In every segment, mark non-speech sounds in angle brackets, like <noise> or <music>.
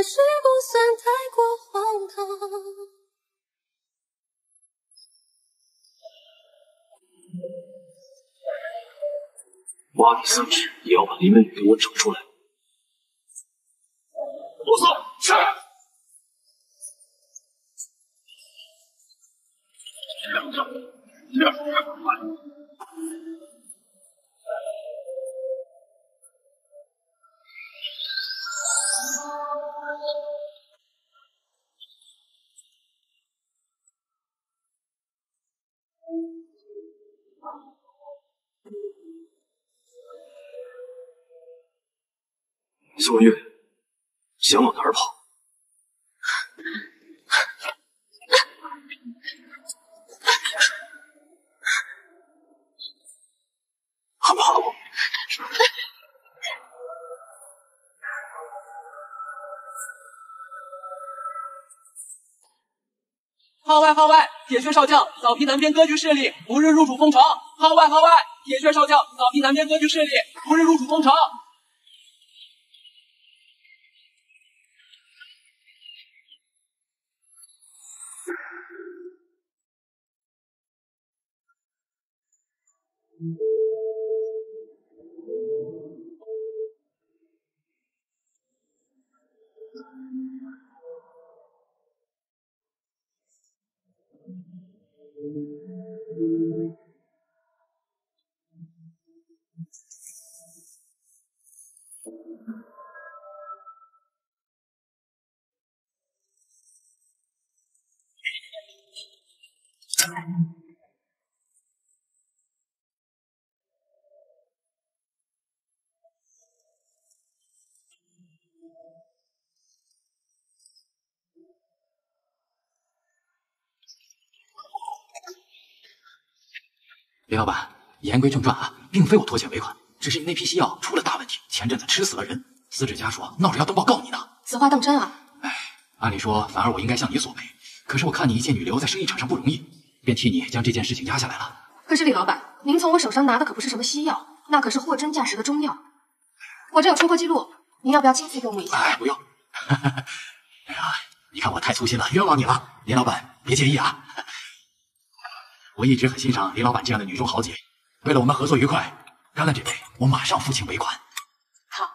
也许不算太过荒唐。挖地三尺，也要把林美女给我整出来。啰嗦，是。两个，两个，快！苏文月，想往哪儿跑？害怕不？号外号外！铁血少将早批南边割据势力，不日入主封城。号外号外！铁血少将扫平南边割据势力，不日入主攻城。林老板，言归正传啊，并非我拖欠尾款，只是你那批西药出了大问题，前阵子吃死了人，死者家属闹着要登报告你呢。此话当真啊？哎，按理说反而我应该向你索赔，可是我看你一介女流在生意场上不容易，便替你将这件事情压下来了。可是李老板，您从我手上拿的可不是什么西药，那可是货真价实的中药，我这有出货记录，您要不要亲自给我们一下？哎，不用。<laughs> 哎呀，你看我太粗心了，冤枉你了，林老板别介意啊。我一直很欣赏林老板这样的女中豪杰，为了我们合作愉快，干了这杯，我马上付清尾款。好。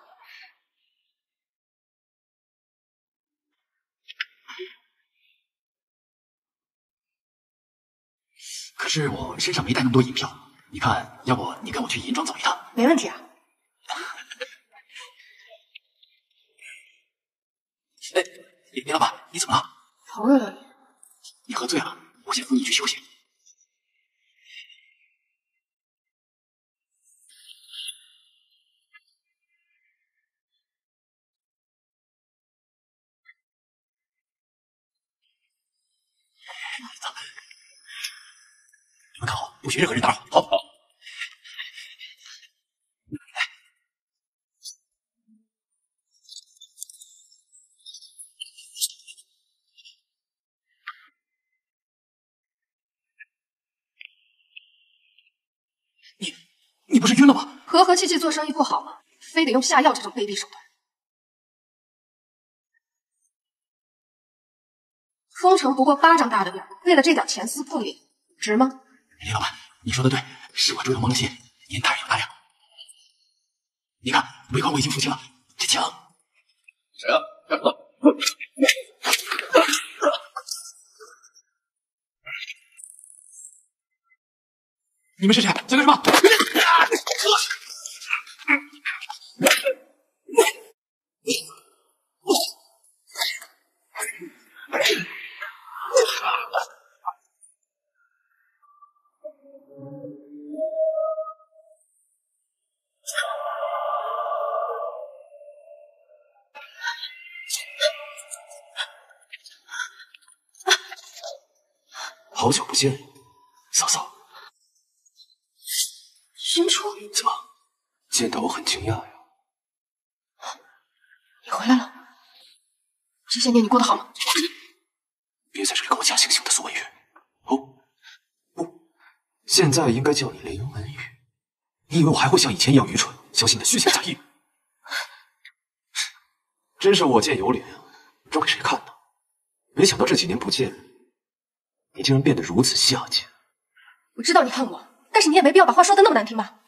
可是我身上没带那么多银票，你看，要不你跟我去银庄走一趟？没问题啊。<laughs> 哎，林老板，你怎么了？头有点你喝醉了，我先扶你去休息。你们看好，不许任何人打扰。好，好。你，你不是晕了吗？和和气气做生意不好吗？非得用下药这种卑鄙手段。封城不过巴掌大的地儿，为了这点钱撕破脸，值吗？李老板，你说的对，是我追头蒙了心，您大人有大量。你看，尾款我已经付清了，这枪谁啊？干什么？你们是谁？想干什么？<coughs> 好久不见，嫂嫂，云初，怎么见到我很惊讶呀？你回来了。这些年你过得好吗？别在这里跟我假惺惺的，苏文宇。哦，不，现在应该叫你林文宇。你以为我还会像以前一样愚蠢，相信你的虚情假意？真是我见犹怜，装给谁看呢？没想到这几年不见，你竟然变得如此下贱。我知道你恨我，但是你也没必要把话说的那么难听吧？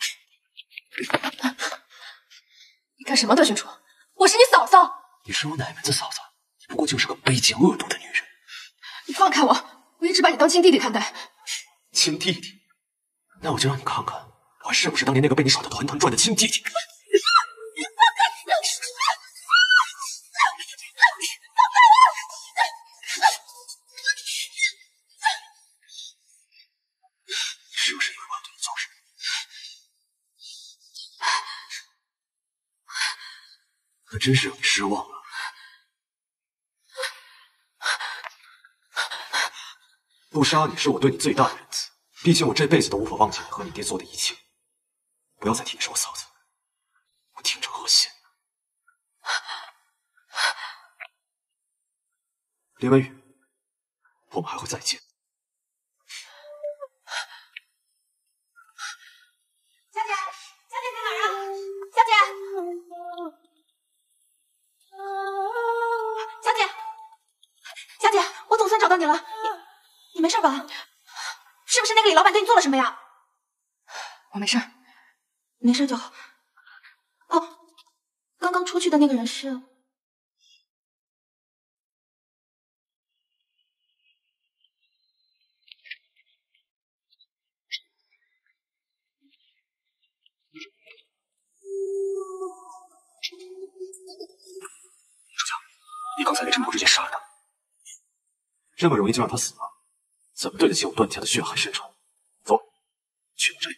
你干什么，段玄初？我是你嫂嫂。你是我哪门子嫂嫂，你不过就是个卑贱恶毒的女人。你放开我！我一直把你当亲弟弟看待。亲弟弟？那我就让你看看，我是不是当年那个被你耍得团团转的亲弟弟。真是让你失望了。不杀你是我对你最大的仁慈，毕竟我这辈子都无法忘记你和你爹做的一切。不要再提你是我嫂子，我听着恶心。林文宇，我们还会再见。事就好。哦，刚刚出去的那个人是？你刚才为什么不直接杀了他？这么容易就让他死了？怎么对得起我段家的血海深仇？走，去我这里。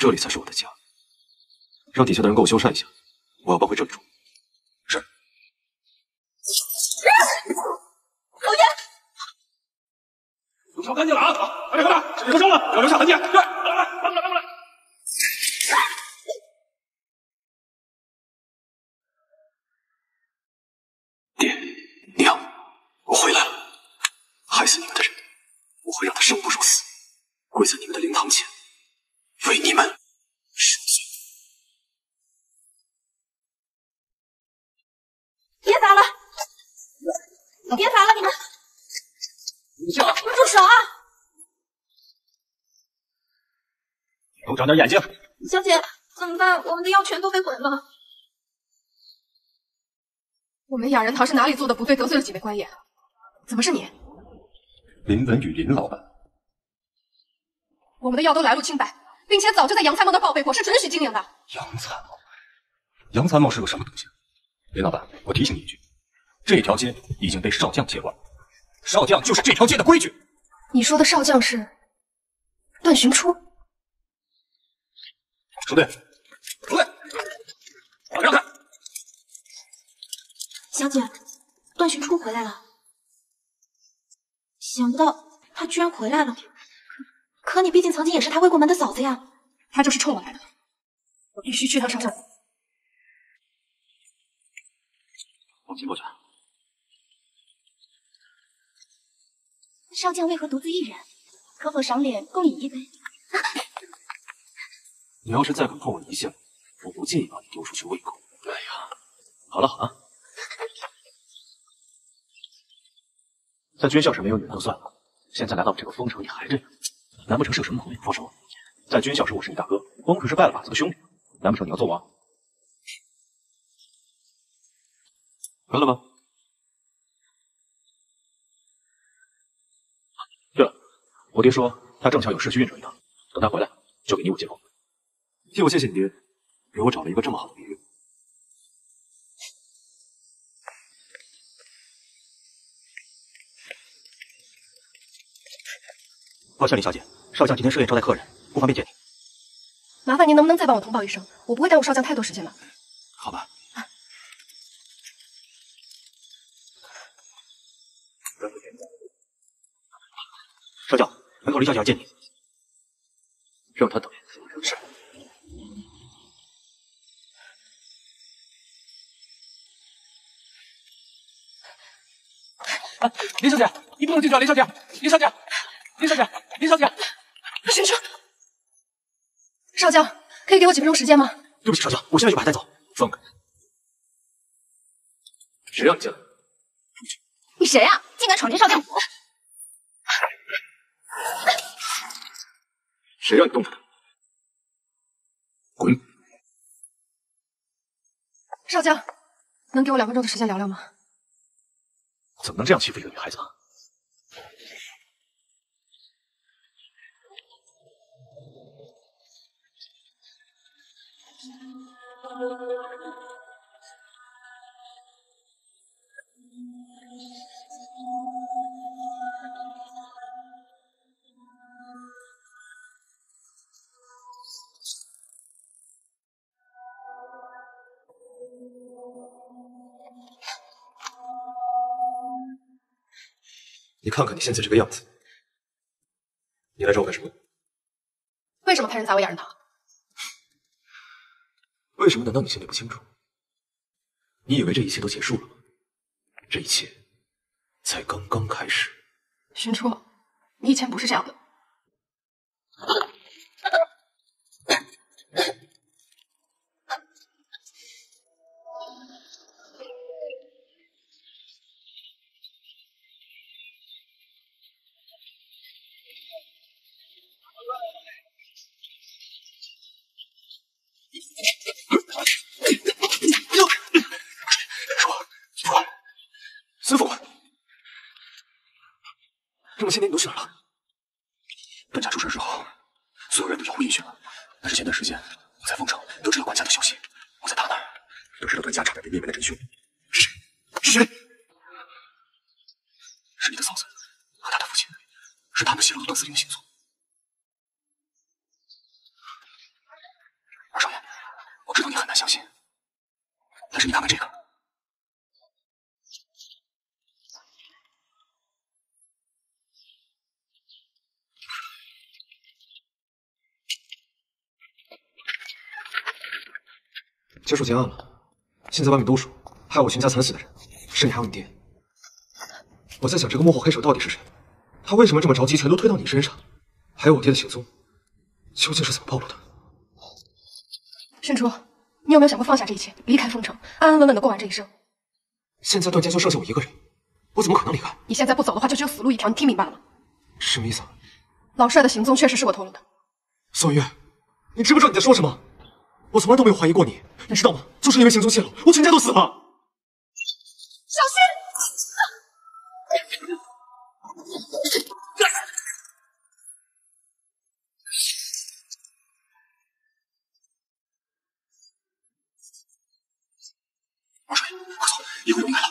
这里才是我的家，让底下的人给我修缮一下，我要搬回这里住。是。侯爷，都烧干净了啊！快点快点，这里都烧了，不要留下痕迹。对，来来来，搬过来搬过来。爹娘，我回来了。害死你们的人，我会让他生不如死，跪在你们的灵堂前，为你们赎罪。别打了，别打了，你们！你笑，住手啊！都长点眼睛。小姐，怎么办？我们的药全都被毁了。我们雅人堂是哪里做的不对，得罪了几位官爷？怎么是你？林文宇，林老板，我们的药都来路清白，并且早就在杨参谋那报备过，是准许经营的。杨参谋，杨参谋是个什么东西？林老板，我提醒你一句，这条街已经被少将接管，少将就是这条街的规矩。你说的少将是段寻初？收队，出队，往上看。小姐，段寻初回来了。想不到他居然回来了。可你毕竟曾经也是他未过门的嫂子呀。他就是冲我来的，我必须去趟上阵。我先过去。少将为何独自一人？可否赏脸共饮一杯？你要是再敢碰我一下，我不介意把你丢出去喂狗。哎呀，好了好了，<laughs> 在军校是没有女人就算了，现在来到这个封城，你还这样，难不成是有什么毛病？放手！在军校时我是你大哥，我们可是拜了把子的兄弟，难不成你要做王？回来了吗？对了，我爹说他正巧有事去运城一趟，等他回来就给你我接风。替我谢谢你爹，给我找了一个这么好的别人。抱歉，林小姐，少将今天设宴招待客人，不方便见你。麻烦您能不能再帮我通报一声？我不会耽误少将太多时间了。好吧。少将，门口李小姐要见你。让她等。是。啊，林小姐，你不能进去啊！林小姐，林小姐，林小姐，林小姐，沈叔，少将，可以给我几分钟时间吗？对不起，少将，我现在就把他带走。放开！谁让你进来？你谁啊？竟敢闯进少将府！谁让你动他的？滚！少将，能给我两分钟的时间聊聊吗？怎么能这样欺负一个女孩子啊？你看看你现在这个样子，你来找我干什么？为什么派人砸我雅人堂？为什么？难道你心里不清楚？你以为这一切都结束了吗？这一切才刚刚开始。寻初，你以前不是这样的。孙副官，这么些年你都去哪儿了？本家出事之后，所有人都杳无音讯了。但是前段时间我在凤城得知了管家的消息，我在他那儿得知了段家差点被灭门的真凶。是谁？是谁？是你的嫂子和他的父亲，是他们泄露了段司令的行踪。二少爷，我知道你很难相信，但是你看看这个。结束结案了，现在外面都说害我全家惨死的人，是你还有你爹。我在想，这个幕后黑手到底是谁？他为什么这么着急，全都推到你身上？还有我爹的行踪，究竟是怎么暴露的？沈初，你有没有想过放下这一切，离开凤城，安安稳稳的过完这一生？现在段家就剩下我一个人，我怎么可能离开？你现在不走的话，就只有死路一条，你听明白了吗？什么意思？老帅的行踪确实是我透露的。宋月，你知不知道你在说什么？我从来都没有怀疑过你，你知道吗？就是因为行踪泄露，我全家都死了。小心！二少爷，快走，一会有你来了。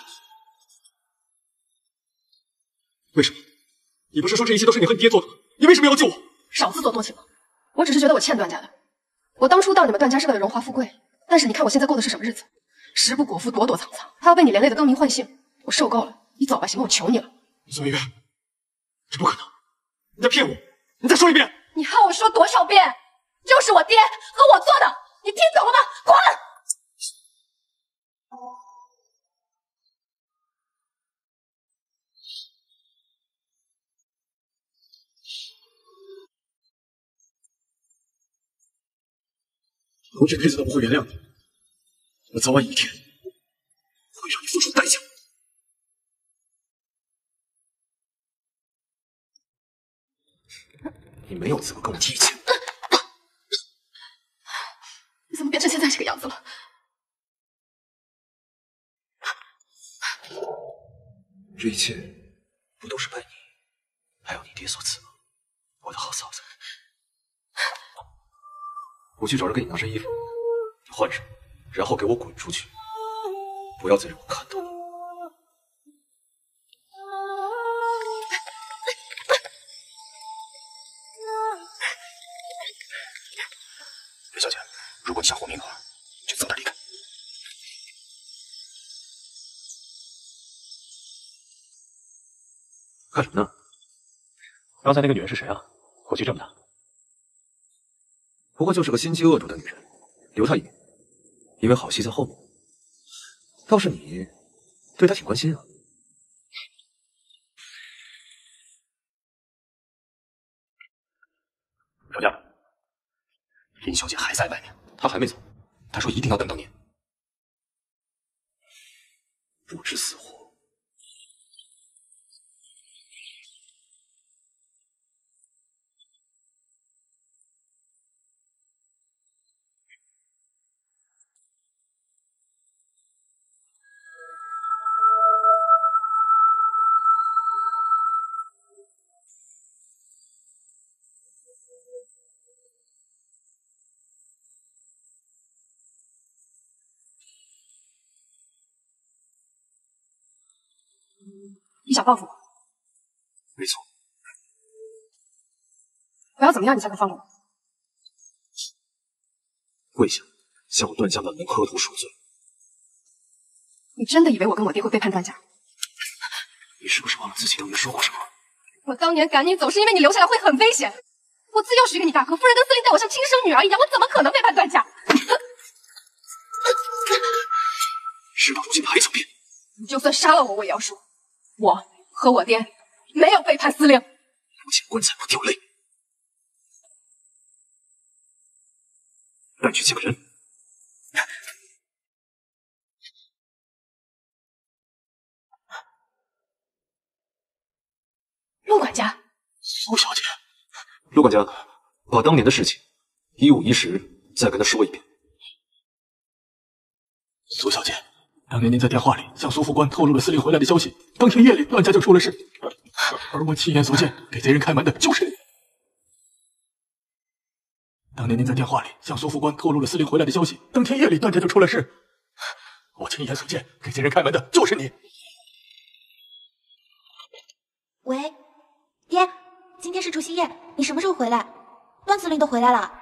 为什么？你不是说这一切都是你和你爹做的吗？你为什么要救我？少自作多情了。我只是觉得我欠段家的。我当初到你们段家是为了荣华富贵，但是你看我现在过的是什么日子？食不果腹，躲躲藏藏，还要被你连累的更名换姓，我受够了。你走吧，行吗？我求你了。宋月，这不可能！你在骗我！你再说一遍！你害我说多少遍？就是我爹和我做的，你听懂了吗？滚！我这辈子都不会原谅你，我早晚有一天会让你付出代价。你没有资格跟我提一切。你怎么变成现在这个样子了？这一切不都是拜你还有你爹所赐吗？我的好嫂子。我去找人给你拿身衣服，你换上，然后给我滚出去，不要再让我看到你。李小姐，如果你想活命的话，就早点离开。干什么呢？刚才那个女人是谁啊？火气这么大。不过就是个心机恶毒的女人，留她一命，因为好戏在后面。倒是你，对她挺关心啊。少将，林小姐还在外面，她还没走，她说一定要等到您。不知死活！想报复我？没错，我要怎么样你才肯放过我？跪下，向我段家满门磕头赎罪。你真的以为我跟我爹会背叛段家？你是不是忘了自己当年说过什么？我当年赶你走是因为你留下来会很危险。我自幼许给你大哥，夫人跟司令待我像亲生女儿一样，我怎么可能背叛段家？事到如今还狡辩？你就算杀了我，我也要说，我和我爹没有背叛司令。不见棺材不掉泪。带去见个人。陆管家，苏小姐，陆管家，把当年的事情一五一十再跟他说一遍。苏小姐，当年您在电话里向苏副官透露了司令回来的消息，当天夜里段家就出了事，而我亲眼所见，给贼人开门的就是你。当年您在电话里向苏副官透露了司令回来的消息，当天夜里段家就出了事，我亲眼所见，给贼人开门的就是你。喂，爹，今天是除夕夜，你什么时候回来？段司令都回来了。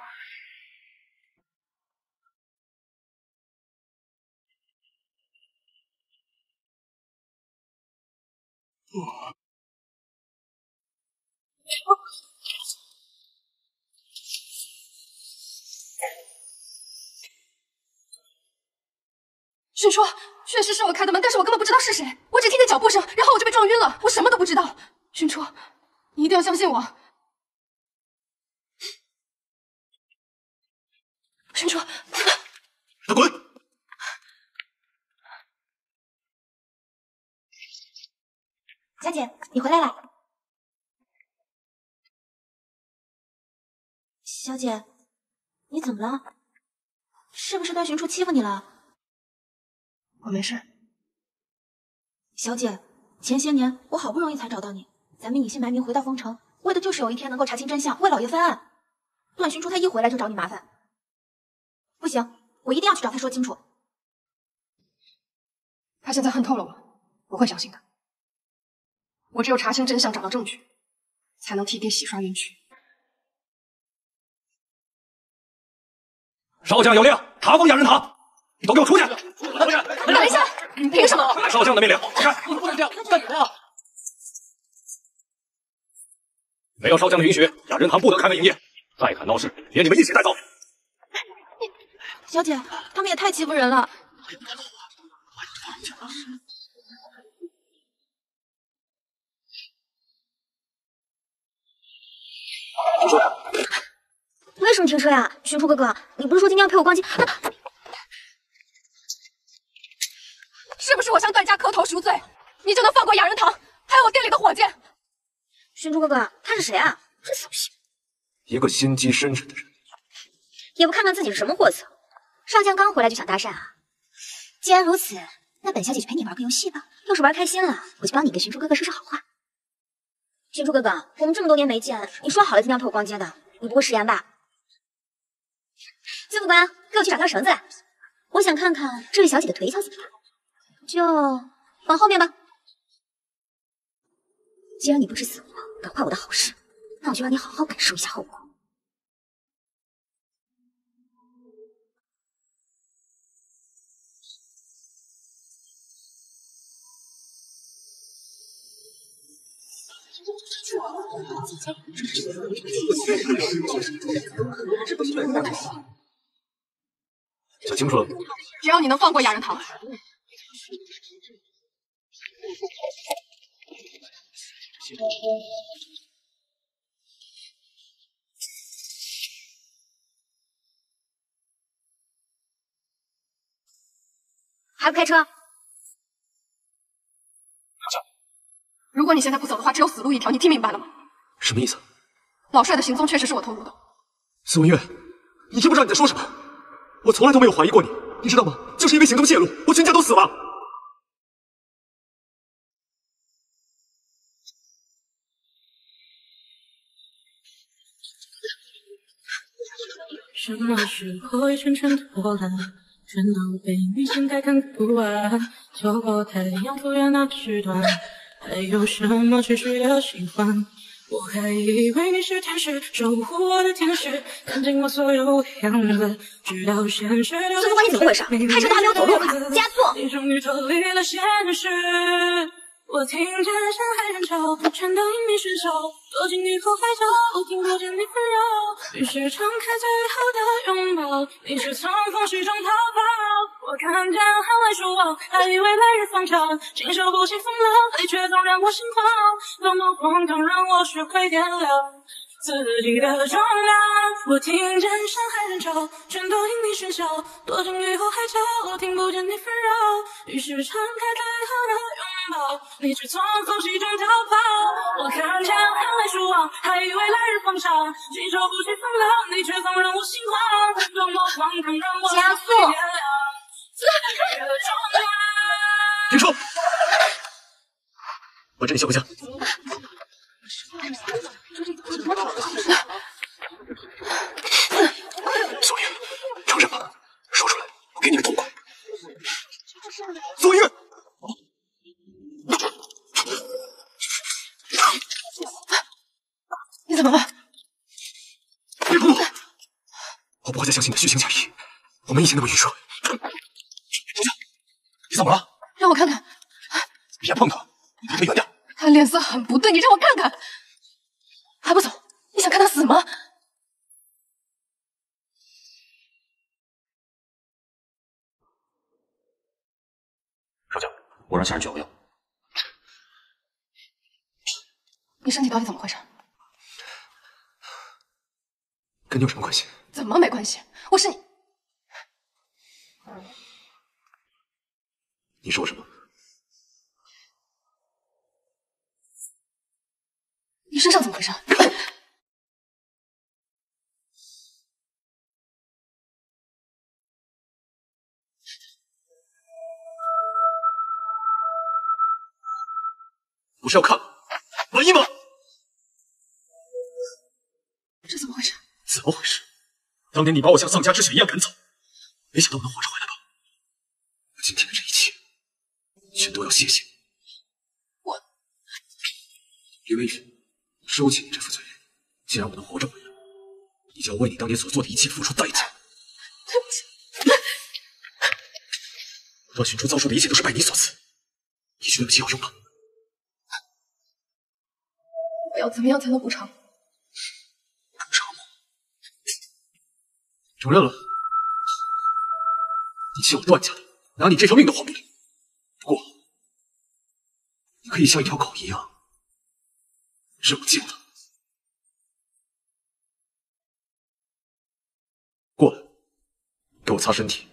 迅说，确实是我开的门，但是我根本不知道是谁，我只听见脚步声，然后我就被撞晕了，我什么都不知道。迅初，你一定要相信我。迅初，他滚！佳姐，你回来了。小姐，你怎么了？是不是段寻初欺负你了？我没事。小姐，前些年我好不容易才找到你，咱们隐姓埋名回到丰城，为的就是有一天能够查清真相，为老爷翻案。段寻初他一回来就找你麻烦，不行，我一定要去找他说清楚。他现在恨透了我，不会相信的。我只有查清真相，找到证据，才能替爹洗刷冤屈。少将有令，查封雅人堂，都给我出去！等一下，你凭什么？少将的命令，不能这样，干什么呀？没有少将的允许，雅人堂不得开门营业。再敢闹事，连你们一起带走。小姐，他们也太欺负人了。听说，为什么停车呀？寻初哥哥，你不是说今天要陪我逛街？是不是我向段家磕头赎罪，你就能放过雅人堂，还有我店里的伙计？巡初哥哥，他是谁啊？真扫兴！一个心机深沉的人，也不看看自己是什么货色。上将刚回来就想搭讪啊？既然如此，那本小姐就陪你玩个游戏吧。要是玩开心了，我就帮你跟寻珠哥哥说说好话。寻珠哥哥，我们这么多年没见，你说好了今天要陪我逛街的，你不会食言吧？司副官，给我去找条绳子来，我想看看这位小姐的腿脚怎么样。就往后面吧。既然你不知死活，搞坏我的好事，那我就让你好好感受一下后果。想清楚了？只要你能放过雅人堂，还不开车？如果你现在不走的话，只有死路一条。你听明白了吗？什么意思？老帅的行踪确实是我透露的。司文月，你知不知道你在说什么？我从来都没有怀疑过你，你知道吗？就是因为行踪泄露，我全家都死了。什么时候一圈圈拖拉，全都被你掀开看不完。错过太阳复原那时段，还有什么持续的喜欢？我还以为你是天使，守护我的天使，看尽我所有样子，直到现实。这不关你怎么回事，开车都还没有走路快，加速！你终于脱离了现实。我听见山海人潮，全都因你伸手，躲进你后海角，听不见你温柔，于是敞开最后的拥抱，你却从缝隙中逃跑。我看见寒来暑往，还以为来日方长，经受不起风浪，你却总让我心慌。多么荒唐，让我学会点亮自己的重量。我听见山海人潮，全都因你喧嚣，躲进雨后海角，听不见你纷扰，于是敞开最后的拥抱，你却从空气中逃跑。我看见寒来暑往，还以为来日方长，经受不起风浪，你却总让我心慌。多么荒唐，让我加速学会点亮自己的重量。停车！我这里小回家。宋云，承认吧，说出来，我给你个痛快。宋云，你怎么了？别碰我！你的虚情假意，我们以前那么愚蠢。周家，你怎么了？让我看看，别碰他，离他远点。他脸色很不对，你让我看看，不是要看满意吗？这怎么回事？怎么回事？当年你把我像丧家之犬一样赶走，没想到我能活着回来吧？今天的这一切，全都要谢谢你。我林文宇，收起你这副嘴，既然我能活着回来，你就要为你当年所做的一切付出代价。对不起，段寻初遭受的一切都是拜你所赐，你去对不起有用吗？要怎么样才能补偿？补偿我？承认了，你欠我段家的，拿你这条命都还不了。不过，你可以像一条狗一样，任我见。过来，给我擦身体。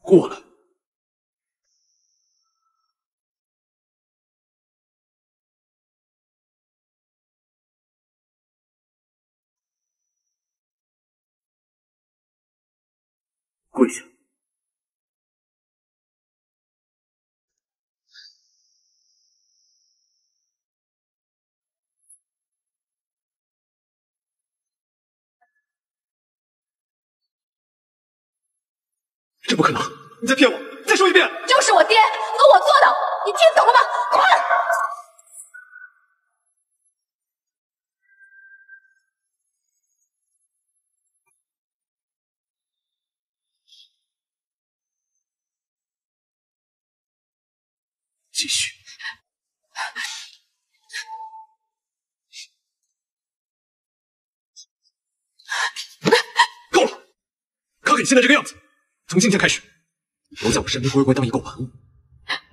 过来。跪下！这不可能！你在骗我！再说一遍！就是我爹和我做的，你听懂了吗？滚！继续。够了！看看你现在这个样子，从今天开始，留在我身边乖乖当一个玩物。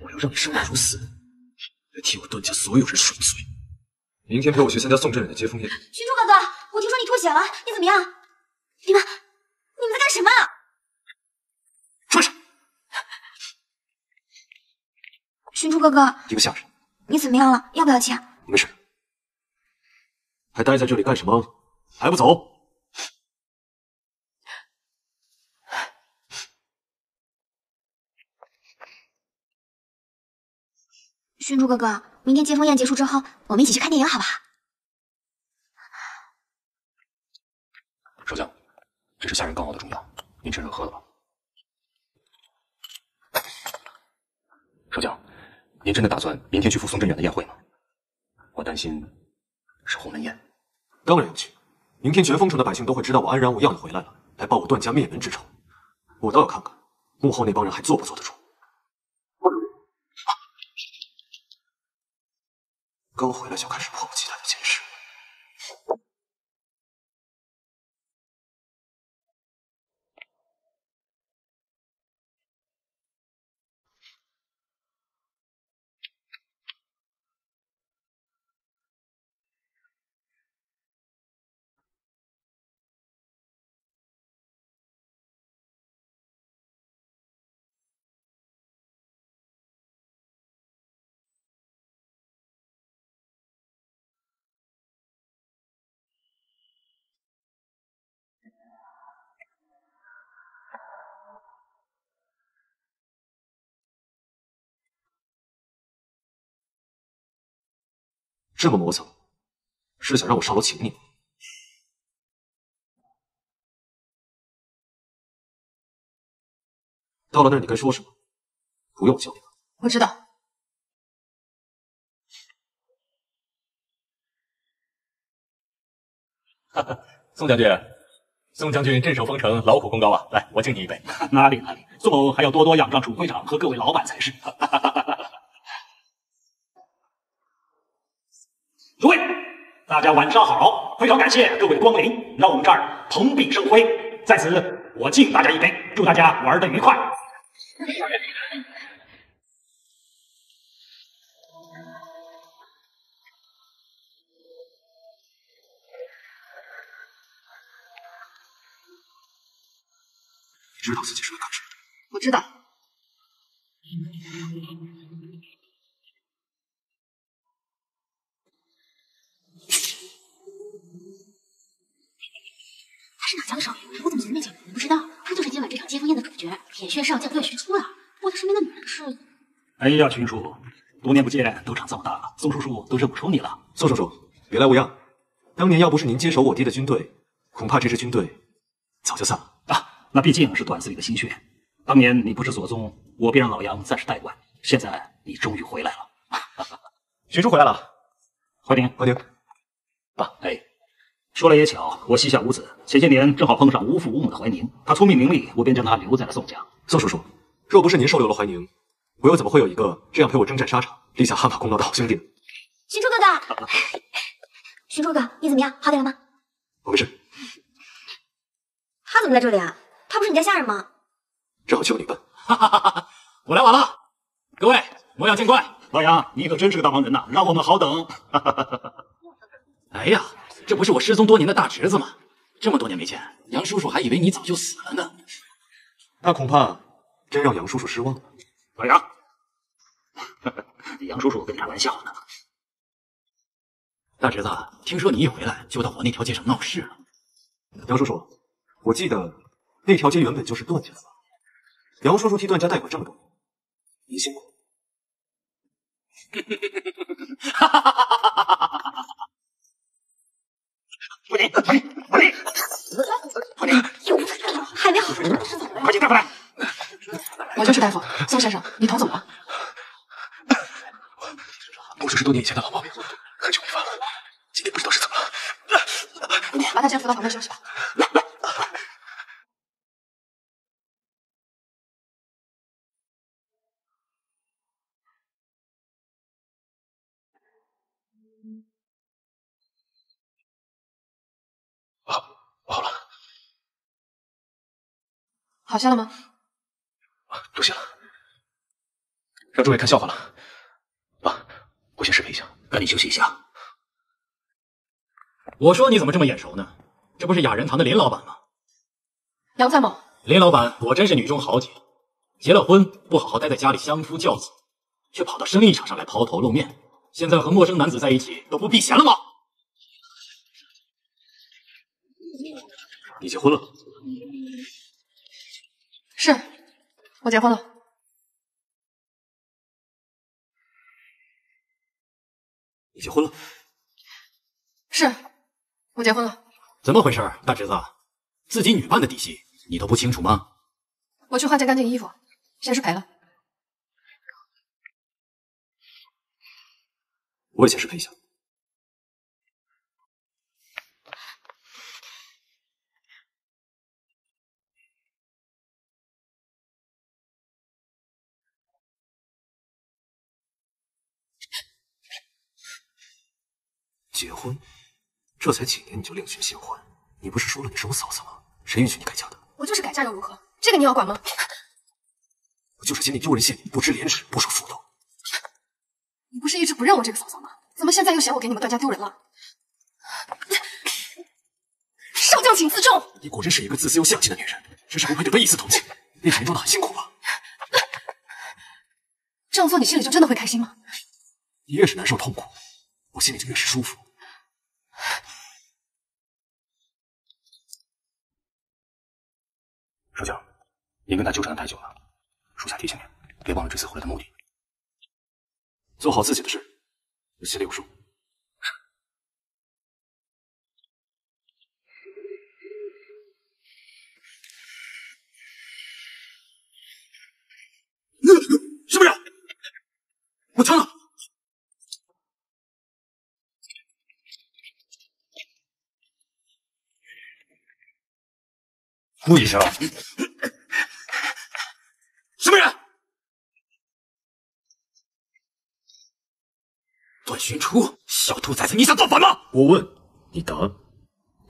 我要让你生不如死，来替我段家所有人赎罪。明天陪我去参加宋真人的接风宴。寻初哥哥，我听说你吐血了，你怎么样？你们，你们在干什么？穿上！寻珠哥哥，一个下人，你怎么样了？要不要钱？没事。还待在这里干什么？还不走？寻珠哥哥，明天接风宴结束之后，我们一起去看电影，好不好？少将，这是下人刚熬的中药，您趁热喝了吧。少将，您真的打算明天去赴宋镇远的宴会吗？我担心是鸿门宴。当然要去。明天全丰城的百姓都会知道我安然无恙的回来了，来报我段家灭门之仇。我倒要看看幕后那帮人还坐不坐得住。刚回来就开始迫不及这么磨蹭，是想让我上楼请你吗？到了那儿你该说什么？不用我教你了。我知道。哈哈，宋将军，宋将军镇守丰城，劳苦功高啊！来，我敬你一杯。哪里哪里，宋某还要多多仰仗楚会长和各位老板才是。诸位，大家晚上好！非常感谢各位的光临，让我们这儿蓬荜生辉。在此，我敬大家一杯，祝大家玩的愉快。你知道自己是来干什么？我知道。哪家的少爷？我怎么从没见过？不知道，他就是今晚这场接风宴的主角，铁血少将岳寻初啊！我他身边的女人是……哎呀，群叔，多年不见，都长这么大了，宋叔叔都认不出你了。宋叔叔，别来无恙。当年要不是您接手我爹的军队，恐怕这支军队早就散了。啊，那毕竟是段子里的心血。当年你不知所踪，我便让老杨暂时代管。现在你终于回来了，<laughs> 寻叔回来了，欢迎欢迎。爸，哎，说来也巧，我膝下无子，前些年正好碰上无父无母的怀宁，他聪明伶俐，我便将他留在了宋家。宋叔叔，若不是您收留了怀宁，我又怎么会有一个这样陪我征战沙场、立下汗马功劳的好兄弟呢？寻初哥哥，寻初哥哥，你怎么样？好点了吗？我没事，他怎么在这里啊？他不是你家下人吗？正好去了你班。哈哈哈哈！我来晚了，各位莫要见怪。老杨，你可真是个大忙人呐，让我们好等。哈哈哈哈哎呀，这不是我失踪多年的大侄子吗？这么多年没见，杨叔叔还以为你早就死了呢。那恐怕真让杨叔叔失望了。老杨，<laughs> 杨叔叔跟你开玩笑呢。大侄子，听说你一回来就到我那条街上闹事了。杨叔叔，我记得那条街原本就是段家的吧？杨叔叔替段家代管这么多年，您辛苦。哈哈哈哈哈哈！不宁，傅宁，傅宁，傅宁，还没好，快请大夫来。我就是大夫，宋先生，你头怎么了？我这是多年以前的老毛病，很久没犯了，今天不知道是怎么了。把他先扶到旁边休息吧。好些了吗？啊多谢了，让诸位看笑话了。爸，我先失陪一下，赶紧休息一下。我说你怎么这么眼熟呢？这不是雅人堂的林老板吗？杨参谋，林老板果真是女中豪杰，结了婚不好好待在家里相夫教子，却跑到生意场上来抛头露面，现在和陌生男子在一起都不避嫌了吗？你结婚了？是我结婚了。你结婚了？是我结婚了。怎么回事，大侄子？自己女伴的底细你都不清楚吗？我去换件干净衣服，先失陪了。我也先失陪一下。结婚？这才几年你就另寻新欢？你不是说了你是我嫂嫂吗？谁允许你改嫁的？我就是改嫁又如何？这个你要管吗？我就是嫌你丢人现眼，不知廉耻，不守妇道。你不是一直不认我这个嫂嫂吗？怎么现在又嫌我给你们段家丢人了？少将请自重。你果真是一个自私又下贱的女人，真是不配得一丝同情。那年中的很辛苦吧？这样做你心里就真的会开心吗？你越是难受痛苦，我心里就越是舒服。少将，您跟他纠缠的太久了，属下提醒您，别忘了这次回来的目的。做好自己的事，我心里有数。什么人？我枪呢？顾医生，什么人？段寻初，小兔崽子，你想造反吗？我问你答。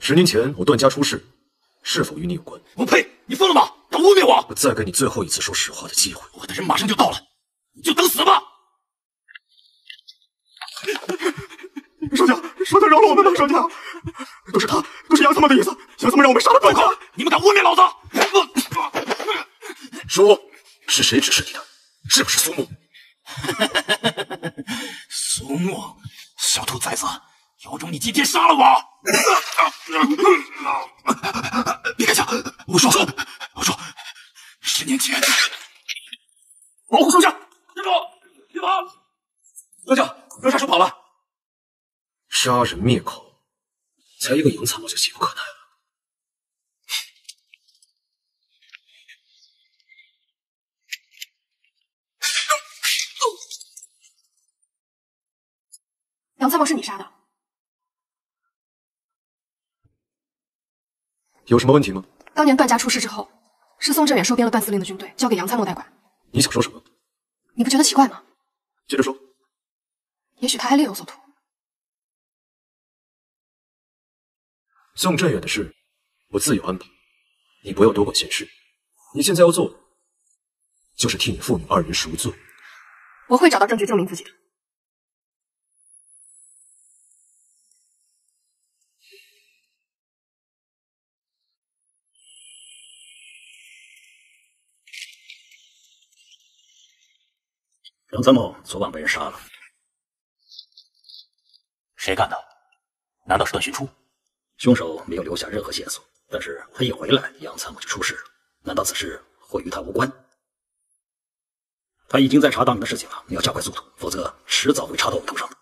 十年前我段家出事，是否与你有关？我呸！你疯了吗？敢污蔑我！我再给你最后一次说实话的机会。我的人马上就到了，你就等死吧！少将，少将饶了我们吧！少将，都是他，都是杨参谋的意思，杨参谋让我们杀了段家。你们敢污蔑老子！说，是谁指示你的？是不是苏木？<laughs> 苏木，小兔崽子，有种你今天杀了我！<laughs> 别开枪！我说，我说，十年前，保护少将！站住！别跑！少将，让杀手跑了。杀人灭口，才一个杨参谋就急不可耐了。杨参谋是你杀的？有什么问题吗？当年段家出事之后，是宋振远收编了段司令的军队，交给杨参谋代管。你想说什么？你不觉得奇怪吗？接着说。也许他还另有所图。宋振远的事，我自有安排，你不要多管闲事。你现在要做的，就是替你父女二人赎罪。我会找到证据证明自己的。杨参谋昨晚被人杀了，谁干的？难道是段寻初？凶手没有留下任何线索，但是他一回来，杨参谋就出事了。难道此事会与他无关？他已经在查当年的事情了，你要加快速度，否则迟早会查到我们头上的。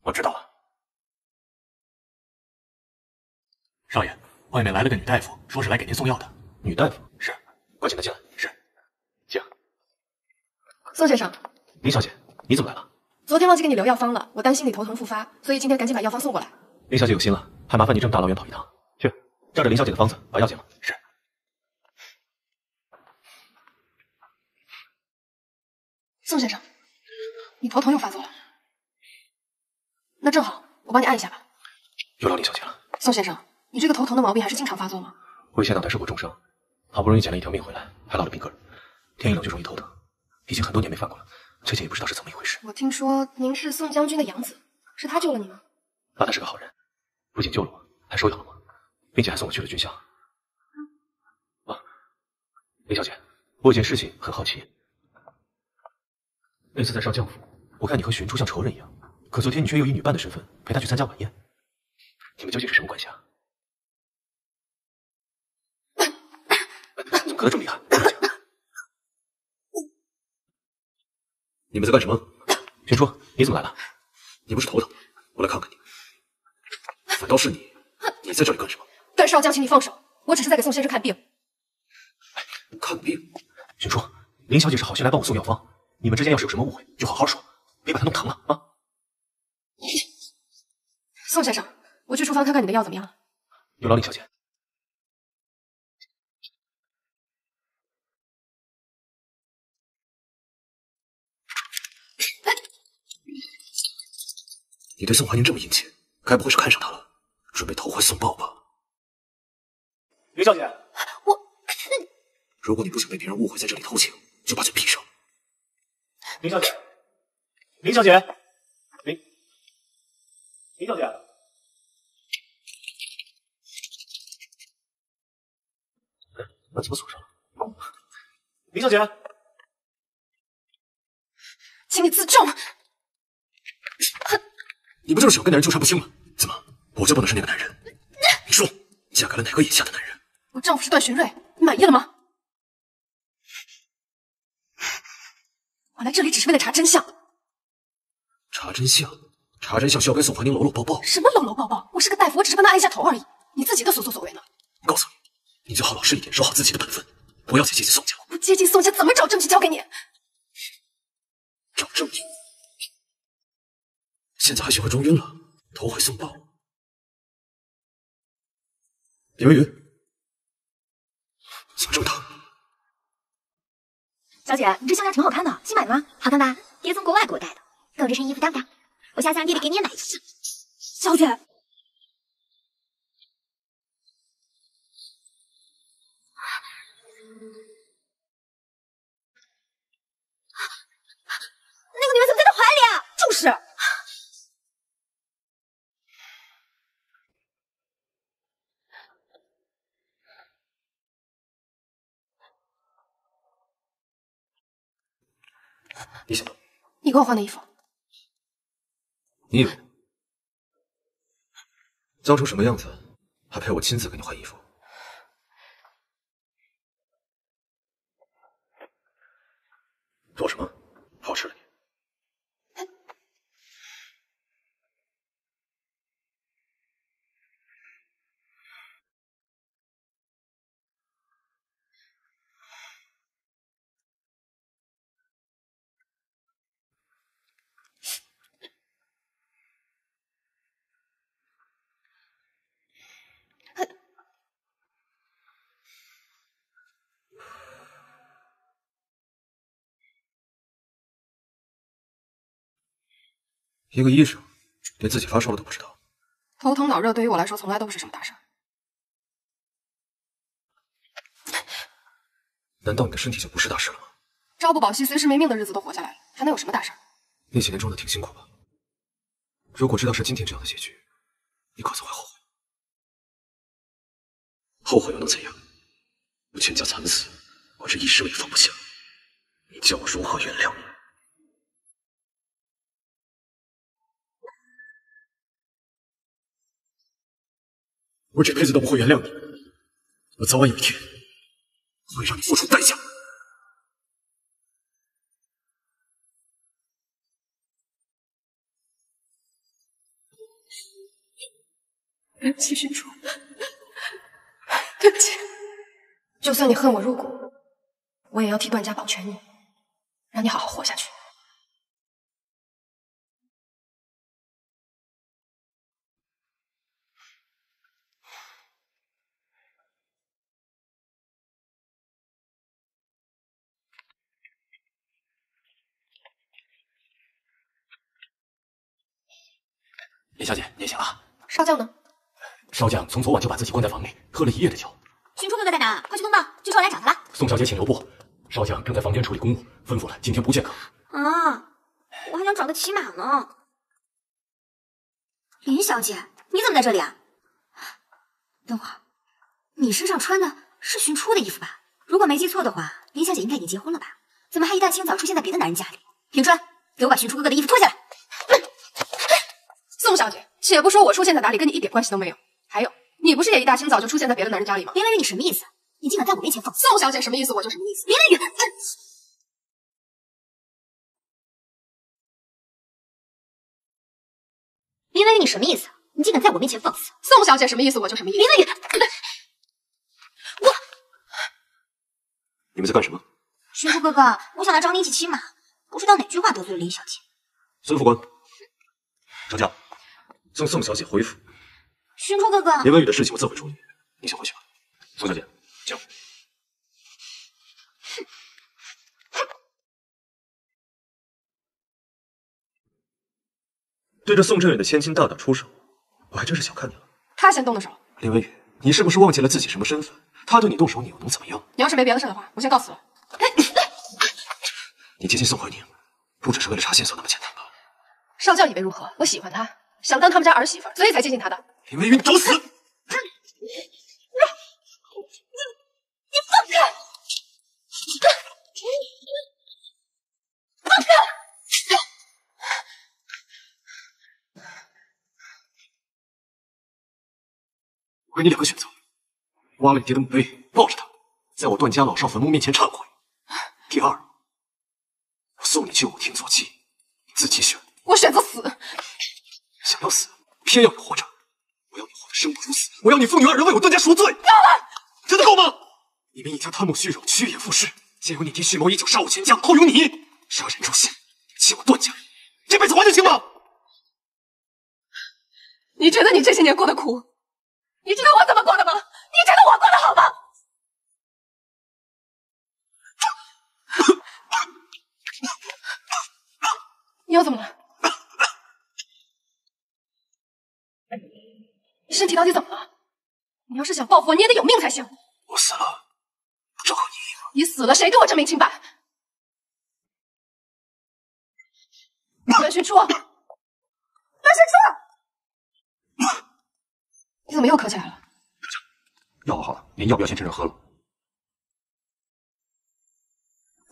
我知道了。少爷，外面来了个女大夫，说是来给您送药的。女大夫是，快请她进来。是，请。宋先生，林小姐，你怎么来了？昨天忘记给你留药方了，我担心你头疼复发，所以今天赶紧把药方送过来。林小姐有心了，还麻烦你这么大老远跑一趟。去，照着林小姐的方子把药进了。是。宋先生，你头疼又发作了，那正好，我帮你按一下吧。有劳林小姐了。宋先生，你这个头疼的毛病还是经常发作吗？我以前脑袋受过重伤，好不容易捡了一条命回来，还落了病根，天一冷就容易头疼，已经很多年没犯过了。最近也不知道是怎么一回事。我听说您是宋将军的养子，是他救了你吗？那他是个好人，不仅救了我，还收养了我，并且还送我去了军校。啊，林小姐，我有件事情很好奇。那次在上将府，我看你和荀初像仇人一样，可昨天你却又以女伴的身份陪他去参加晚宴，你们究竟是什么关系啊？怎么咳得这么厉害？你们在干什么？荀初，你怎么来了？你不是头疼，我来看看你。反倒是你，你在这里干什么？段少将，请你放手，我只是在给宋先生看病。看病？荀初，林小姐是好心来帮我送药方，你们之间要是有什么误会，就好好说，别把她弄疼了啊！<laughs> 宋先生，我去厨房看看你的药怎么样了。有劳林小姐。<laughs> 你对宋怀宁这么殷切，该不会是看上他了，准备投怀送抱吧？林小姐，我……如果你不想被别人误会在这里偷情，就把嘴闭上。林小姐，林小姐，林林小姐，门怎么锁上了？林小姐，请你自重。你不就是想跟男人纠缠不清吗？我就不能是那个男人？你说，嫁给了哪个眼下的男人？我丈夫是段寻瑞，你满意了吗？我来这里只是为了查真相。查真相？查真相需要跟宋怀宁搂搂抱抱？什么搂搂抱抱？我是个大夫，我只是帮他按一下头而已。你自己的所作所为呢？我告诉你，你最好老实一点，守好自己的本分，不要再接近宋家。不接近宋家，怎么找证据交给你？找证据？现在还学会装晕了，投怀送抱。李文宇，怎么这么疼？小姐，你这项链挺好看的，新买的吗？好看吧？爹从国外给我带的，跟我这身衣服搭不搭？我下次让弟弟给你也买一件。小姐，那个女人怎么在他怀里啊？就是。你想？你给我换的衣服。你以为脏成什么样子，还配我亲自给你换衣服？做什么？好吃了你？一个医生，连自己发烧了都不知道。头疼脑热对于我来说从来都不是什么大事。难道你的身体就不是大事了吗？朝不保夕、随时没命的日子都活下来了，还能有什么大事？那几年装的挺辛苦吧？如果知道是今天这样的结局，你可曾会后悔？后悔又能怎样？我全家惨死，我这一生我也放不下。你叫我如何原谅你？我这辈子都不会原谅你，我早晚有一天会让你付出代价。对不起，荀初，对不起。就算你恨我入骨，我也要替段家保全你，让你好好活下去。林小姐，你醒了。少将呢？少将从昨晚就把自己关在房里，喝了一夜的酒，寻初哥哥在哪？快去通报，据说我来找他了。宋小姐，请留步，少将正在房间处理公务，吩咐了今天不见客。啊，我还想找他骑马呢。林小姐，你怎么在这里啊？等会儿，你身上穿的是寻初的衣服吧？如果没记错的话，林小姐应该已经结婚了吧？怎么还一大清早出现在别的男人家里？平川，给我把寻初哥哥的衣服脱下来。宋小姐，且不说我出现在哪里跟你一点关系都没有，还有，你不是也一大清早就出现在别的男人家里吗？林文宇，你什么意思？你竟敢在我面前放肆！宋小姐什么意思我就什么意思。林文宇，林文宇，你什么意思？你竟敢在我面前放肆！宋小姐什么意思我就什么意思。林文宇，我你们在干什么？寻初哥哥，我想来找你一起骑马，不知道哪句话得罪了林小姐。孙副官，少将，送宋小姐回府。寻初哥哥，林文宇的事情我自会处理，你先回去吧。宋小姐，请。对着宋振远的千金大打出手，我还真是小看你了。他先动的手，林文宇，你是不是忘记了自己什么身份？他对你动手，你又能怎么样？你要是没别的事的话，我先告辞了。你接近宋怀宁，不只是为了查线索那么简单吧？少将以为如何？我喜欢他，想当他们家儿媳妇，所以才接近他的。林微云，你找死！你放开！放开！我给你两个选择：挖了你爹的墓碑，抱着他，在我段家老少坟墓面前忏悔；第二，我送你去舞厅做妓，你自己选。我选择死。想要死，偏要你活着。我要你活得生不如死，我要你父女二人为我段家赎罪。够了，真的够吗？你们一家贪慕虚荣，趋炎附势，先有你爹蓄谋已久杀我全家，后有你杀人诛心，弃我段家，这辈子还得清吗？你觉得你这些年过得苦？你知道我怎么过的吗？你觉得我过得好吗？<laughs> 你又怎么了？你身体到底怎么了？你要是想报复我，你也得有命才行。我死了，不照顾你。你死了，谁给我证明清白？段寻初，段寻初，你怎么又咳起来了？药熬好了，您要不要先趁热喝了？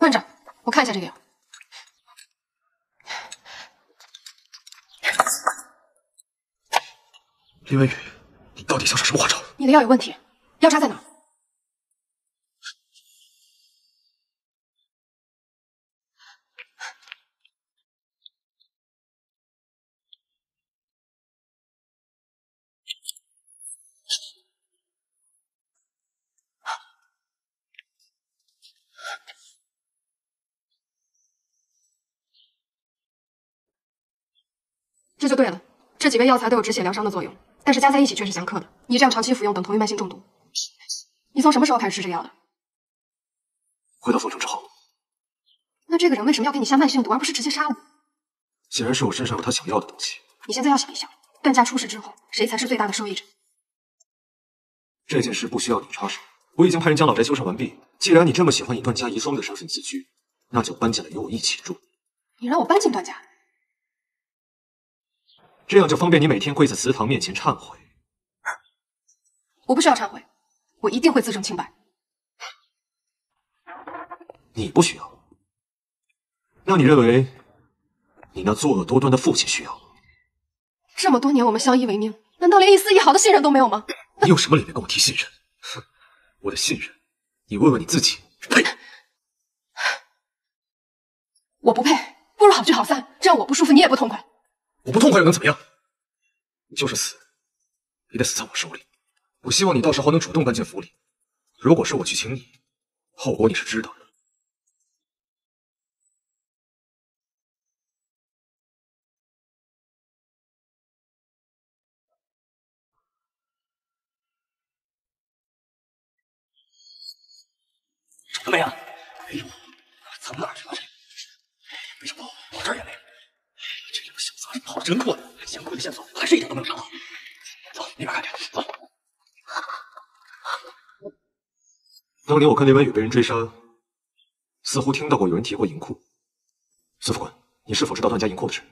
慢着，我看一下这个药。林文宇，你到底想耍什么花招？你的药有问题，药渣在哪？这就对了，这几味药材都有止血疗伤的作用，但是加在一起却是相克的。你这样长期服用，等同于慢性中毒。你从什么时候开始吃这个药的？回到凤城之后，那这个人为什么要给你下慢性毒，而不是直接杀我？显然是我身上有他想要的东西。你现在要想一想，段家出事之后，谁才是最大的受益者？这件事不需要你插手，我已经派人将老宅修缮完毕。既然你这么喜欢以段家遗孀的身份自居，那就搬进来与我一起住。你让我搬进段家？这样就方便你每天跪在祠堂面前忏悔。我不需要忏悔，我一定会自证清白。你不需要？那你认为你那作恶多端的父亲需要吗？这么多年我们相依为命，难道连一丝一毫的信任都没有吗？你有什么脸面跟我提信任？哼，我的信任，你问问你自己，呸？我不配，不如好聚好散，这样我不舒服，你也不痛快。我不痛快又能怎么样？你就是死，也得死在我手里。我希望你到时候能主动搬进府里。如果是我去请你，后果你是知道的。找到没啊？没有，藏哪儿去了？这没想到跑这儿也来了。这两个小子跑得真快，相关的线索还是一点都没有找到。走，那边看看。走。当年我跟林文宇被人追杀，似乎听到过有人提过银库。司副官，你是否知道段家银库的事？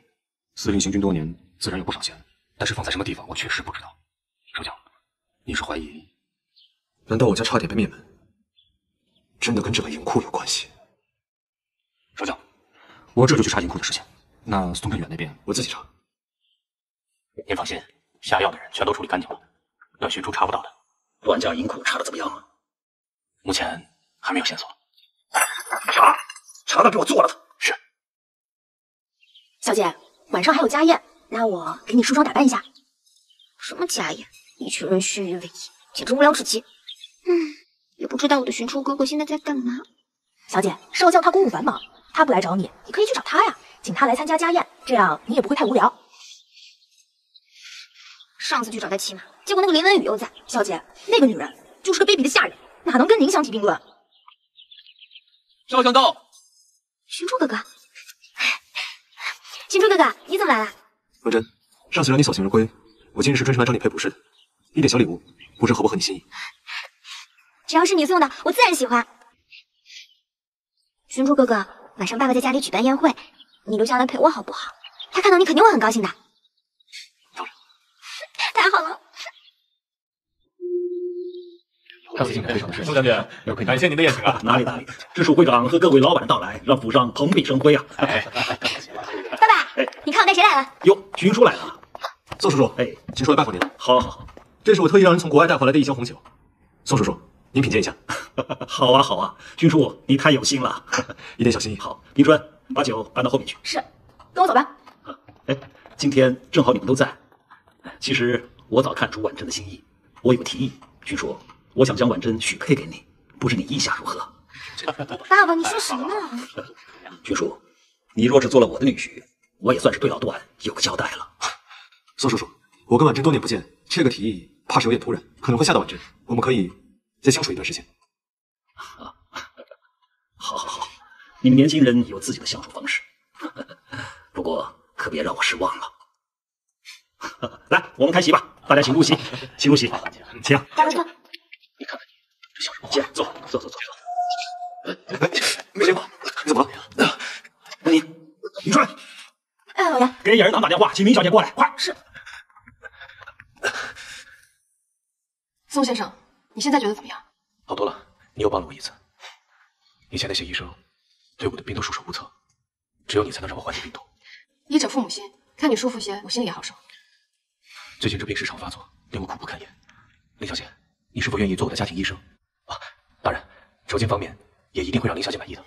司令行军多年，自然有不少钱，但是放在什么地方，我确实不知道。少将，你是怀疑？难道我家差点被灭门，真的跟这个银库有关系？少将，我这就去查银库的事情。那宋振远那边，我自己查。您放心，下药的人全都处理干净了，段寻初查不到的。段家银库查的怎么样了？目前还没有线索。查，查到给我做了他。是。小姐，晚上还有家宴，那我给你梳妆打扮一下。什么家宴？一群人虚与委蛇，简直无聊至极。嗯，也不知道我的寻初哥哥现在在干嘛。小姐，少将他公务繁忙，他不来找你，你可以去找他呀，请他来参加家宴，这样你也不会太无聊。上次去找他骑马，结果那个林文宇又在。小姐，那个女人就是个卑鄙的下人，哪能跟您相提并论？少将到，寻珠哥哥，<laughs> 寻珠哥哥，你怎么来了？文珍，上次让你扫兴而归，我今日是专程来找你赔不是的，一点小礼物，不知合不合你心意？只要是你送的，我自然喜欢。寻珠哥哥，晚上爸爸在家里举办宴会，你留下来陪我好不好？他看到你肯定会很高兴的。<laughs> 太好了！上次进来非常的顺，宋将军，感谢您的宴请啊！<laughs> 哪里哪里，知书会长和各位老板的到来，让府上蓬荜生辉啊！哎，爸爸，你看我带谁来了？哟，寻叔来了。宋叔叔，哎，请出来拜访您了。好，好，好，这是我特意让人从国外带回来的一箱红酒。宋叔叔，您品鉴一下。<laughs> 好啊，好啊，徐叔，你太有心了，<laughs> 一点小心意。好，迎春，把酒搬到后面去。是，跟我走吧。哎，今天正好你们都在。其实我早看出婉珍的心意，我有个提议，徐叔，我想将婉珍许配给你，不知你意下如何？爸爸，你说什么呢？<laughs> 君叔，你若是做了我的女婿，我也算是对老段有个交代了。宋叔叔，我跟婉珍多年不见，这个提议怕是有点突然，可能会吓到婉珍。我们可以再相处一段时间。<laughs> 好，好，好，你们年轻人有自己的相处方式，不过可别让我失望了。<laughs> 来，我们开席吧，大家请入席，请入席，请。大哥，你看看你，这像什么话？坐，坐，坐，坐。没情况，你怎么了？你，你出来。哎，老爷，给野人堂打电话，请明小姐过来，快。是。宋先生，你现在觉得怎么样？好多了，你又帮了我一次。以前那些医生对我的病都束手无策，只有你才能让我缓解病痛。医者父母心，看你舒服些，我心里也好受。最近这病时常发作，令我苦不堪言。林小姐，你是否愿意做我的家庭医生？啊，当然，酬金方面也一定会让林小姐满意的。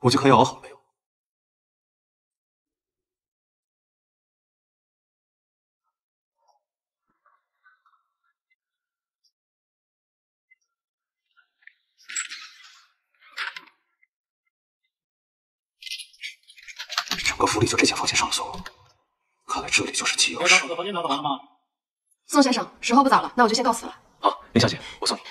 我去看药熬好了没有？整个府里就这间房间上了锁，看来这里就是机要室。房间打扫完了吗？宋先生，时候不早了，那我就先告辞了。好，林小姐，我送你。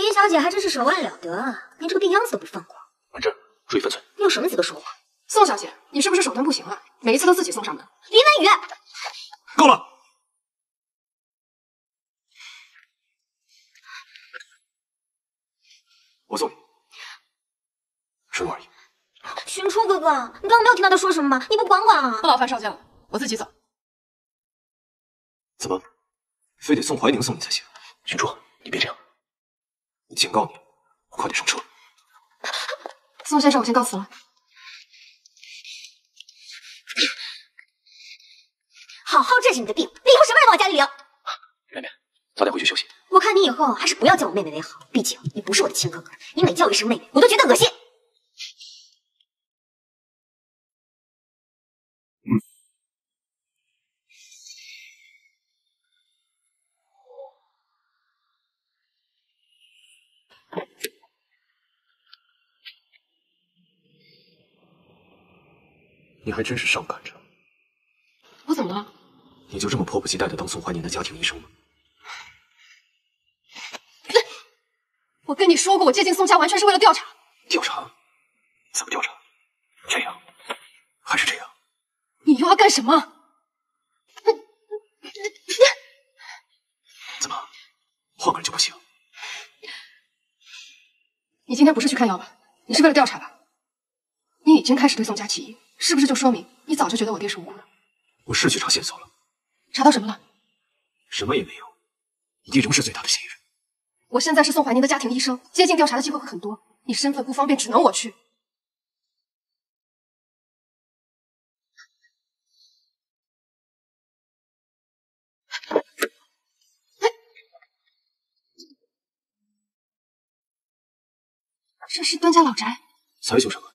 林小姐还真是手腕了得啊，连这个病秧子都不放过。婉珍，注意分寸。你有什么资格说我？宋小姐，你是不是手段不行了？每一次都自己送上门。林文宇，够了！我送你，顺路而已。寻初哥哥，你刚刚没有听到他说什么吗？你不管管啊？不劳烦少将了，我自己走。怎么，非得宋怀宁送你才行？寻初，你别这样。我警告你，快点上车。宋先生，我先告辞了。好好治治你的病，以后什么人往家里领？圆圆，早点回去休息。我看你以后还是不要叫我妹妹为好，毕竟你不是我的亲哥哥，你每叫一声妹妹，我都觉得恶心。你还真是上赶着。我怎么了？你就这么迫不及待的当宋怀年的家庭医生吗？我跟你说过，我接近宋家完全是为了调查。调查？怎么调查？这样，还是这样？你又要干什么？怎么，换个人就不行？你今天不是去看药吧？你是为了调查吧？你已经开始对宋家起疑，是不是就说明你早就觉得我爹是无辜的？我是去查线索了，查到什么了？什么也没有。你爹仍是最大的嫌疑人。我现在是宋怀宁的家庭医生，接近调查的机会会很多。你身份不方便，只能我去。这是端家老宅。才修什么？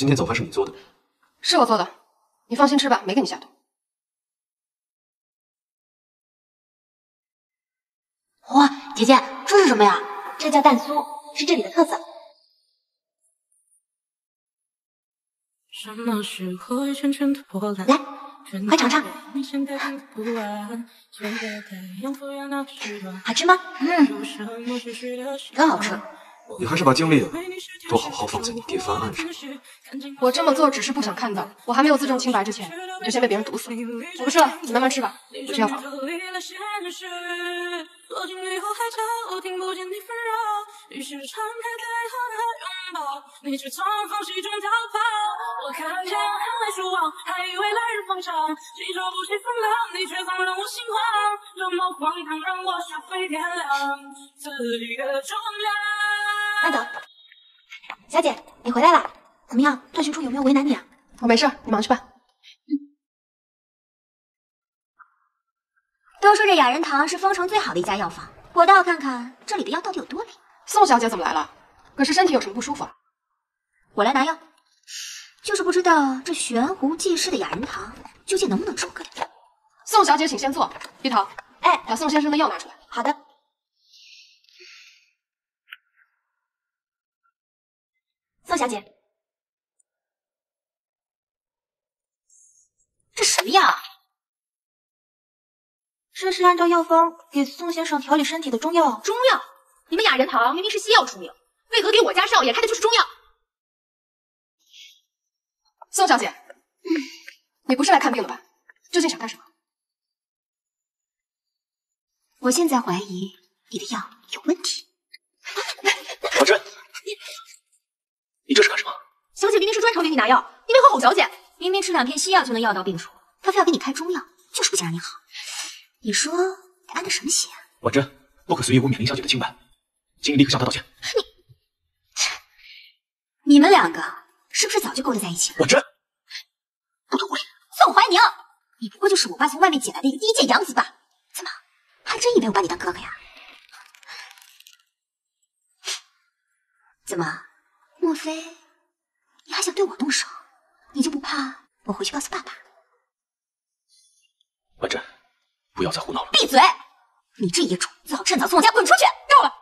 今天早饭是你做的，是我做的，你放心吃吧，没给你下毒。哇，姐姐，这是什么呀？这叫蛋酥，是这里的特色。什么时候一圈圈的波澜？来，快尝尝。好吃吗？嗯，真好吃。你还是把精力都好好放在你爹翻案上。我这么做只是不想看到，我还没有自证清白之前，你就先被别人毒死了。我不吃了，你慢慢吃吧，我吃药房。落进雨后海潮，听不见你纷扰，于是敞开最后的拥抱，你却从缝隙中逃跑。我看见寒来暑往，还以为来日方长，细说不起风浪，你却放任我心慌。这么荒唐，让我消费天亮，自己的重量。慢走，小姐，你回来了，怎么样？段巡初有没有为难你啊？我没事，你忙去吧。都说这雅人堂是丰城最好的一家药房，我倒要看看这里的药到底有多灵。宋小姐怎么来了？可是身体有什么不舒服啊？我来拿药，就是不知道这悬壶济世的雅人堂究竟能不能治我哥的病。宋小姐，请先坐。碧桃，哎，把宋先生的药拿出来。好的。宋小姐，这什么药？这是按照药方给宋先生调理身体的中药。中药？你们雅人堂明明是西药出名，为何给我家少爷开的就是中药？宋小姐，嗯，你不是来看病的吧？究竟想干什么？我现在怀疑你的药有问题。王真，你这是干什么？小姐明明是专程给你拿药，你为何吼小姐？明明吃两片西药就能药到病除，她非要给你开中药，就是不想让你好。你说你安的什么邪？婉珍，不可随意污蔑林小姐的清白，请你立刻向她道歉。你，你们两个是不是早就勾搭在一起了？婉珍，不得无礼！宋怀宁，你不过就是我爸从外面捡来的一个低贱养子吧？怎么，还真以为我把你当哥哥呀？怎么，莫非你还想对我动手？你就不怕我回去告诉爸爸？婉珍。不要再胡闹了！闭嘴！你这野种，最好趁早从我家滚出去！够了，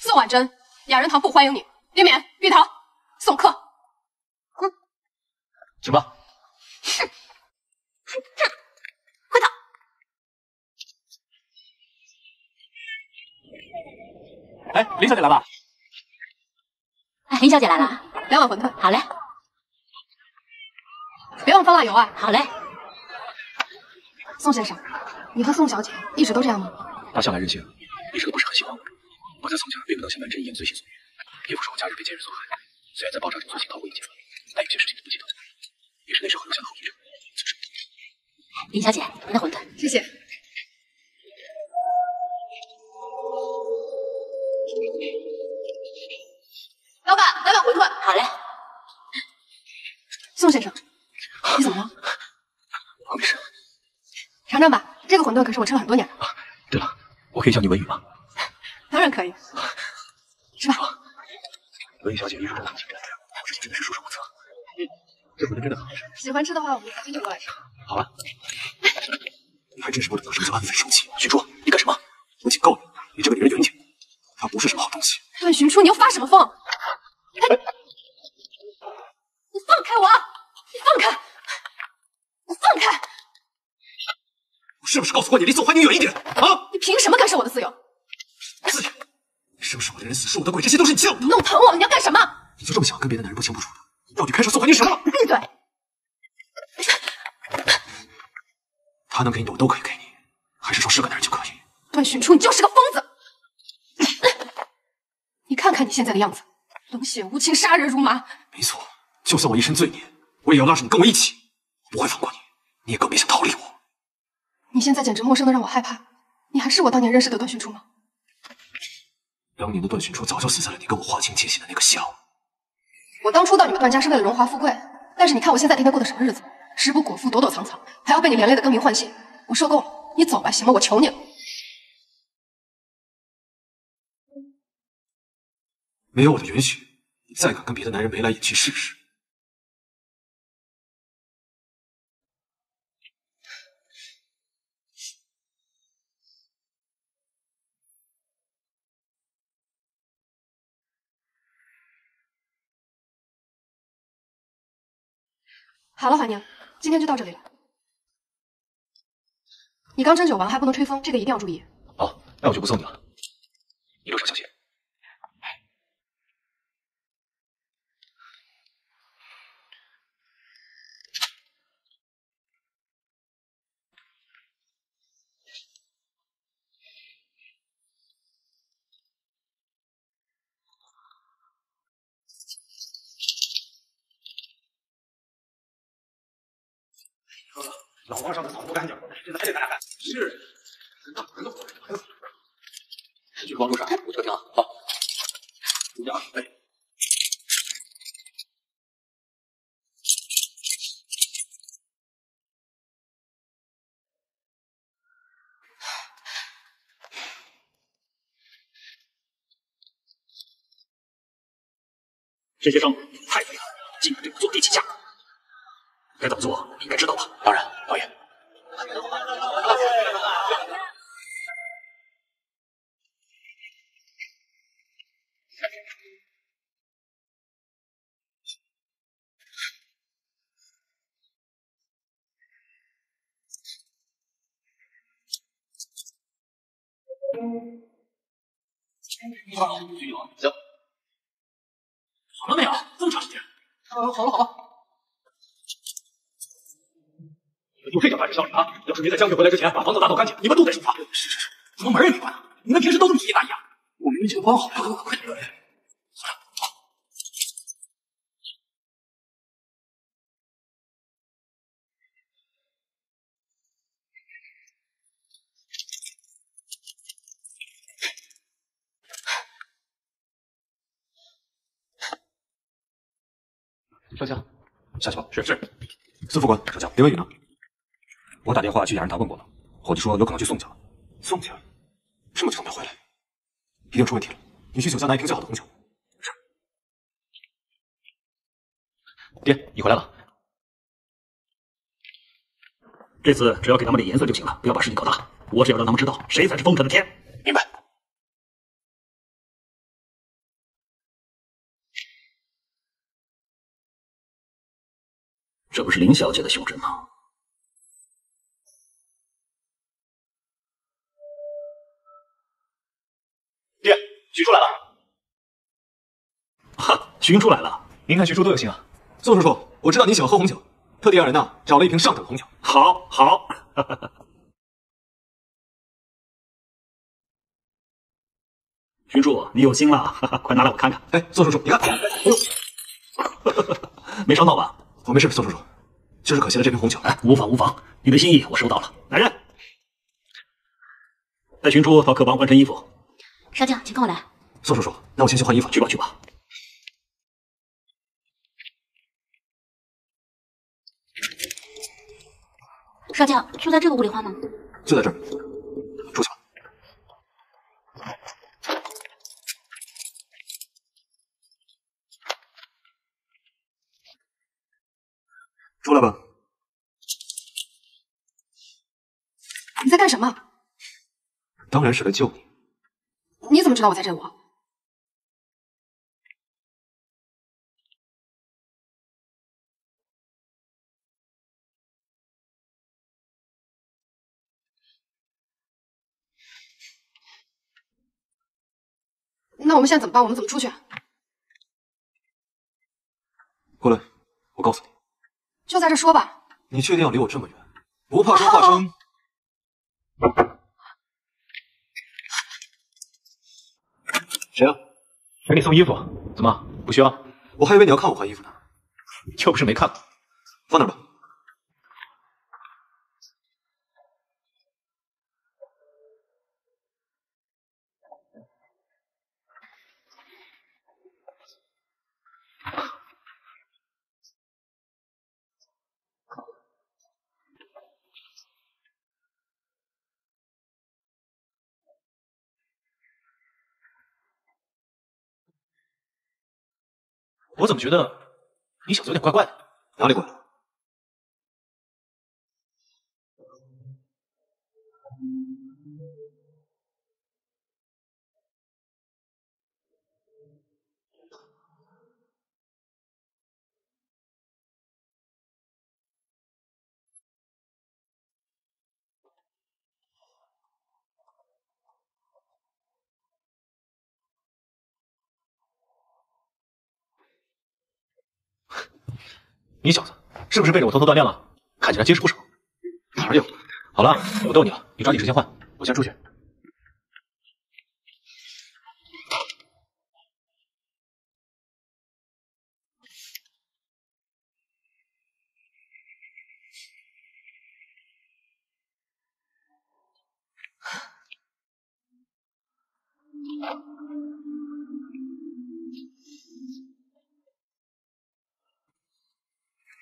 宋婉珍，雅人堂不欢迎你。林冕、碧桃，送客。嗯，请吧。哼，快走！哎，林小姐来了。哎，林小姐来了，两碗馄饨。好嘞。别忘放辣油啊。好嘞。宋先生。你和宋小姐一直都这样吗？她向来任性，一直都不是很喜欢我。我在宋家并不能像南真一样随心所欲，也不是我家人被奸人所害。虽然在爆炸中苏醒逃过一劫，但有些事情不记得，也是那时候留下的后遗症。林小姐，您的馄饨，谢谢。这个馄饨可是我吃了很多年了。对了，我可以叫你文宇吗？<laughs> 当然可以，吃吧。文宇小姐一直这么谨慎，之前真的是束手无策。这馄饨真的很好吃，喜欢吃的话，我们改天就过来吃。好啊。你还真是不知道什么叫安分守己。许初，你干什么？我警告你，你这个女人远点，她不是什么好东西。段寻初，你又发什么疯？你放开我！你放开！你放开！我是不是告诉过你离宋怀宁远一点啊？你凭什么干涉我的自由？自由？生是我的人，死是我的鬼，这些都是你欠我的。你弄疼我了！你要干什么？你就这么想跟别的男人不清不楚的？你到底看上宋怀宁什么了？闭嘴！他能给你的我都可以给你，还是说是个男人就可以？段寻初，你就是个疯子！你看看你现在的样子，冷血无情，杀人如麻。没错，就算我一身罪孽，我也要拉着你跟我一起，我不会放过你，你也更别想逃离我。你现在简直陌生的让我害怕。你还是我当年认识的段寻初吗？当年的段寻初早就死在了你跟我划清界限的那个下午。我当初到你们段家是为了荣华富贵，但是你看我现在天天过的什么日子？食不果腹，躲躲藏藏，还要被你连累的更名换姓，我受够了。你走吧，行吗？我求你了。没有我的允许，你再敢跟别的男人眉来眼去试试？好了，怀宁，今天就到这里了。你刚针灸完还不能吹风，这个一定要注意。好，那我就不送你了。一路上小心。老皇上的草多干净，现在还得咱俩干。是。去帮路上，我这个挺好。好，注意啊！哎。这些伤太厉害了，竟敢对我坐地起价，该怎么做你应该知道吧？当然，是没在将军回来之前把房子打扫干净，你们都得处罚。是是是，怎么门也没关啊？你们平时都这么体贴大姨啊？我明明就关好了，快点。少将，下去吧。是是。司副官，少将，林文宇呢？我打电话去雅人堂问过了，伙计说有可能去宋家了。宋家？这么久都没回来，一定出问题了。你去酒家拿一瓶最好的红酒。是。爹，你回来了。这次只要给他们点颜色就行了，不要把事情搞大。我只要让他们知道谁才是风尘的天。明白。这不是林小姐的胸针吗？爹，徐叔来了。哈，许出来了。您看徐叔多有心啊。宋叔叔，我知道你喜欢喝红酒，特地让人呢找了一瓶上等红酒。好，好。<laughs> 徐叔，你有心了，<laughs> 快拿来我看看。哎，宋叔叔，你看，哎呦，<laughs> 没伤到吧？我没事，宋叔叔，就是可惜了这瓶红酒。哎，无妨无妨，你的心意我收到了。来人，带寻初到客房换身衣服。少将请跟我来。宋叔叔那我先去换衣服去吧去吧。少将就在这个屋里换吗？就在这儿。出去吧。出来吧。你在干什么？当然是来救你。你怎么知道我在震武？那我们现在怎么办？我们怎么出去？过来，我告诉你。就在这说吧。你确定要离我这么远？不怕说话声？<laughs> 谁啊？给你送衣服，怎么不需要？我还以为你要看我换衣服呢。又不是没看过。放那吧。我怎么觉得你小子有点怪怪的？哪里怪？你小子是不是背着我偷偷锻炼了？看起来结实不少。哪有？好了，我不逗你了，你抓紧时间换，我先出去。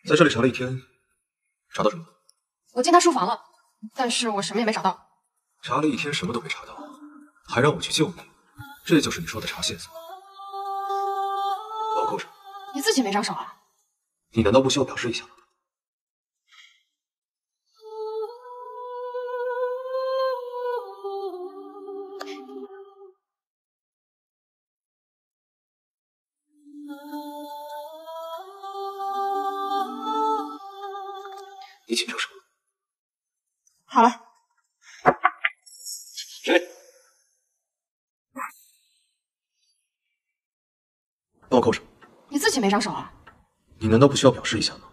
在这里查了一天，查到什么？我进他书房了，但是我什么也没找到。查了一天，什么都没查到，还让我去救你，这就是你说的查线索？把我扣上！你自己没长手啊？你难道不需要表示一下吗？没上手啊？你难道不需要表示一下吗？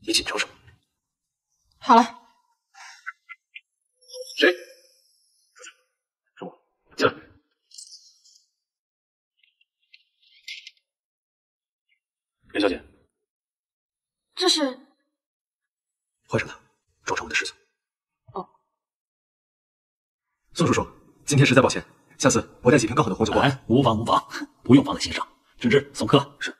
你紧张什么？好了，谁？是我，进来。任小姐，这是换上它，装成我的狮子。哦。宋叔叔，今天实在抱歉，下次我带几瓶更好的红酒过来。哎，无妨无妨，不用放在心上。芝芝，送客。是。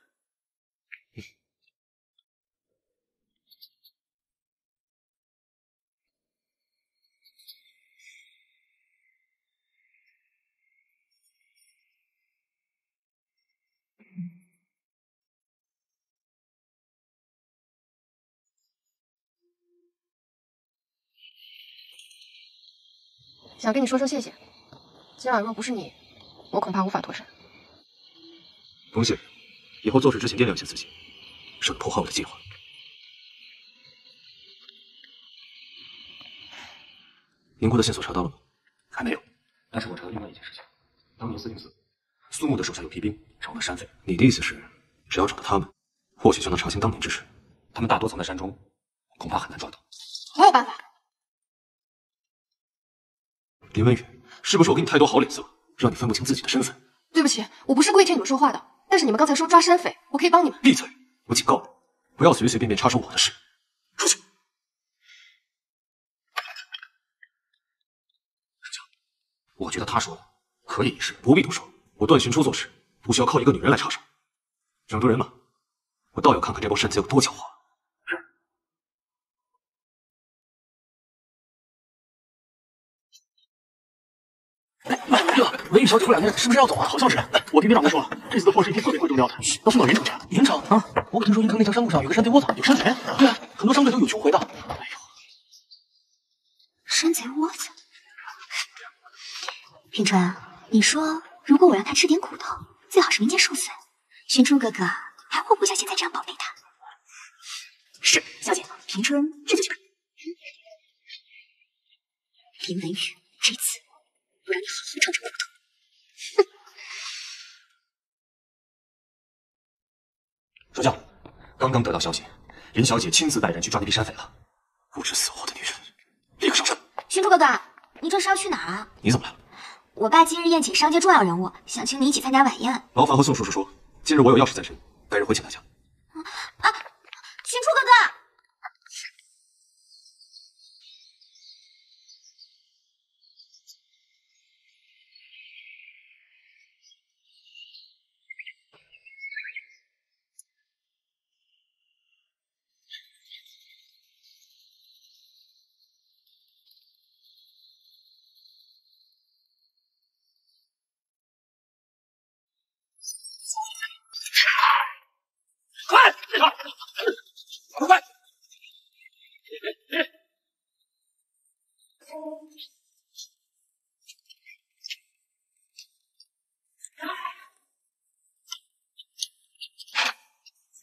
想跟你说声谢谢。今晚若不是你，我恐怕无法脱身。不用谢，以后做事之前掂量一下自己，省得破坏我的计划。宁国的线索查到了吗？还没有，但是我查到另外一件事情。当年四零四，苏木的手下有皮兵，成了山匪。你的意思是，只要找到他们，或许就能查清当年之事？他们大多藏在山中，恐怕很难抓到。我有办法。林文宇，是不是我给你太多好脸色，让你分不清自己的身份？对不起，我不是故意听你们说话的。但是你们刚才说抓山匪，我可以帮你们。闭嘴！我警告你，不要随随便便插手我的事。出去！我觉得他说的可以一试。不必多说，我段寻初做事不需要靠一个女人来插手。整住人马，我倒要看看这帮山贼有多狡猾。文宇小姐夫两天是不是要走啊？好像是。我听队长在说了，这次的货是一批特别贵重料材，要送到云城去。云城啊，我可听说云城那条山路上有个山贼窝子，有山贼。对啊，很多商队都有去无回的。哎呦，山贼窝子。平春，你说如果我让他吃点苦头，最好是民间受损，玄珠哥哥还会不会像现在这样宝贝他？是，小姐，平春这就去办。林文宇，这次我让你好好尝尝苦头。少将，刚刚得到消息，林小姐亲自带人去抓那批山匪了。不知死活的女人，立刻上山！寻珠哥哥，你这是要去哪儿啊？你怎么来了？我爸今日宴请商界重要人物，想请你一起参加晚宴。劳烦和宋叔叔说，今日我有要事在身，改日回请大家。啊，玄初哥哥。快，快快！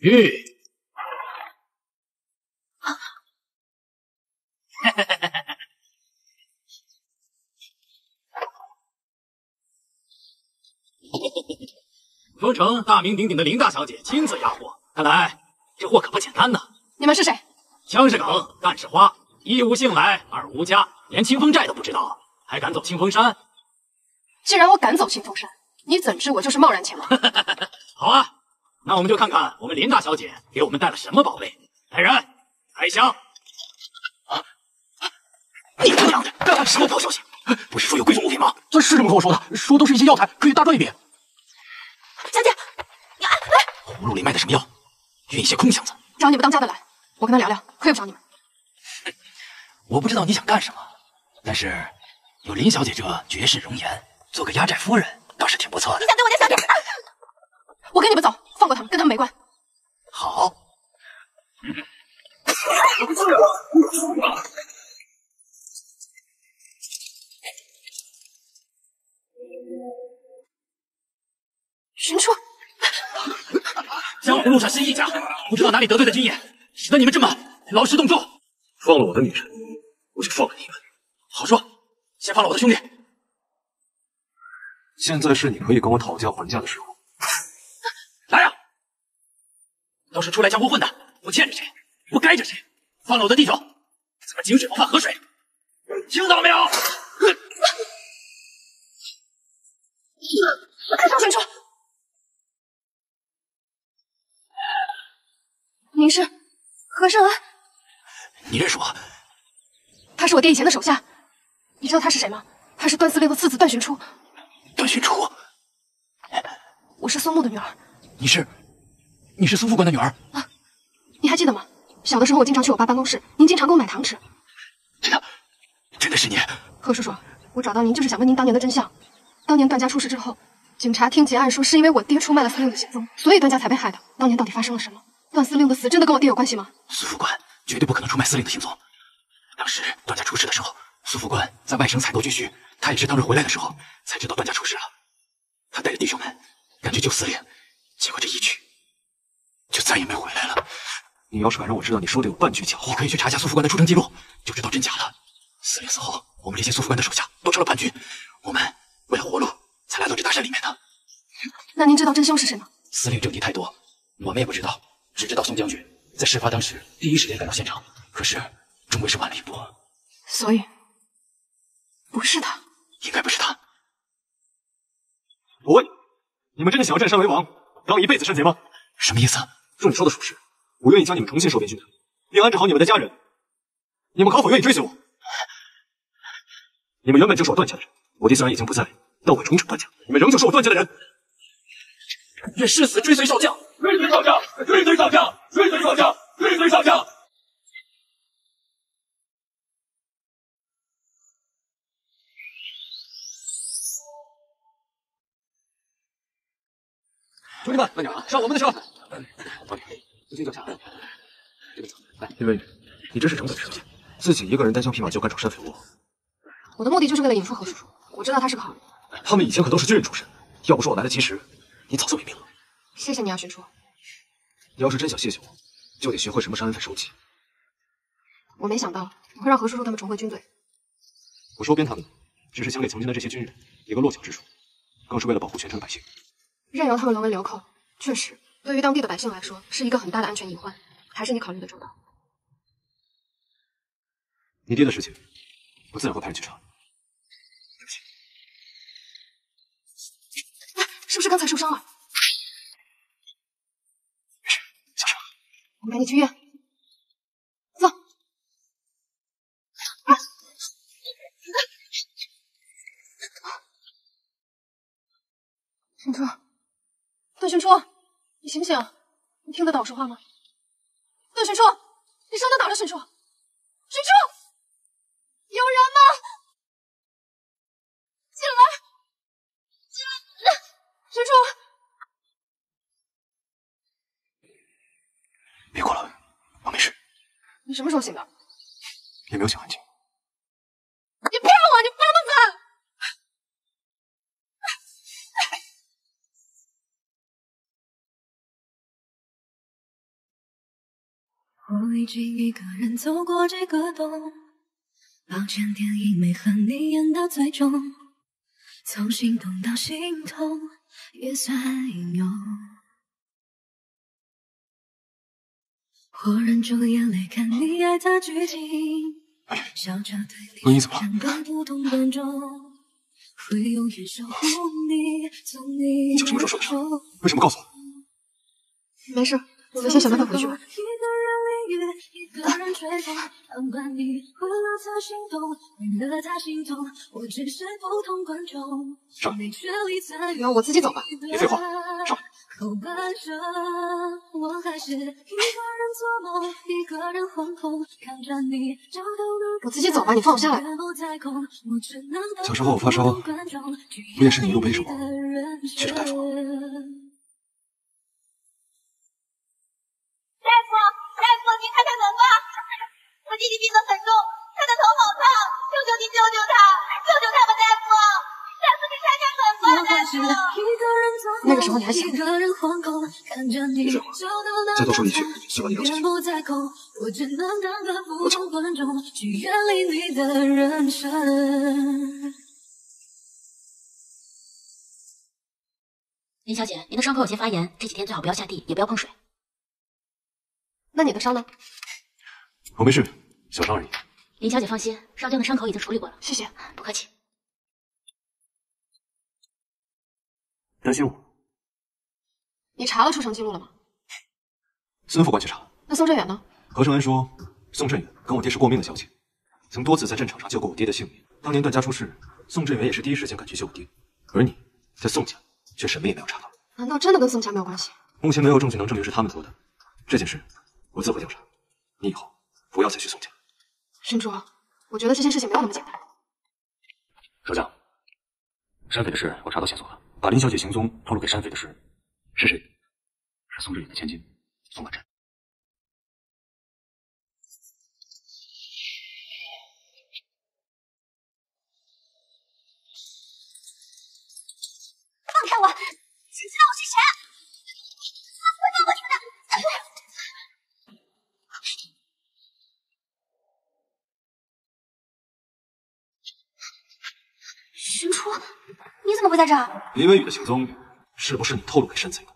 玉，<laughs> 丰城大名鼎鼎的林大小姐亲自押货。看来这货可不简单呐！你们是谁？枪是梗，干是花，一无姓来，二无家，连清风寨都不知道，还敢走清风山？既然我敢走清风山，你怎知我就是贸然前往？<laughs> 好啊，那我们就看看我们林大小姐给我们带了什么宝贝。来人，开箱！啊！你他娘的，什么破消息？不是说有贵重物品吗？他是这么跟我说的，说都是一些药材，可以大赚一笔。小姐，你哎哎，葫芦里卖的什么药？运一些空箱子，找你们当家的来，我跟他聊聊，亏不找你们。我不知道你想干什么，但是有林小姐这绝世容颜，做个压寨夫人倒是挺不错的。你想对我家小姐？我跟你们走，放过他们，跟他们没关。好。寻初。<laughs> 江湖路上新一家，不知道哪里得罪的军爷，使得你们这么劳师动众。放了我的女人，我就放了你们。好说，先放了我的兄弟。现在是你可以跟我讨价还价的时候。来呀！都是出来江湖混的，不欠着谁，不该着谁。放了我的弟兄，怎么井水不犯河水。听到了没有？张玄初。您是何胜安？你认识我？他是我爹以前的手下。你知道他是谁吗？他是段司令的次子段寻初。段寻初，我是苏木的女儿。你是，你是苏副官的女儿啊？你还记得吗？小的时候我经常去我爸办公室，您经常给我买糖吃。真的，真的是你？何叔叔，我找到您就是想问您当年的真相。当年段家出事之后，警察听结案说是因为我爹出卖了司令的行踪，所以段家才被害的。当年到底发生了什么？段司令的死真的跟我爹有关系吗？苏副官绝对不可能出卖司令的行踪。当时段家出事的时候，苏副官在外省采购军需，他也是当日回来的时候才知道段家出事了。他带着弟兄们赶去救司令，结果这一去就再也没回来了。你要是敢让我知道你说的有半句假话，你可以去查一下苏副官的出城记录，就知道真假了。司令死后，我们这些苏副官的手下都成了叛军，我们为了活路才来到这大山里面的。那您知道真凶是谁吗？司令政敌太多，我们也不知道。只知道宋将军在事发当时第一时间赶到现场，可是终归是晚了一步。所以不是他，应该不是他。我问你，你们真的想要占山为王，当一辈子山贼吗？什么意思？若你说的属实我愿意将你们重新收编军队并安置好你们的家人。你们可否愿意追随我？你们原本就是我段家的人我爹虽然已经不在但我重整段家你们仍旧是我段家的人。愿誓死追随少将追随少将追随少将追随少将追随少将。兄弟们慢点啊上我们的车。老李，就先坐下。这边走，来。林美女，你真是成本设计，自己一个人单枪匹马就敢找山匪窝。我的目的就是为了引出何叔叔。我知道他是个好人。他们以前可都是军人出身，要不是我来得及时，你早就没命了。谢谢你啊，玄初。你要是真想谢谢我，就得学会什么是安分守己。我没想到你会让何叔叔他们重回军队。我收编他们，只是想给曾经的这些军人一个落脚之处，更是为了保护全城百姓。任由他们沦为流寇，确实对于当地的百姓来说是一个很大的安全隐患。还是你考虑的周到。你爹的事情，我自然会派人去查。对不起，是不是刚才受伤了？没事，小伤。我们赶紧去医院。走。荀初，段荀初，你醒醒！你听得到我说话吗？段玄初，你伤到哪了？荀初，荀初，有人吗？进来，进来！荀初，别哭了，我没事。你什么时候醒的？也没有醒很久。我已经一个人走过这个冬，抱歉，电影没和你演到最终，从心动到心痛也算英勇。我忍住眼泪看你爱的剧情，笑着对你说像个普通观众，会永远守护你，从你叫什么时候受的伤？为什么不告诉我？没事，我们先想办法回去吧。雨一个人吹风，看惯你会让他心动，为了他心痛，我只是普通观众。上你却离在要我自己走吧。别废话，上。后半生，我还是一个人做梦，一个人惶恐，看着你找到了我自己走吧，你放我下来。小时候我发烧，不也是你一路背着我去找大夫？大夫，大夫，您看看门吧，我弟弟病得很重，他的头好烫，求求您救救他，救救他吧，大夫，大夫你开开门吧，大夫。那个时候你还小。再多说一句就把你扔下去。我只能当个普通观众，去远离你的人生。林小姐，您的伤口有些发炎，这几天最好不要下地，也不要碰水。那你的伤呢？我没事，小伤而已。林小姐放心，少将的伤口已经处理过了。谢谢，不客气。担心我？你查了出城记录了吗？孙副官去查。那宋振远呢？何承恩说，宋振远跟我爹是过命的交情，曾多次在战场上救过我爹的性命。当年段家出事，宋振远也是第一时间赶去救我爹，而你在宋家却什么也没有查到。难道真的跟宋家没有关系？目前没有证据能证明是他们做的。这件事我自会调查，你以后不要再去宋家。荀初，我觉得这件事情没有那么简单。少将，山匪的事我查到线索了。把林小姐行踪透露给山匪的是是谁？是宋志远的千金宋婉珍。放开我！你怎么会在这儿？林文宇的行踪是不是你透露给山贼的？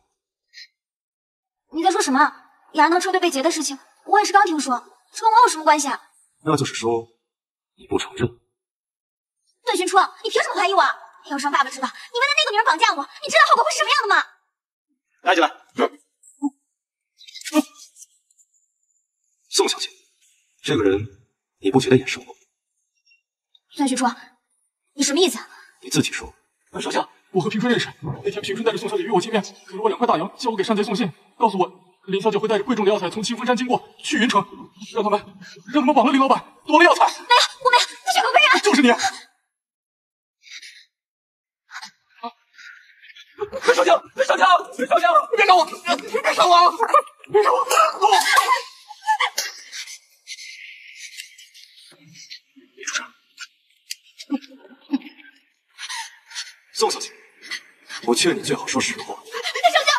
你在说什么？雅能车队被劫的事情，我也是刚听说，这跟我有什么关系啊？那就是说你不承认？段寻初，你凭什么怀疑我？要是让爸爸知道你为了那个女人绑架我，你知道后果会是什么样的吗？带进来。宋小姐，这个人你不觉得眼熟吗？段寻初，你什么意思？你自己说。少将，我和平春认识。那天平春带着宋小姐约我见面，给了我两块大洋，叫我给山贼送信，告诉我林小姐会带着贵重的药材从清风山经过去云城，让他们让他们绑了林老板，夺了药材。没有，我没有，这是个伪人。就是你。少将，少将，少将，别杀我，别杀我，别杀我！别宋小姐，我劝你最好说实话。小娇，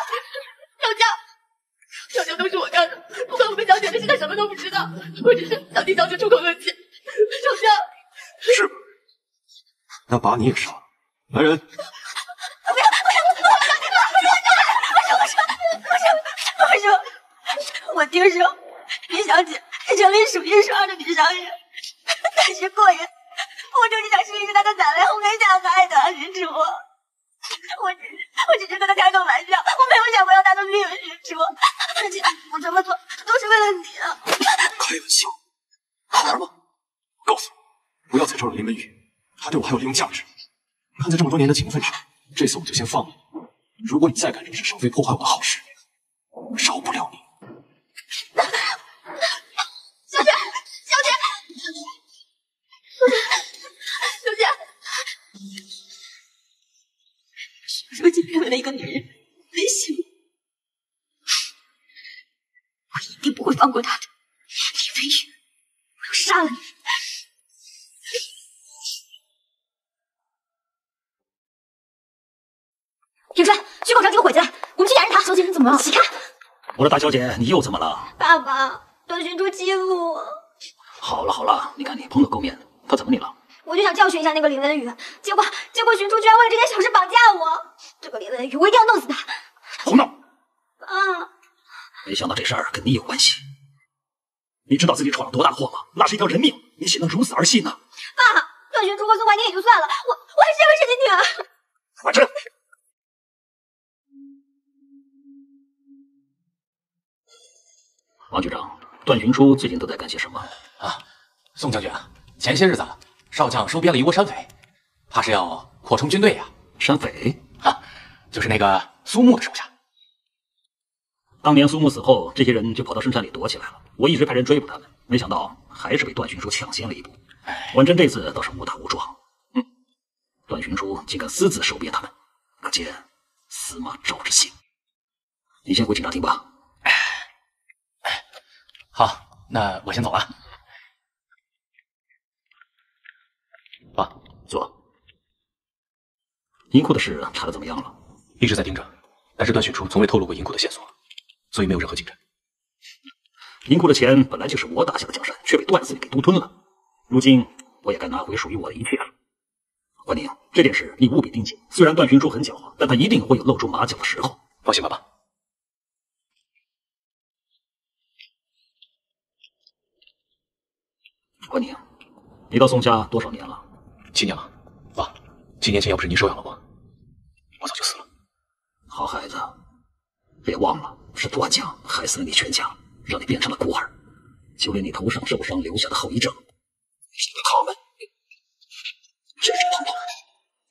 小娇，小娇都是我干的，不管我们小姐，但是她什么都不知道，我只是想替小姐出口恶气。小娇，是吗？那把你也杀了。来人！不要！不要！不要！不是！不是！不是！我听说林小姐是城里数一数二的女商人，但是过瘾，我就是想试一试他的胆量，我没想害他，施主。<laughs> 我只我只是跟他开个玩笑，我没有想过要他的命，施主。而 <laughs> 且我这么做都是为了你啊！开玩笑，好玩吗？告诉我，不要再招惹林文宇，他对我还有利用价值。看在这么多年的情分上，这次我就先放了你。如果你再敢惹是生非，破坏我的好事，我饶不了你。小姐，小姐，小姐，如今变为了一个女人没行，我一定不会放过她的。李飞宇，我要杀了你！平川，去广场几个伙计来，我们去掩着他。小姐，你怎么了？起开。我的大小姐，你又怎么了？爸爸，段寻珠欺负我。好了好了，你看你蓬头垢面的，他怎么你了？我就想教训一下那个林文宇，结果结果寻珠居然为了这件小事绑架我。这个林文宇，我一定要弄死他！胡闹！啊！没想到这事儿跟你有关系。你知道自己闯了多大祸吗？那是一条人命，你岂能如此儿戏呢？爸，段寻初和宋怀宁也就算了，我我还是这位神经女儿。反正。王局长，段寻初最近都在干些什么啊？宋将军啊，前些日子少将收编了一窝山匪，怕是要扩充军队呀。山匪啊，就是那个苏木的手下。当年苏木死后，这些人就跑到深山里躲起来了。我一直派人追捕他们，没想到还是被段群初抢先了一步。婉珍这次倒是误打误撞。嗯，段群初竟敢私自收编他们，可见司马昭之心。你先回警察厅吧。好，那我先走了。爸，坐。银库的事查的怎么样了？一直在盯着，但是段雪初从未透露过银库的线索，所以没有任何进展。银库的钱本来就是我打下的江山，却被段司令给独吞了。如今我也该拿回属于我的一切了。关宁，这件事你务必盯紧。虽然段寻初很狡猾，但他一定会有露出马脚的时候。放心吧，爸。关宁，你到宋家多少年了？七年了。爸，七年前要不是您收养了我，我早就死了。好孩子，别忘了是段家害死了你全家，让你变成了孤儿，就连你头上受伤留下的后遗症，他们，这些痛苦，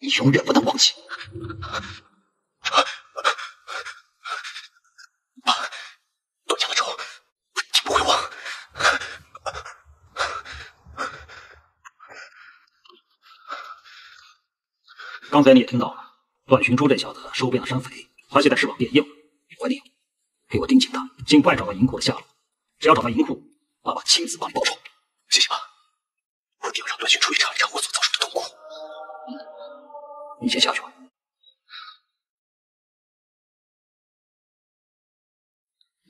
你永远不能忘记。爸，段家的仇，你不会忘。刚才你也听到了，段寻珠这小子收编了山匪，他现在翅膀变硬。怀宁，给我盯紧他，尽快找到银库的下落。只要找到银库，爸爸亲自帮你报仇。谢谢爸，我一定要让段寻珠也尝一尝我所遭受的痛苦。嗯，你先下去吧。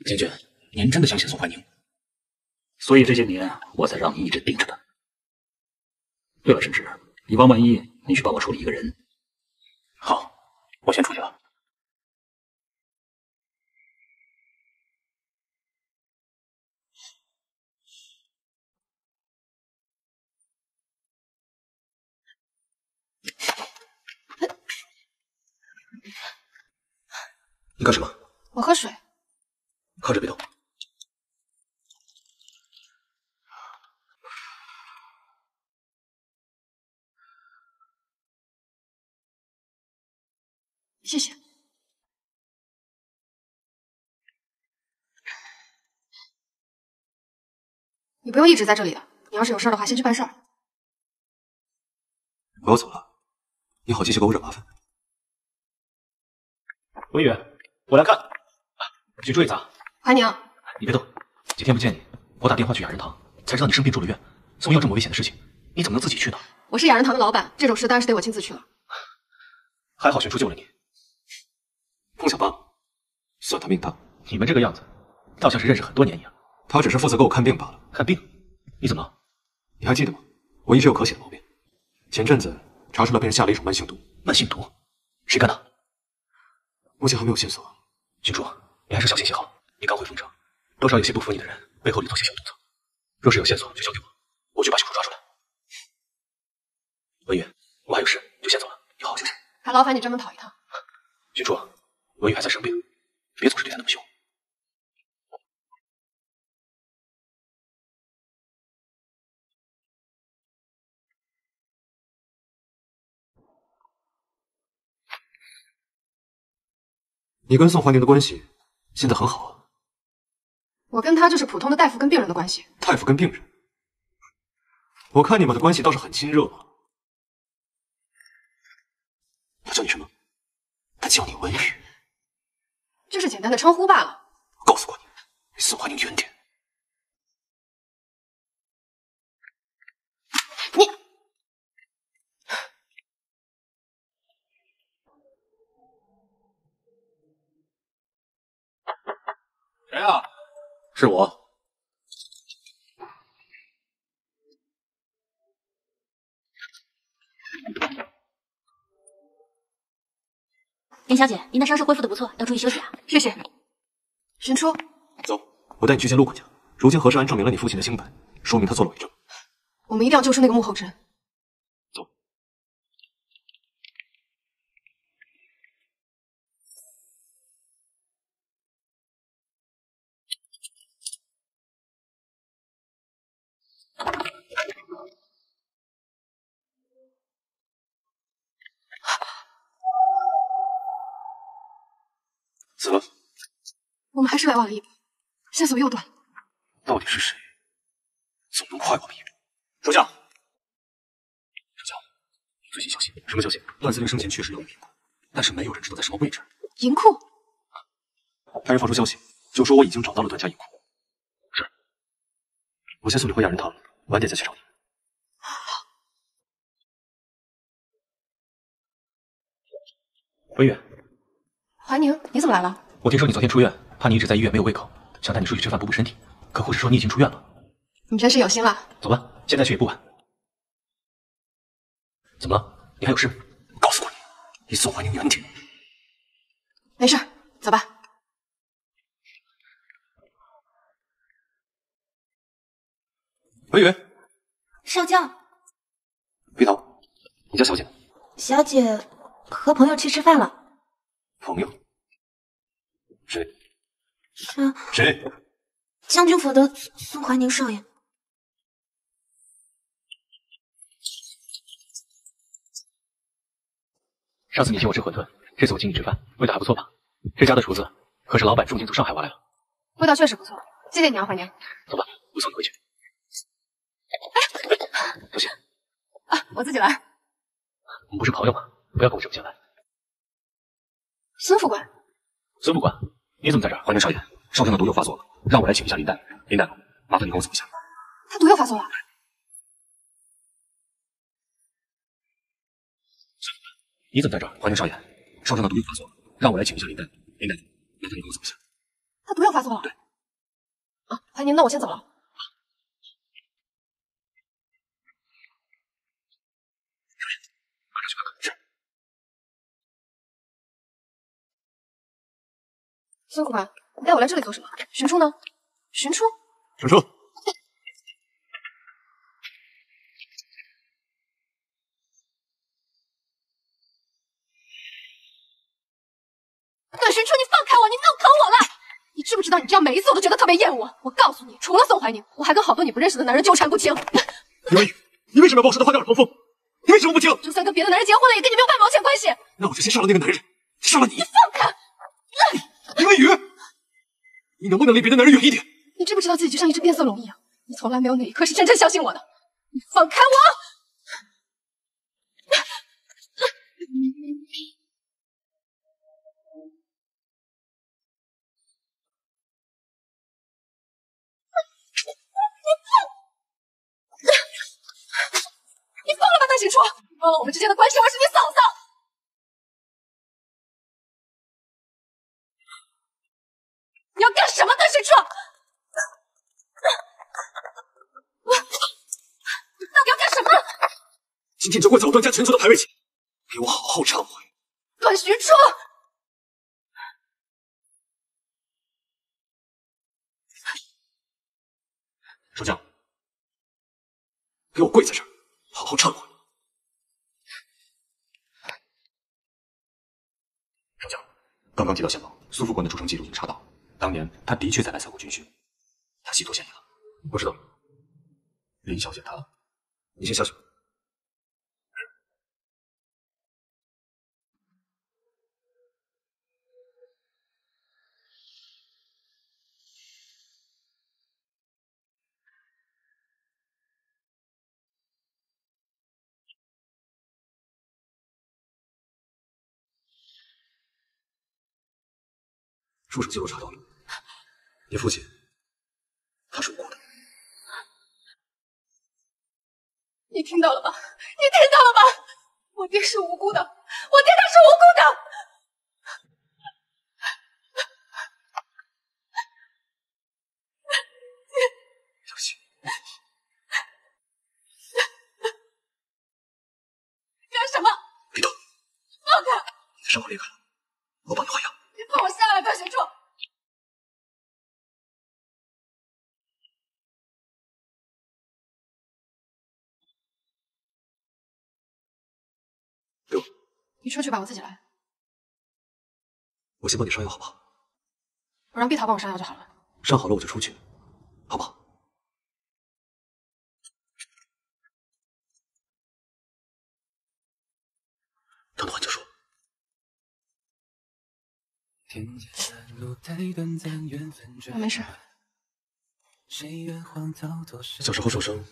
将军，您真的相信宋怀宁？所以这些年我才让你一直盯着他。对了，沈志，以防万一，你去帮我处理一个人。好，我先出去了。你干什么？我喝水。靠着别动。谢谢。你不用一直在这里的，你要是有事的话，先去办事儿。我要走了，你好继续给我惹麻烦。文宇，我来看。许初也在。怀宁，你别动，几天不见你，我打电话去雅人堂，才知道你生病住了院。送药这么危险的事情，你怎么能自己去呢？我是雅人堂的老板，这种事当然是得我亲自去了。还好玄初救了你。碰巧吧，算他命大。你们这个样子，倒像是认识很多年一样。他只是负责给我看病罢了。看病？你怎么了？你还记得吗？我一直有咳血的毛病，前阵子查出来被人下了一种慢性毒。慢性毒？谁干的？目前还没有线索。郡主，你还是小心些好。你刚回封城，多少有些不服你的人背后里做些小动作。若是有线索，就交给我，我去把凶手抓出来。文宇，我还有事，就先走了。你好好休息。还劳烦你专门跑一趟。郡主，文宇还在生病，别总是对他那么凶。你跟宋怀宁的关系现在很好啊？我跟他就是普通的大夫跟病人的关系。大夫跟病人，我看你们的关系倒是很亲热嘛。他叫你什么？他叫你文宇，就是简单的称呼罢了。告诉过你，离宋怀宁远点。你谁啊？是我。林小姐，您的伤势恢复的不错，要注意休息啊。谢谢。寻初，走，我带你去见陆管家。如今何世安证明了你父亲的清白，说明他做了伪证。我们一定要救出那个幕后之人。死了。我们还是来晚了一步，线索又断了。到底是谁？总能快我们一步。守将，守将，最新消息，什么消息？段司令生前确实有一银库，但是没有人知道在什么位置。银库？派人放出消息，就说我已经找到了段家银库。是，我先送你回雅人堂，晚点再去找你。文宇，怀宁，你怎么来了？我听说你昨天出院，怕你一直在医院没有胃口，想带你出去吃饭补补身体。可护士说你已经出院了。你真是有心了。走吧，现在去也不晚。怎么了？你还有事？告诉过你，离宋怀宁远点。没事，走吧。文宇，少将，碧桃，你家小姐呢？小姐和朋友去吃饭了。朋友？谁？是谁？将军府的宋怀宁少爷。上次你请我吃馄饨，这次我请你吃饭，味道还不错吧？这家的厨子可是老板重金从上海挖来的，味道确实不错，谢谢你啊，怀宁。走吧，我送你回去。哎小心啊，我自己来。我们不是朋友吗？不要跟我这么见外。孙副官，孙副官，你怎么在这儿？怀宁少爷，少将的毒又发作了，让我来请一下林大夫。林大夫，麻烦你跟我走一下。他毒又发作了。你怎么在这儿？怀宁少爷，少将的毒又发作了，让我来请一下林大夫。林大夫，麻烦你跟我走一下。他毒又发作了。对。啊，怀宁，那我先走了。马上去看看。是。孙副官，你带我来这里做什么？寻初呢？寻初？寻初。段寻初，你放开我！你弄疼我了！你知不知道，你这样每一次我都觉得特别厌恶。我告诉你，除了宋怀宁，我还跟好多你不认识的男人纠缠不清。林文宇，你为什么要把我说的话两耳旁风？你为什么不听？就算跟别的男人结婚了，也跟你没有半毛钱关系。那我就先杀了那个男人，杀了你。你放开！林文雨你能不能离别的男人远一点？你知不知道自己就像一只变色龙一样？你从来没有哪一刻是真正相信我的。你放开我！<laughs> 你疯了吧大清初！你忘了我们之间的关系我是你嫂嫂你要干什么，段玄初？你到底要干什么？今天就会在我段家全族的牌位前，给我好好忏悔。段玄初，少将，给我跪在这儿，好好忏悔。少将，刚刚接到线报，苏副官的出城记录已经查到，当年他的确在来三国军训，他系脱嫌疑了。我知道，林小姐她，你先下去。助手记录查到了，你父亲他是无辜的。你听到了吗？你听到了吗？我爹是无辜的，我爹他是无辜的。小心，干什么？别动！放开！你的伤口裂开了，我帮你你出去吧，我自己来。我先帮你上药，好不好？我让碧桃帮我上药就好了。上好了我就出去，好不好？疼的话就说。我没事。小时候受伤，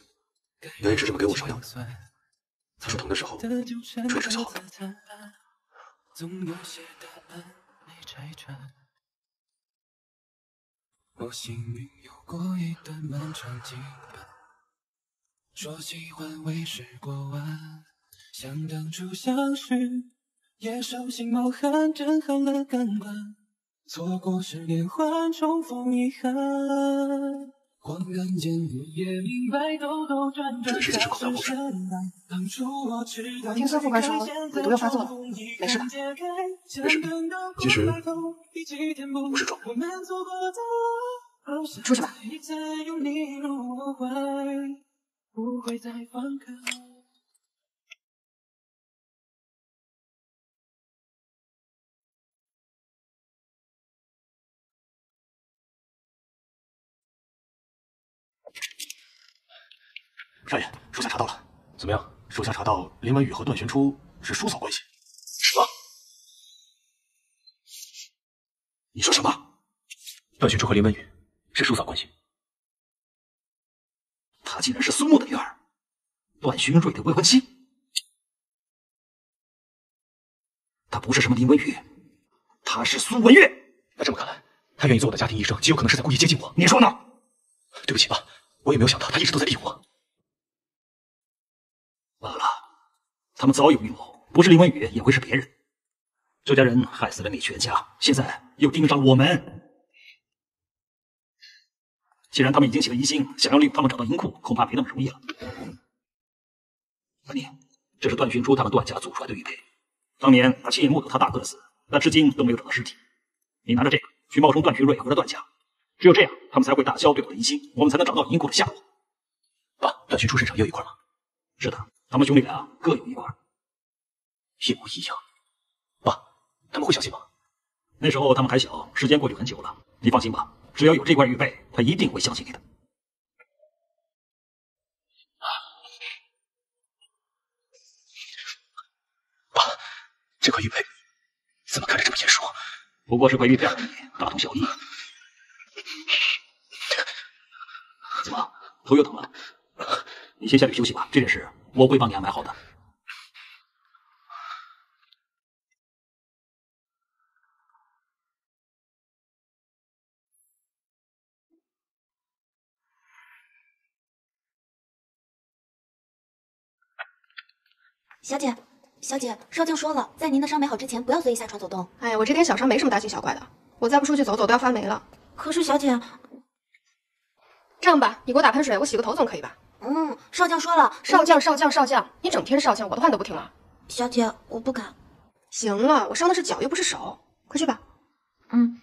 杨一直这么给我上药的。他说疼的时候吹着就好了。我幸运有过一段漫长羁绊，说喜欢为时过晚，想当初相识，也手心冒汗，震撼了感官，错过是连环，重逢遗憾。恍然间，我也明白，兜兜转转，才是深爱。当初我听孙副官说你毒又发作了，没事吧？没事，其实不是装的。出去吧。少爷，属下查到了，怎么样？属下查到林文宇和段玄初是叔嫂关系。什么？你说什么？段玄初和林文宇是叔嫂关系？她竟然是苏木的女儿，段勋瑞的未婚妻。她不是什么林文宇，她是苏文月。那这么看来，她愿意做我的家庭医生，极有可能是在故意接近我。你说呢？对不起吧，我也没有想到她一直都在利用我。罢了，他们早有预谋，不是林文宇也会是别人。周家人害死了你全家，现在又盯上了我们。既然他们已经起了疑心，想要利用他们找到银库，恐怕没那么容易了。阿宁，这是段寻初他们段家祖传的玉佩，当年他亲眼目睹他大哥的死，但至今都没有找到尸体。你拿着这个去冒充段寻瑞回了段家，只有这样，他们才会打消对我的疑心，我们才能找到银库的下落。爸，段寻初身上也有一块吗？是的。他们兄弟俩各有一块，一模一样。爸，他们会相信吗？那时候他们还小，时间过去很久了。你放心吧，只要有这块玉佩，他一定会相信你的。爸，这块玉佩怎么看着这么眼熟？不过是块玉片而已，大同小异。怎么，头又疼了？你先下去休息吧，这件事我会帮你安排好的。小姐，小姐，少将说了，在您的伤没好之前，不要随意下床走动。哎呀，我这点小伤没什么大惊小怪的，我再不出去走走都要发霉了。可是小姐，这样吧，你给我打盆水，我洗个头总可以吧？嗯，少将说了，少将，少将，少将，你整天少将，我的话你都不听了。小姐，我不敢。行了，我伤的是脚，又不是手，快去吧。嗯。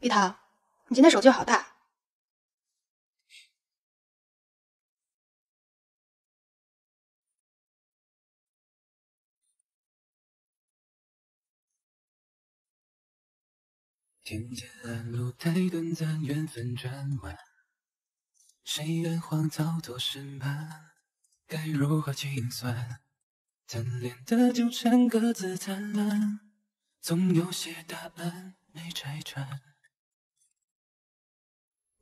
碧桃，你今天手劲好大。天间暗路太短暂，缘分转弯，谁愿荒草多深满？该如何清算？贪恋的纠缠，各自灿烂，总有些答案没拆穿。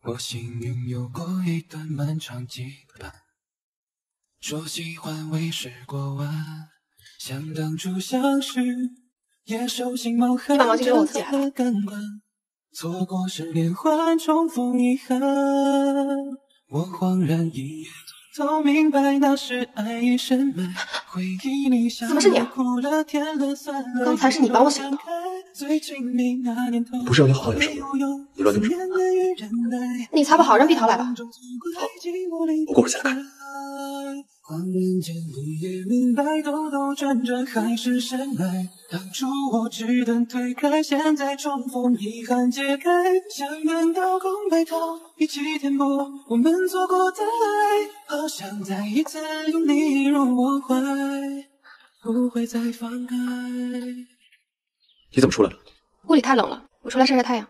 我幸运有过一段漫长羁绊，说喜欢为时过晚，想当初相识。野兽心毛痕，挣扎了感官，错过是连环，遗憾。我恍然一夜，明白那是爱已深埋。<laughs> 回忆里像哭了甜了酸了，刚才是你把我想的。不是让你好好养伤吗？你乱动手。你擦不好，让碧桃来吧。好，我过会儿再来看。恍然间，你也明白，兜兜转转还是深爱。当初我只等推开，现在重逢，遗憾解开。想念到空白头，一起填补我们错过的爱。好想再一次拥你入我怀，不会再放开。你怎么出来了？屋里太冷了，我出来晒晒太阳。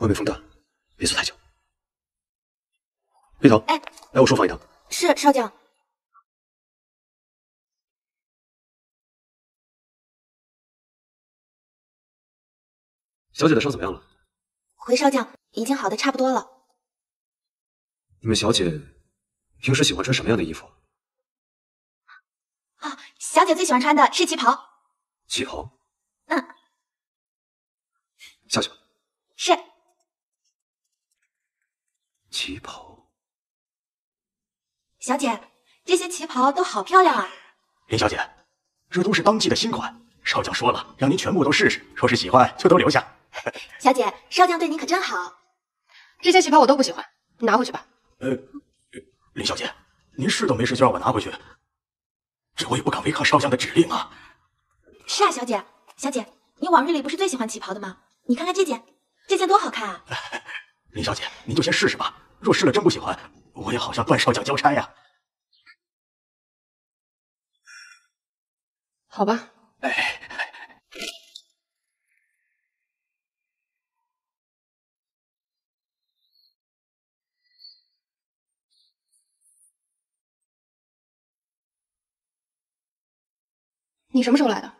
外面风大，别坐太久。碧桃，哎，来我书房一趟。是少将。小姐的伤怎么样了？回少将，已经好的差不多了。你们小姐平时喜欢穿什么样的衣服？啊，小姐最喜欢穿的是旗袍。旗袍。嗯。下去吧。是。旗袍，小姐，这些旗袍都好漂亮啊！林小姐，这都是当季的新款，少将说了，让您全部都试试，说是喜欢就都留下。<laughs> 小姐，少将对您可真好。这些旗袍我都不喜欢，你拿回去吧。呃，林小姐，您试都没试就让我拿回去，这我也不敢违抗少将的指令啊。是啊，小姐，小姐，你往日里不是最喜欢旗袍的吗？你看看这件，这件多好看啊！<laughs> 林小姐，您就先试试吧。若试了真不喜欢，我也好向段少将交差呀。好吧。哎。你什么时候来的？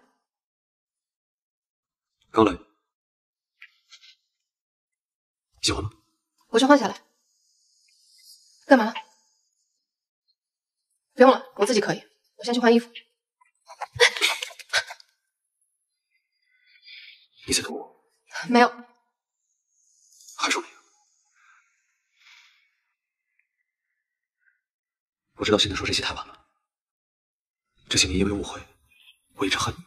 刚来。喜欢吗？我去换下来。干嘛？不用了，我自己可以。我先去换衣服。你在等我？没有。还说没有？我知道现在说这些太晚了。这些年因为误会，我一直恨你，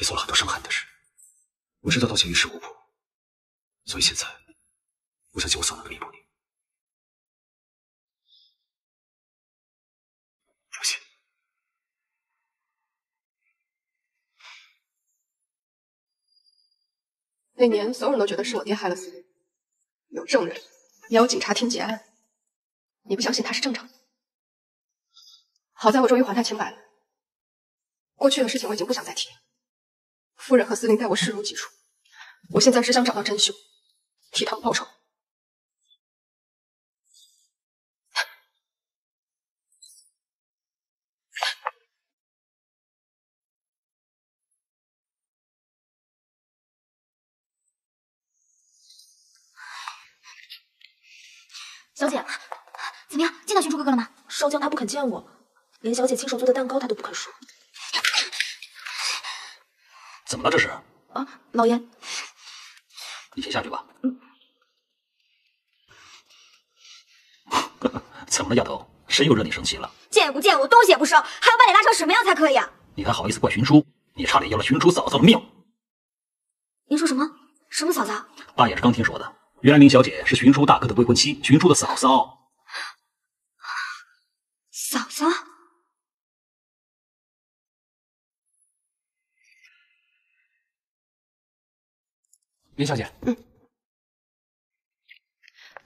也做了很多伤害你的事。我知道道歉于事无补，所以现在。我想尽我所能的弥补你。那年所有人都觉得是我爹害了司令，有证人，也有警察听结案。你不相信他是正常的。好在我终于还他清白了。过去的事情我已经不想再提了。夫人和司令待我视如己出，我现在只想找到真凶，替他们报仇。小姐，怎么样？见到寻初哥哥了吗？少将他不肯见我，连小姐亲手做的蛋糕他都不肯说。怎么了这是？啊，老爷，你先下去吧。<laughs> 怎么了，丫头？谁又惹你生气了？见也不见我，东西也不收，还要把你拉成什么样才可以啊？你还好意思怪寻叔？你差点要了寻叔嫂嫂的命！您说什么？什么嫂嫂？爸也是刚听说的。原来林小姐是寻叔大哥的未婚妻，寻叔的嫂嫂。嫂嫂，林小姐，嗯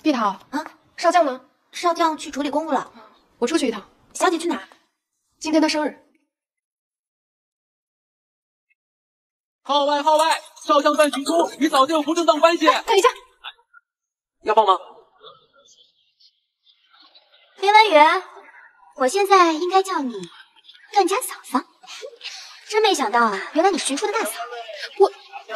碧桃啊，少将呢？少将去处理公务了。我出去一趟。小姐去哪？今天他生日。号外号外！少将犯寻初与嫂子有不正当关系。等一下，要报吗？林文宇，我现在应该叫你段家嫂嫂。真没想到啊，原来你是寻初的大嫂。我，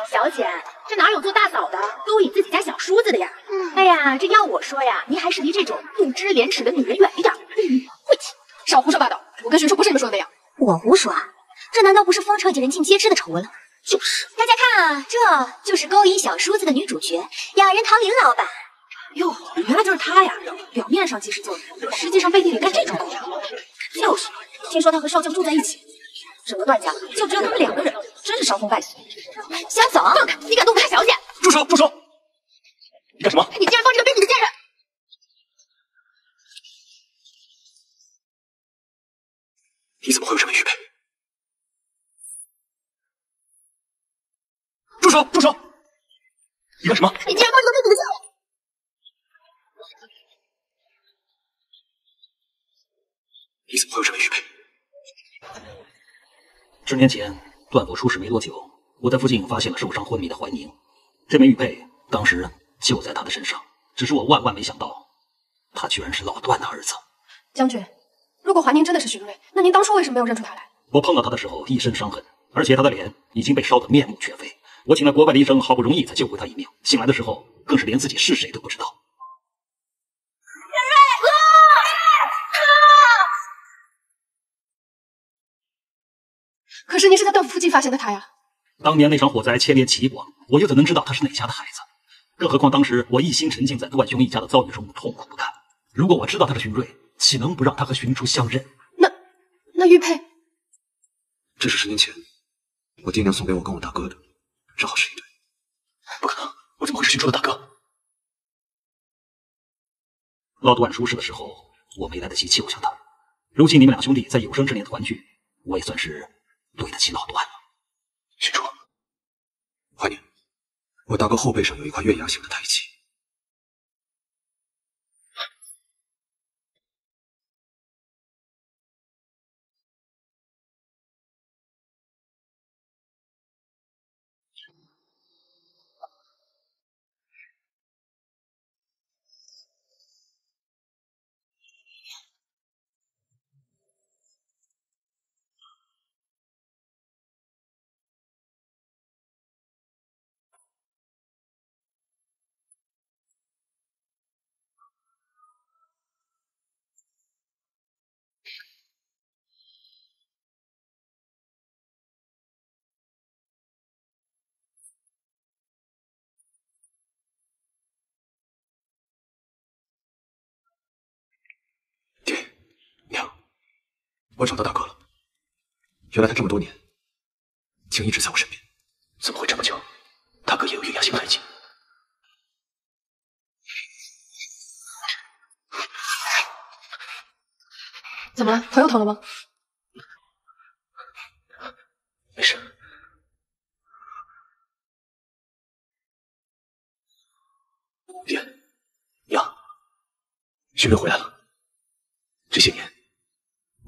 小姐，这哪有做大嫂的勾引自己家小叔子的呀？嗯，哎呀，这要我说呀，您还是离这种不知廉耻的女人远一点。嗯，晦气，少胡说八道！我跟寻初不是你们说的那样。我胡说啊？这难道不是风彻姐人尽皆知的丑闻了？就是，大家看啊，这就是勾引小叔子的女主角雅人堂林老板。哟，原来就是她呀！表面上济世救人，实际上背地里干这种勾当。就是，听说她和少将住在一起，整个段家就只有他们两个人，真是伤风败俗。小总，放开！你敢动我家小姐？住手！住手！你干什么？你竟然放这个卑鄙的贱人！你怎么会有这么预备？住手！住手！你干什么？你竟然放这个卑鄙的贱人！你怎么会有这么预备？十年前段府出事没多久，我在附近发现了受伤昏迷的怀宁，这枚玉佩当时就在他的身上，只是我万万没想到，他居然是老段的儿子。将军，如果怀宁真的是荀瑞，那您当初为什么没有认出他来？我碰到他的时候一身伤痕，而且他的脸已经被烧得面目全非。我请了国外的医生，好不容易才救回他一命。醒来的时候，更是连自己是谁都不知道。可是您是在段府附近发现的他呀？当年那场火灾牵连奇广，我又怎能知道他是哪家的孩子？更何况当时我一心沉浸在段兄一家的遭遇中，痛苦不堪。如果我知道他是荀瑞，岂能不让他和荀初相认？那那玉佩，这是十年前我爹娘送给我跟我大哥的，正好是一对。不可能，我怎么会是荀初的大哥？老段出事的时候，我没来得及救下他。如今你们两兄弟在有生之年团聚，我也算是对得起老段了。许初，怀宁，我大哥后背上有一块月牙形的胎记。爹，娘，我找到大哥了。原来他这么多年，竟一直在我身边。怎么会这么巧？大哥也有月牙形胎记。怎么了？头又疼了吗？没事。爹，娘，荀瑞回来了。这些年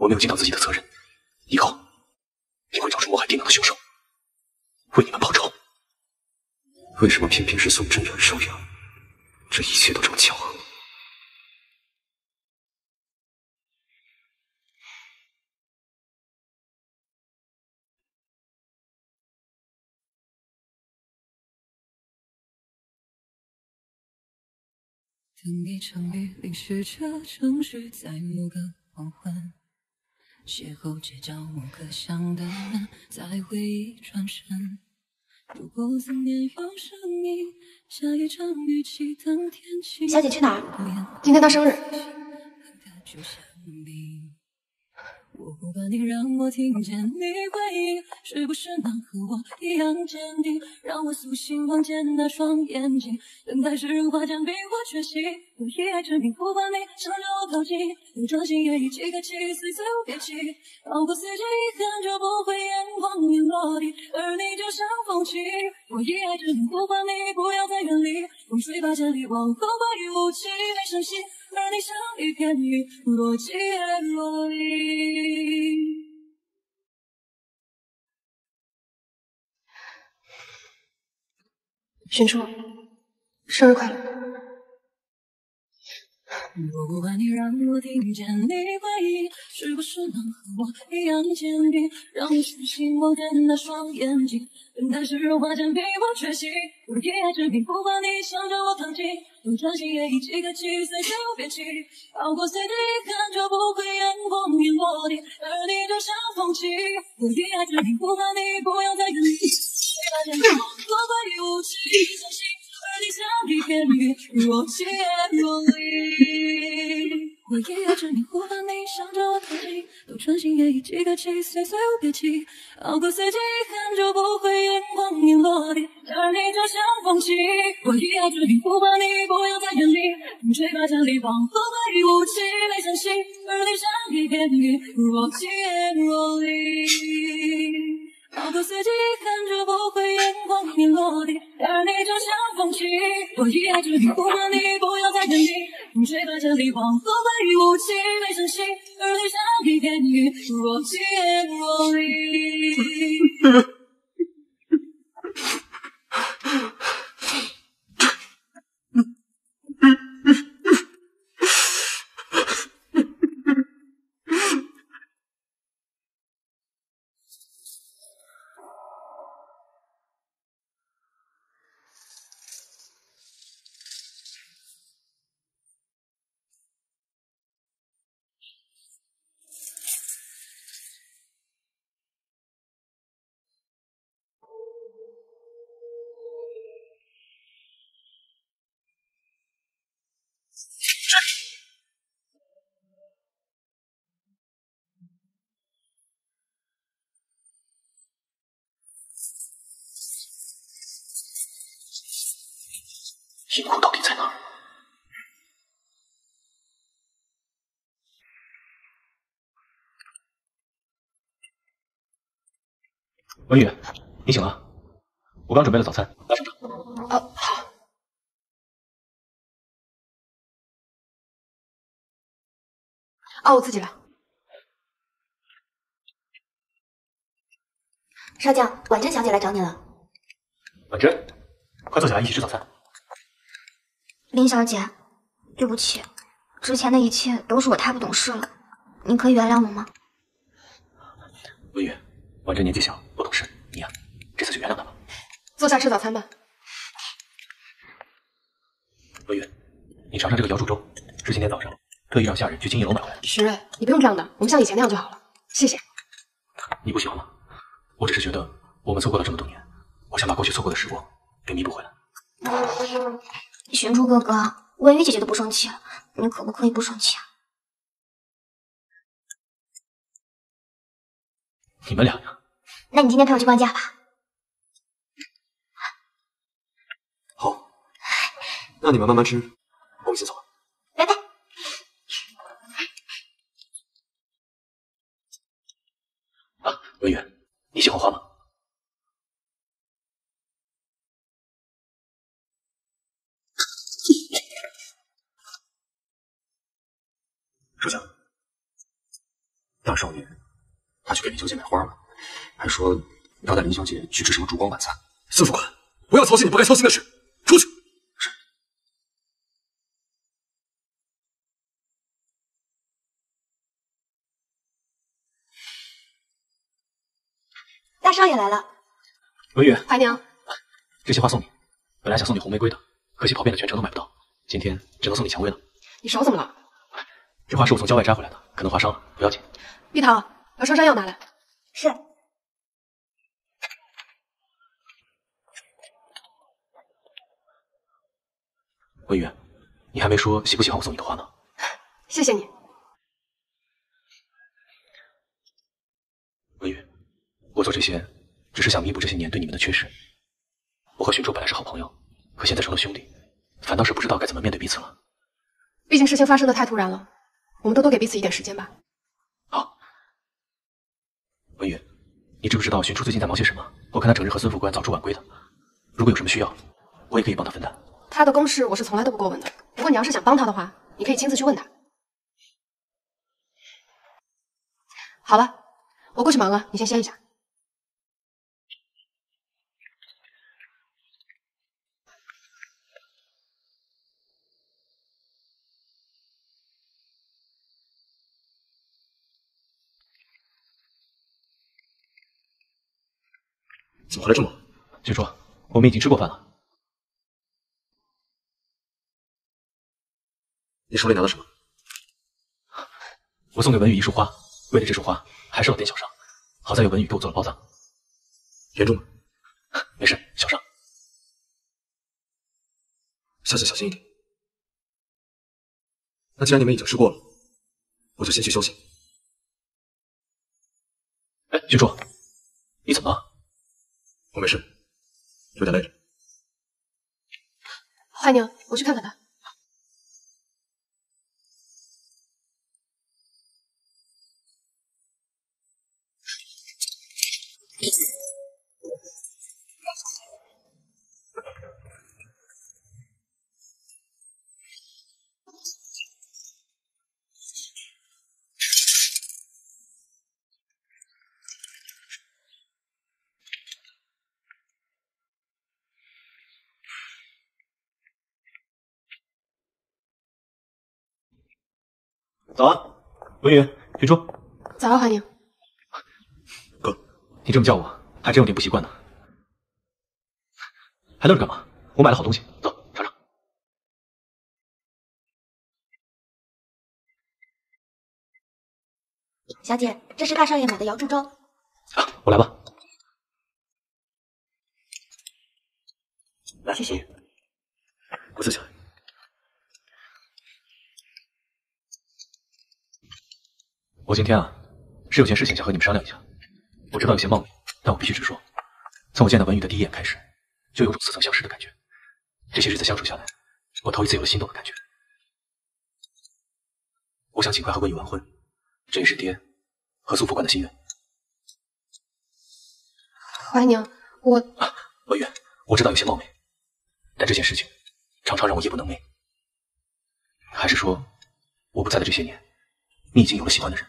我没有尽到自己的责任，以后定会找出谋害爹娘的凶手，为你们报仇。为什么偏偏是宋真远受养？这一切都这么巧合。等一场雨淋湿这城市，在某个黄昏，邂逅街角某个巷的人，在回忆转身。如果思念有声音，下一场雨，期等天晴。小姐去哪儿？今天她生日。不怕你让我听见你回应，是不是能和我一样坚定？让我苏醒望见那双眼睛，等待是融化将逼我缺席。我以爱之名不把你向着我靠近，用专心也已几个七岁最无憋气。熬过四季遗憾就不会眼光面落地，而你就像风起。我以爱之名不把你不要再远离，风吹把千里往后关于无期，没声息。而你像一片云，若即也落离。寻初，生日快乐！我不怕你让我听见你回应，是不是能和我一样坚定？让我苏醒望见那双眼睛，等待是融化将逼我缺席。我以爱之名不管你向着我靠近，用专心也已几个七岁最无憋气。熬过岁月遗憾就不会眼光面落地，而你就像空气。我以爱之名不管你不要再远离，谁把天空落归无期，相信。你像一片云，若即也若离。我以爱之名呼唤你，向着我靠近，都专心也已几个七岁，虽无憋气。熬过四季遗憾，就不会眼光面落地，而你就像风起。我以爱之名呼唤你，不要再远离，风吹把千里往后归无期，没相信。而你像一片云，若即也若离。熬过四季遗憾，就不会眼光面落地，而你就像风起。我一爱之名呼唤你，不要再远离，风吹把千里往后归无期，没声息。而你像一片云，若即若离。<laughs> 文宇，你醒了？我刚准备了早餐，拿上茶。哦，好。哦，我自己来。少将，婉珍小姐来找你了。婉珍，快坐下来一起吃早餐。林小姐，对不起，之前的一切都是我太不懂事了，你可以原谅我吗？文宇，婉珍年纪小，这次就原谅他吧。坐下吃早餐吧。文宇，你尝尝这个瑶柱粥，是今天早上特意让下人去金银楼买回来的。徐瑞，你不用这样的，我们像以前那样就好了。谢谢。你不喜欢吗？我只是觉得我们错过了这么多年，我想把过去错过的时光给弥补回来。玄珠哥哥，文宇姐姐都不生气了，你可不可以不生气啊？你们俩呀？那你今天陪我去逛街好吧？那你们慢慢吃，我们先走了。拜拜。啊，文远，你喜欢花吗？<laughs> 少将，大少爷他去给林小姐买花了，还说要带林小姐去吃什么烛光晚餐。孙副官，不要操心你不该操心的事，出去。少爷来了，文宇，怀娘，这些花送你。本来想送你红玫瑰的，可惜跑遍了全城都买不到，今天只能送你蔷薇了。你手怎么了？这花是我从郊外摘回来的，可能划伤了，不要紧。碧桃，把双山药拿来。是。文宇，你还没说喜不喜欢我送你的花呢。谢谢你，文宇。我做这些，只是想弥补这些年对你们的缺失。我和荀卓本来是好朋友，可现在成了兄弟，反倒是不知道该怎么面对彼此了。毕竟事情发生的太突然了，我们都多给彼此一点时间吧。好，文宇，你知不知道寻初最近在忙些什么？我看他整日和孙副官早出晚归的。如果有什么需要，我也可以帮他分担。他的公事我是从来都不过问的，不过你要是想帮他的话，你可以亲自去问他。好了，我过去忙了，你先歇一下。怎么回来这么晚？郡主我们已经吃过饭了。你手里拿的什么？我送给文宇一束花，为了这束花还受了点小伤，好在有文宇给我做了包扎。严重吗？没事，小伤。下次小心一点。那既然你们已经吃过了，我就先去休息。哎，君初，你怎么了？我没事，有点累了。怀宁，我去看看他。早安，文宇，君初。早啊，怀宁。哥，你这么叫我，还真有点不习惯呢。还愣着干嘛？我买了好东西，走，尝尝。小姐，这是大少爷买的瑶柱粥。我来吧。来，谢谢。我坐下。我今天啊，是有件事情想和你们商量一下。我知道有些冒昧，但我必须直说。从我见到文宇的第一眼开始，就有种似曾相识的感觉。这些日子相处下来，我头一次有了心动的感觉。我想尽快和文宇完婚，这也是爹和苏副官的心愿。怀宁，我文宇，我知道有些冒昧，但这件事情常常让我夜不能寐。还是说，我不在的这些年，你已经有了喜欢的人？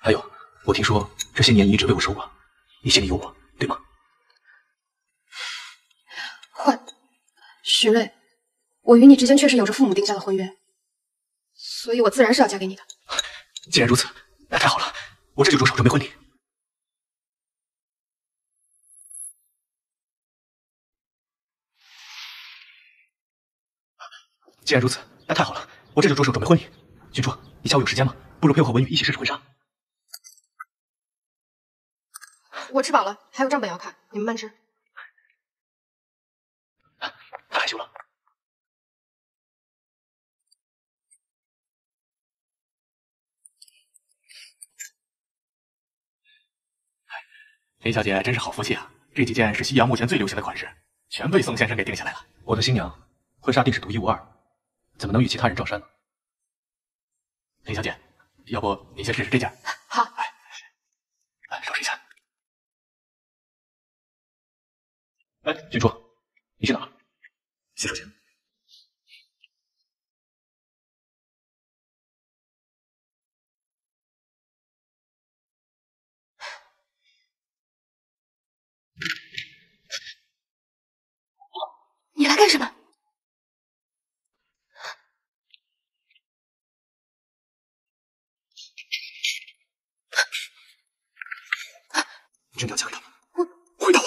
还有，我听说这些年你一直为我守寡，你心里有我，对吗？怀许瑞，我与你之间确实有着父母定下的婚约，所以我自然是要嫁给你的。既然如此，那太好了，我这就着手准备婚礼。既然如此，那太好了，我这就着手准备婚礼。君初，你下午有时间吗？不如陪我和文宇一起试试婚纱。我吃饱了，还有账本要看，你们慢吃。太害羞了。林小姐真是好福气啊！这几件是西洋目前最流行的款式，全被宋先生给定下来了。我的新娘婚纱定是独一无二，怎么能与其他人撞衫呢？林小姐，要不您先试试这件？好，哎，来收拾一下。哎，君初，你去哪？洗手间。你来干什么？真的要嫁给他吗？回答我。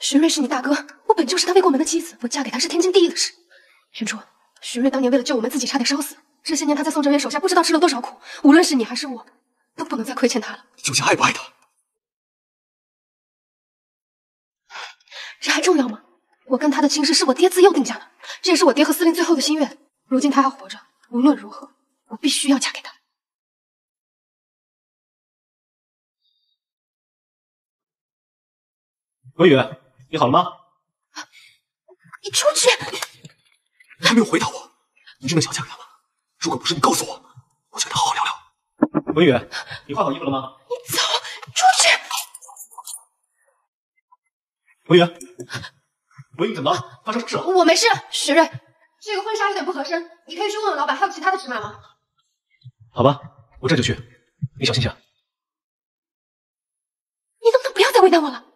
徐瑞是你大哥，我本就是他未过门的妻子，我嫁给他是天经地义的事。玄初，徐瑞当年为了救我们，自己差点烧死。这些年他在宋哲元手下不知道吃了多少苦，无论是你还是我，都不能再亏欠他了。你究竟爱不爱他？这还重要吗？我跟他的亲事是我爹自幼定下的，这也是我爹和司令最后的心愿。如今他还活着，无论如何，我必须要嫁给他。文宇，你好了吗？你出去！你还没有回答我，你真的想嫁给他吗？如果不是，你告诉我，我就跟他好好聊聊。文宇，你换好衣服了吗？你走，出去！文宇，文宇怎么了？发生什么事了？我没事，许瑞，这个婚纱有点不合身，你可以去问问老板，还有其他的尺码吗？好吧，我这就去。你小心些。你能不能不要再为难我了？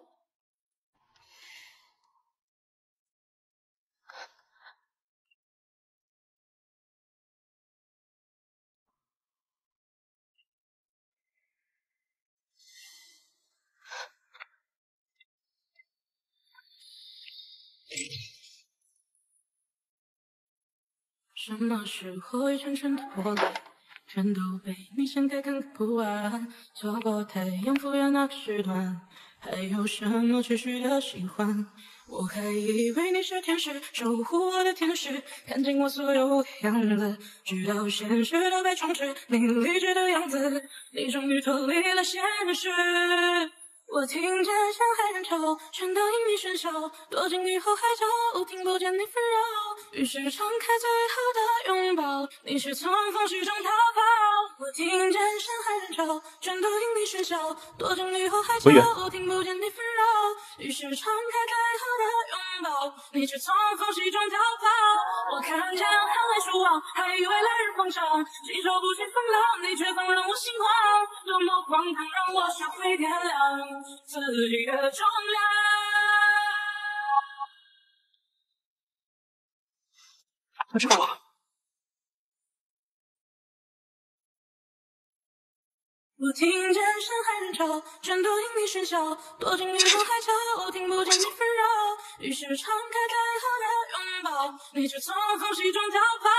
什么时候一圈圈的破裂，全都被你掀开看个不完。错过太阳复原那个时段，还有什么持续的喜欢？我还以为你是天使，守护我的天使，看尽我所有的样子，直到现实都被充斥，你离去的样子，你终于脱离了现实。我听见山海人潮，全都因你喧嚣，躲进雨后海角，听不见你纷扰。于是敞开最后的拥抱，你却从缝隙中逃跑。我听见山海人潮，全都因你喧嚣，躲进雨后海角，听不见你纷扰。于是敞开最后的拥抱，你却从缝隙中逃跑。我看见寒来暑往，还以为来日方长，几手不起风浪，你却放任我心慌。多么荒唐，让我学会掂量。自己的重量。我知道了。我听见山海人潮，全都因你喧嚣，躲进雨后海角，听不见你纷扰。于是敞开最后的拥抱，你却从缝隙中逃跑。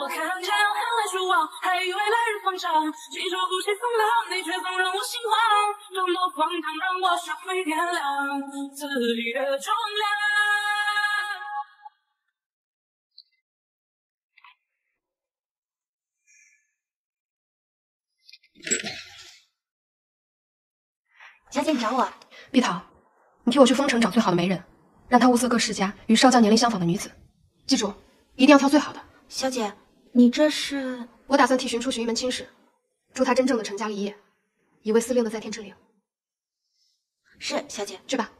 我看见寒来暑往，还以为来日方长，几手不起风浪，你却放任我心慌。多么荒唐，让我学会掂量自己的重量。小姐，你找我？碧桃，你替我去丰城找最好的媒人，让他物色各世家与少将年龄相仿的女子，记住，一定要挑最好的。小姐，你这是？我打算替寻初寻一门亲事，助他真正的成家立业，以为司令的在天之灵。是，小姐，去吧。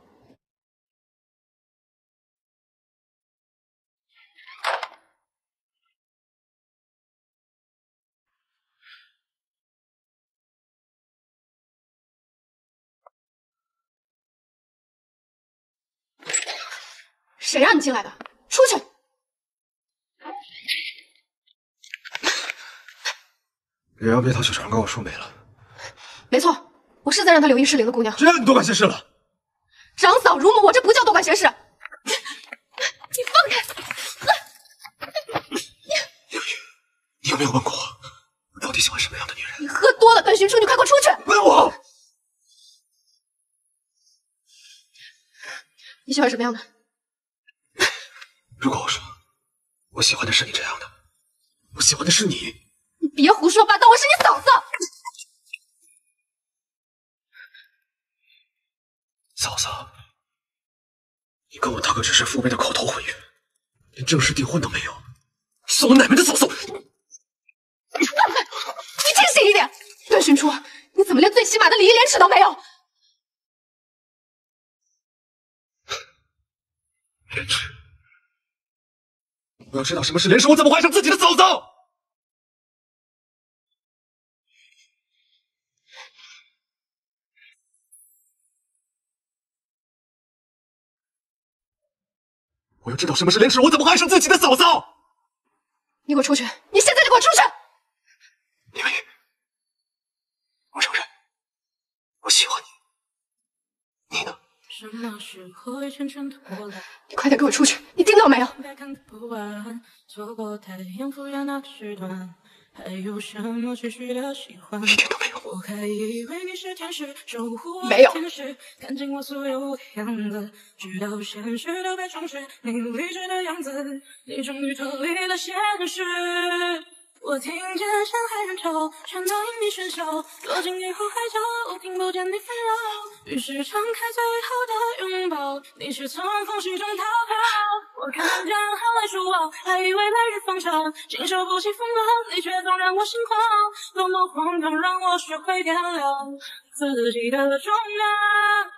谁让你进来的？出去！也让别桃小船跟我说没了。没错，我是在让他留意适龄的姑娘。谁让你多管闲事了？长嫂如母，我这不叫多管闲事。你放开！刘宇，你有没有问过我，我到底喜欢什么样的女人？你喝多了，段寻初，你快给我出去！问我，你喜欢什么样的？如果我说我喜欢的是你这样的，我喜欢的是你，你别胡说八道，我是你嫂子。嫂子，你跟我大哥只是父辈的口头婚约，连正式订婚都没有，算我奶奶的嫂嫂！你放开！你清醒一点，段寻初，你怎么连最起码的礼义廉耻都没有？廉耻！我要知道什么是廉耻，我怎么会爱上自己的嫂嫂？我要知道什么是廉耻，我怎么会爱上自己的嫂嫂？你给我出去！你现在就给我出去！李文宇，我承认，我喜欢什么时候一圈圈的过来？你 <laughs> 快点给我出去！你听到没有？错过太阳复原那时段，还有什么持续的喜欢？一点都没有。我还以为你是天使，守护我没有的天使，看尽我，听见山海人潮，全都因你喧嚣，躲进雨后海角，我听不见你纷扰，于是敞开最后的拥抱，你却从缝隙中逃跑。我看江汉来书往，还以为来日方长，经受不起风浪，你却总让我心慌。多么荒唐，让我学会掂量自己的重量。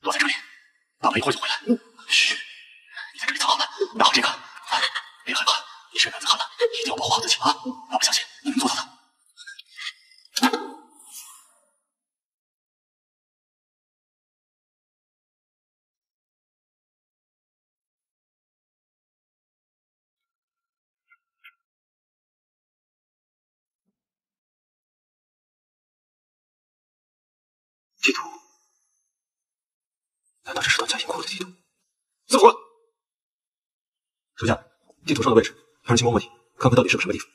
躲在这里，爸爸一会儿就回来。嘘，你在这里藏好了，拿好这个，别害怕，你是男子汉了，一定要保护好自己啊！爸爸相信你能做到的。地图？难道这是段家银库的地图？司副官，属下，地图上的位置，派人去摸摸底，看看到底是个什么地方。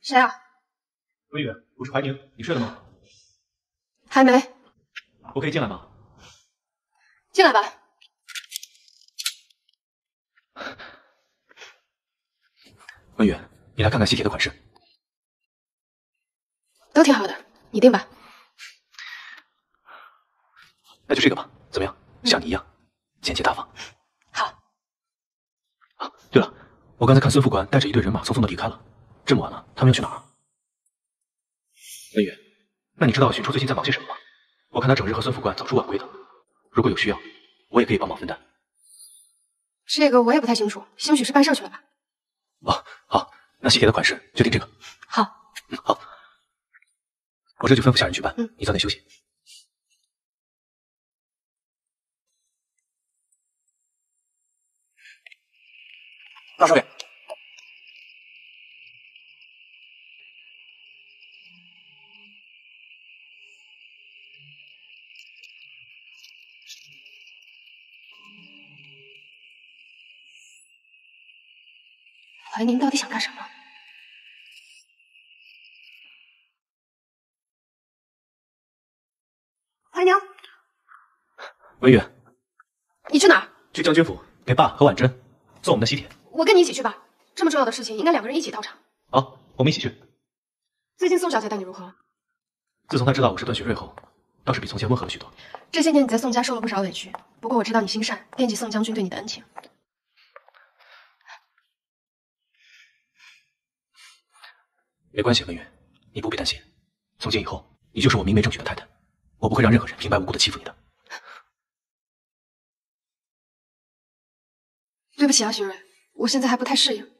是谁啊？文宇，我是怀宁，你睡了吗？还没，我可以进来吗？进来吧。<laughs> 文宇，你来看看喜帖的款式。都挺好的，你定吧。那就这个吧，怎么样？像你一样简洁大方。好。啊，对了，我刚才看孙副官带着一队人马匆匆的离开了，这么晚了，他们要去哪儿？文宇，那你知道荀初最近在忙些什么吗？我看他整日和孙副官早出晚归的，如果有需要，我也可以帮忙分担。这个我也不太清楚，兴许是办事去了吧。哦，好，那喜帖的款式就定这个。好，嗯，好，我这就吩咐下人去办，你早点休息。大少爷，怀宁到底想干什么？怀宁，文宇，你去哪儿？去将军府给爸和婉珍送我们的喜帖。我跟你一起去吧。这么重要的事情，应该两个人一起到场。好，我们一起去。最近宋小姐待你如何？自从她知道我是段雪瑞后，倒是比从前温和了许多。这些年你在宋家受了不少委屈，不过我知道你心善，惦记宋将军对你的恩情。没关系，文宇，你不必担心。从今以后，你就是我明媒正娶的太太，我不会让任何人平白无故的欺负你的。对不起啊，徐瑞，我现在还不太适应。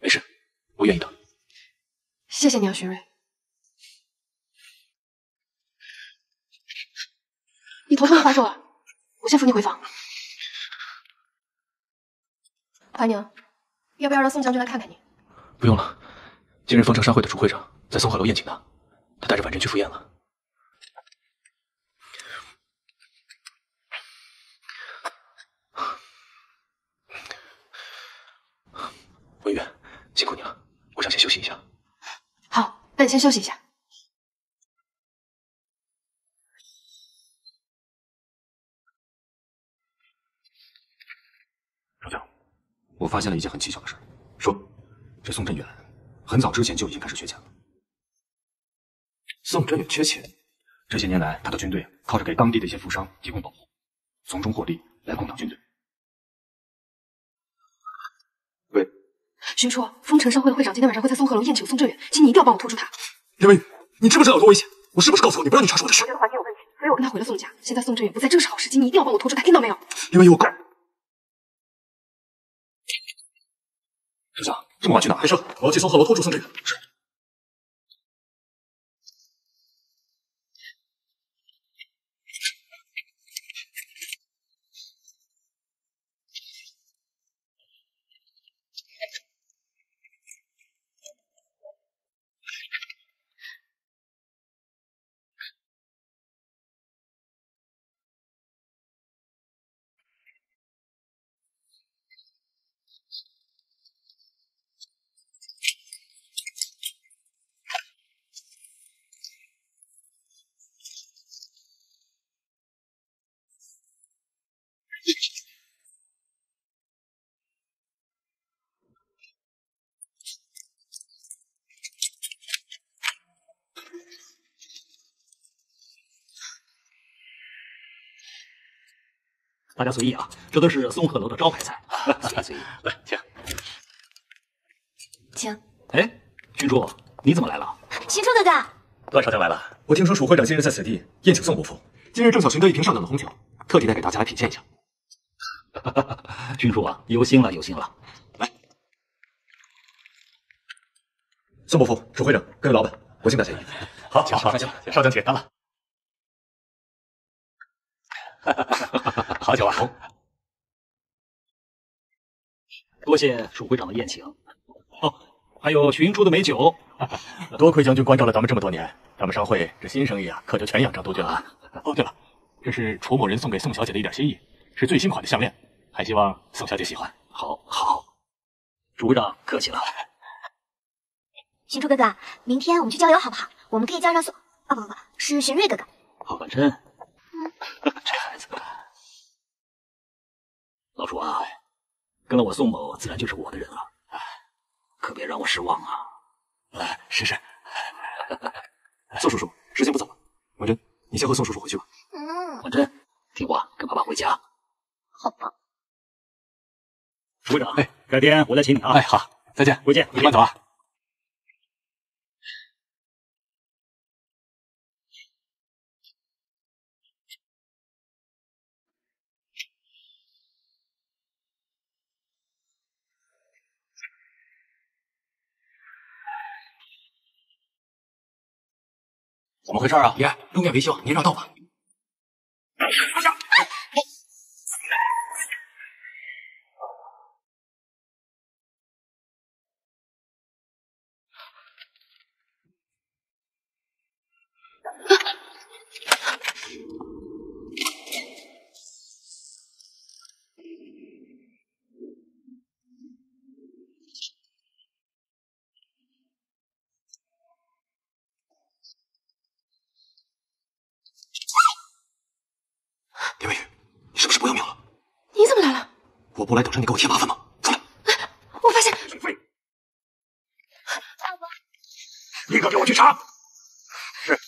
没事，我愿意的。谢谢你啊，徐瑞。你头痛的发作了，我先扶你回房。怀宁，要不要让宋将军来看看你？不用了，今日方城商会的主会长在松鹤楼宴请他，他带着婉珍去赴宴了。<sighs> 文宇，辛苦你了，我想先休息一下。好，那你先休息一下。少将，我发现了一件很蹊跷的事。说，这宋振远很早之前就已经开始缺钱了。宋镇远缺钱，这些年来他的军队靠着给当地的一些富商提供保护，从中获利来供养军队。喂，荀初，丰城商会的会长今天晚上会在松鹤楼宴请宋振远，请你一定要帮我拖住他。林文宇，你知不知道有多危险？我是不是告诉过你不让你插手我的事？我觉得环境有问题，所以我跟他回了宋家。现在宋振远不在，正是好时机，你一定要帮我拖住他，听到没有？林文宇，我告首相，这么晚去哪？没事，我要去松鹤楼拖住宋志远。是。大家随意啊，这都是松鹤楼的招牌菜，随意随意。<laughs> 来，请。请。哎，君主，你怎么来了？秦初哥哥，段少将来了。我听说楚会长今日在此地宴请宋伯父，今日正巧寻得一瓶上等的红酒，特地带给大家来品鉴一下。<laughs> 君主啊，有心了，有心了。来，宋伯父、楚会长，各位老板，我敬大家一杯。<laughs> 好，请好，请，少将请。干了。好酒啊！多谢楚会长的宴请。哦，还有荀初的美酒。<laughs> 多亏将军关照了咱们这么多年，咱们商会这新生意啊，可就全仰仗督军了。哦，对了，这是楚某人送给宋小姐的一点心意，是最新款的项链，还希望宋小姐喜欢。好，好，楚会长客气了。<laughs> 寻初哥哥，明天我们去郊游好不好？我们可以叫上宋……啊，不不不，是寻瑞哥哥。郝婉珍，这孩子，老楚啊，跟了我宋某，自然就是我的人了，可别让我失望啊！哎，是是。<laughs> 宋叔叔，时间不早了，婉珍，你先和宋叔叔回去吧。嗯。婉珍，听话，跟爸爸回家。好吧。楚会长，哎，改天我再请你啊。哎，好，再见，回见，你慢走啊。怎么回事啊？爷，路面维修，您绕道吧。林文宇，你是不是不要命了？你怎么来了？我不来等着你给我添麻烦吗？出来！我发现立刻给我去查。是。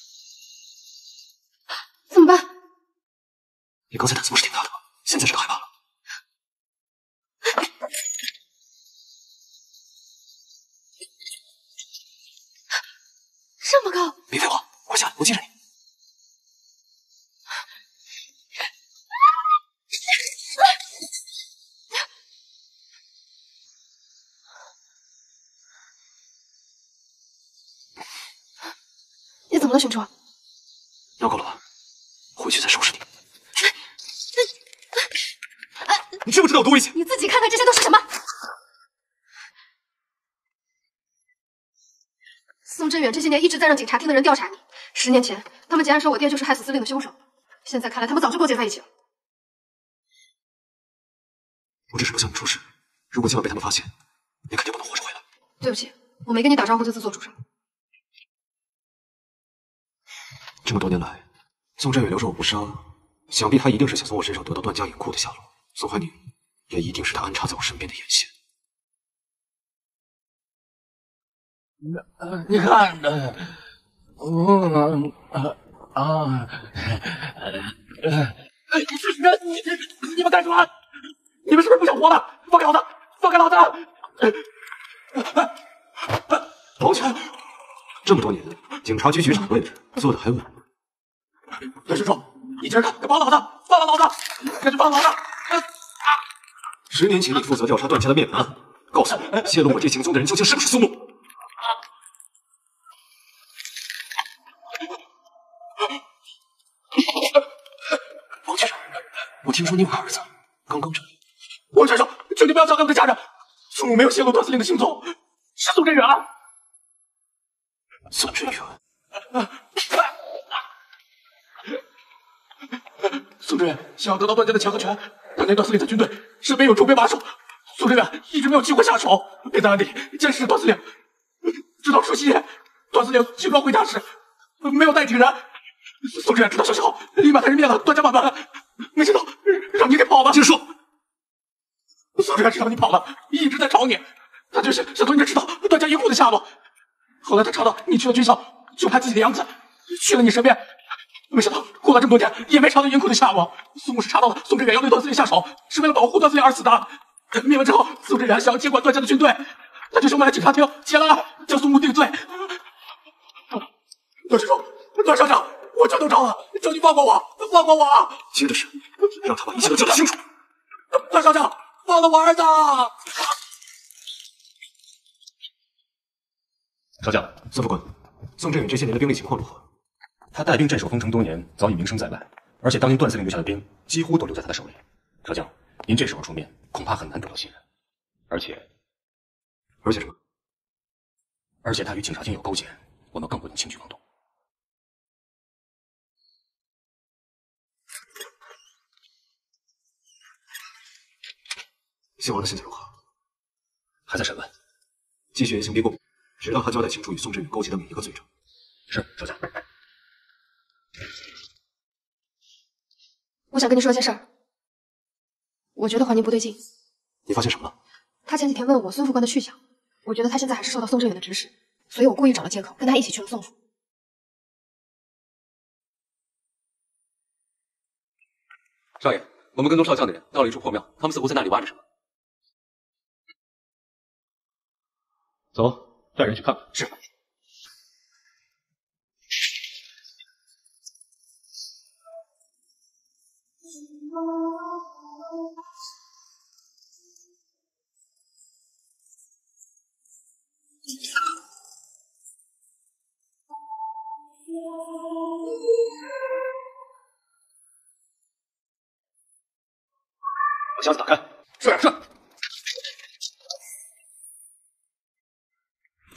怎么办？你刚才胆子不是挺大的吗？现在是个害怕了。这么高！别废话，快下来，我接着你。你怎么了，荀初？闹够了吧？回去再收拾你。你知不知道有多危险？你自己看看这些都是什么？宋振远这些年一直在让警察厅的人调查你。十年前，他们竟然说我爹就是害死司令的凶手。现在看来，他们早就勾结在一起了。我只是不想你出事。如果今晚被他们发现，你肯定不能活着回来。对不起，我没跟你打招呼就自作主张。这么多年来，宋振远留着我不杀，想必他一定是想从我身上得到段家隐库的下落。宋怀宁也一定是他安插在我身边的眼线。呃，你看，呃，嗯啊啊，哎，你们你你们干什么？你们是不是不想活了？放开老子！放开老子！王强，这么多年，警察局局长的位置坐的还稳。段师叔，你今儿敢给放老子！放了老子！赶紧放老子！十年前你负责调查段家的灭门案，告诉我，泄露我这行踪的人究竟是不是苏木？王局长，我听说你有个儿子，刚刚成年。王先生，求你不要伤害我的家人。苏木没有泄露段司令的行踪，是宋振远。宋振远，宋志远想要得到段家的钱和权，当年段司令在军队身边有重兵把守，宋志远一直没有机会下手，便在暗地里监视段司令。直到除夕夜，段司令轻装回家时，没有带警人。宋志远知道消息后，立马带人灭了段家满门，没想到让你给跑了。接着说。宋志远知道你跑了，一直在找你，他就是想从你这知道段家一库的下落。后来他查到你去了军校，就派自己的养子去了你身边，没想到过了这么多年也没查到云库的下落。苏木是查到了宋志远要对段司令下手，是为了保护段司令而死的。灭门之后，宋志远想要接管段家的军队，他就收买了警察厅结了案，将苏木定罪。段师叔，段少长，我全都招了，求你放过我，放过我！接的是让他把一切都交代清楚。段少长。放了我儿子！少将，孙副官，宋振远这些年的兵力情况如何？他带兵镇守丰城多年，早已名声在外，而且当年段司令留下的兵几乎都留在他的手里。少将，您这时候出面，恐怕很难得到信任。而且，而且什么？而且他与警察厅有勾结，我们更不能轻举妄动。姓王的现在如何？还在审问，继续严刑逼供，直到他交代清楚与宋振宇勾结的每一个罪证。是，少将。我想跟你说件事儿。我觉得怀宁不对劲。你发现什么了？他前几天问我孙副官的去向，我觉得他现在还是受到宋振远的指使，所以我故意找了借口跟他一起去了宋府。少爷，我们跟踪少将的人到了一处破庙，他们似乎在那里挖着什么。走，带人去看看。是。把箱子打开。是是。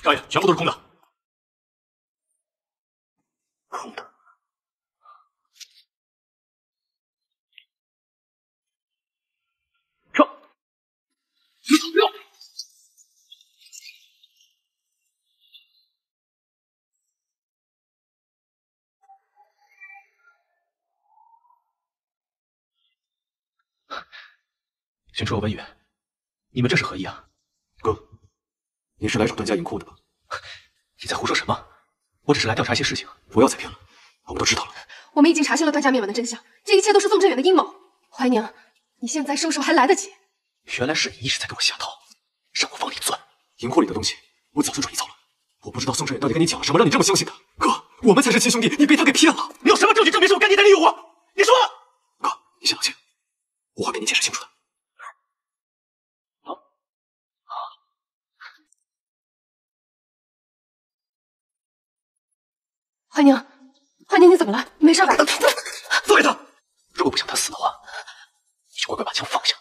少爷，全部都是空的。巡处和文宇，你们这是何意啊？哥，你是来找段家银库的吧？你在胡说什么？我只是来调查一些事情。不要再骗了，我们都知道了。我们已经查清了段家灭门的真相，这一切都是宋振远的阴谋。怀宁，你现在收手还来得及。原来是你一直在给我下套，让我往里钻。银库里的东西，我早就转移走了。我不知道宋振远到底跟你讲了什么，让你这么相信他。哥，我们才是亲兄弟，你被他给骗了。你有什么证据证明是我干爹在利用我？你说。哥，你先冷静，我会给你解释清楚的。怀宁，怀宁，你怎么了？没事吧？放开他！如果不想他死的话，你就乖乖把枪放下。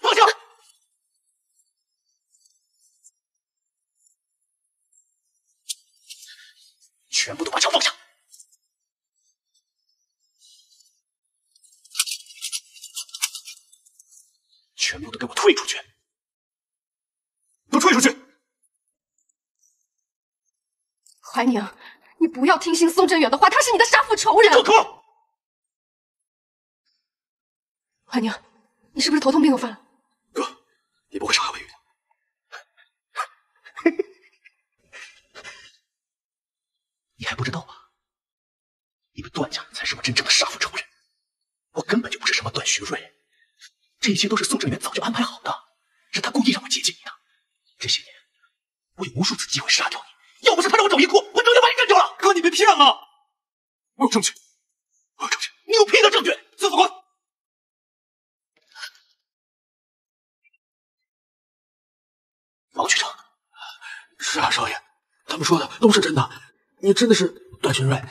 放下！全部都把枪放下！全部都给我退出去！都退出去！怀宁，你不要听信宋振远的话，他是你的杀父仇人。住口！怀宁，你是不是头痛病又犯了？哥，你不会伤害文宇的。你还不知道吗？你们段家才是我真正的杀父仇人，我根本就不是什么段徐瑞，这一切都是宋振远早就安排好的，是他故意让我接近你的。这些年，我有无数次机会杀掉你，要不是他让我找银库，我早就把你干掉了。哥，你被骗了，我有证据，我有证据，你有屁的证据！司法官，王局长，是啊，少爷，他们说的都是真的，你真的是段群瑞。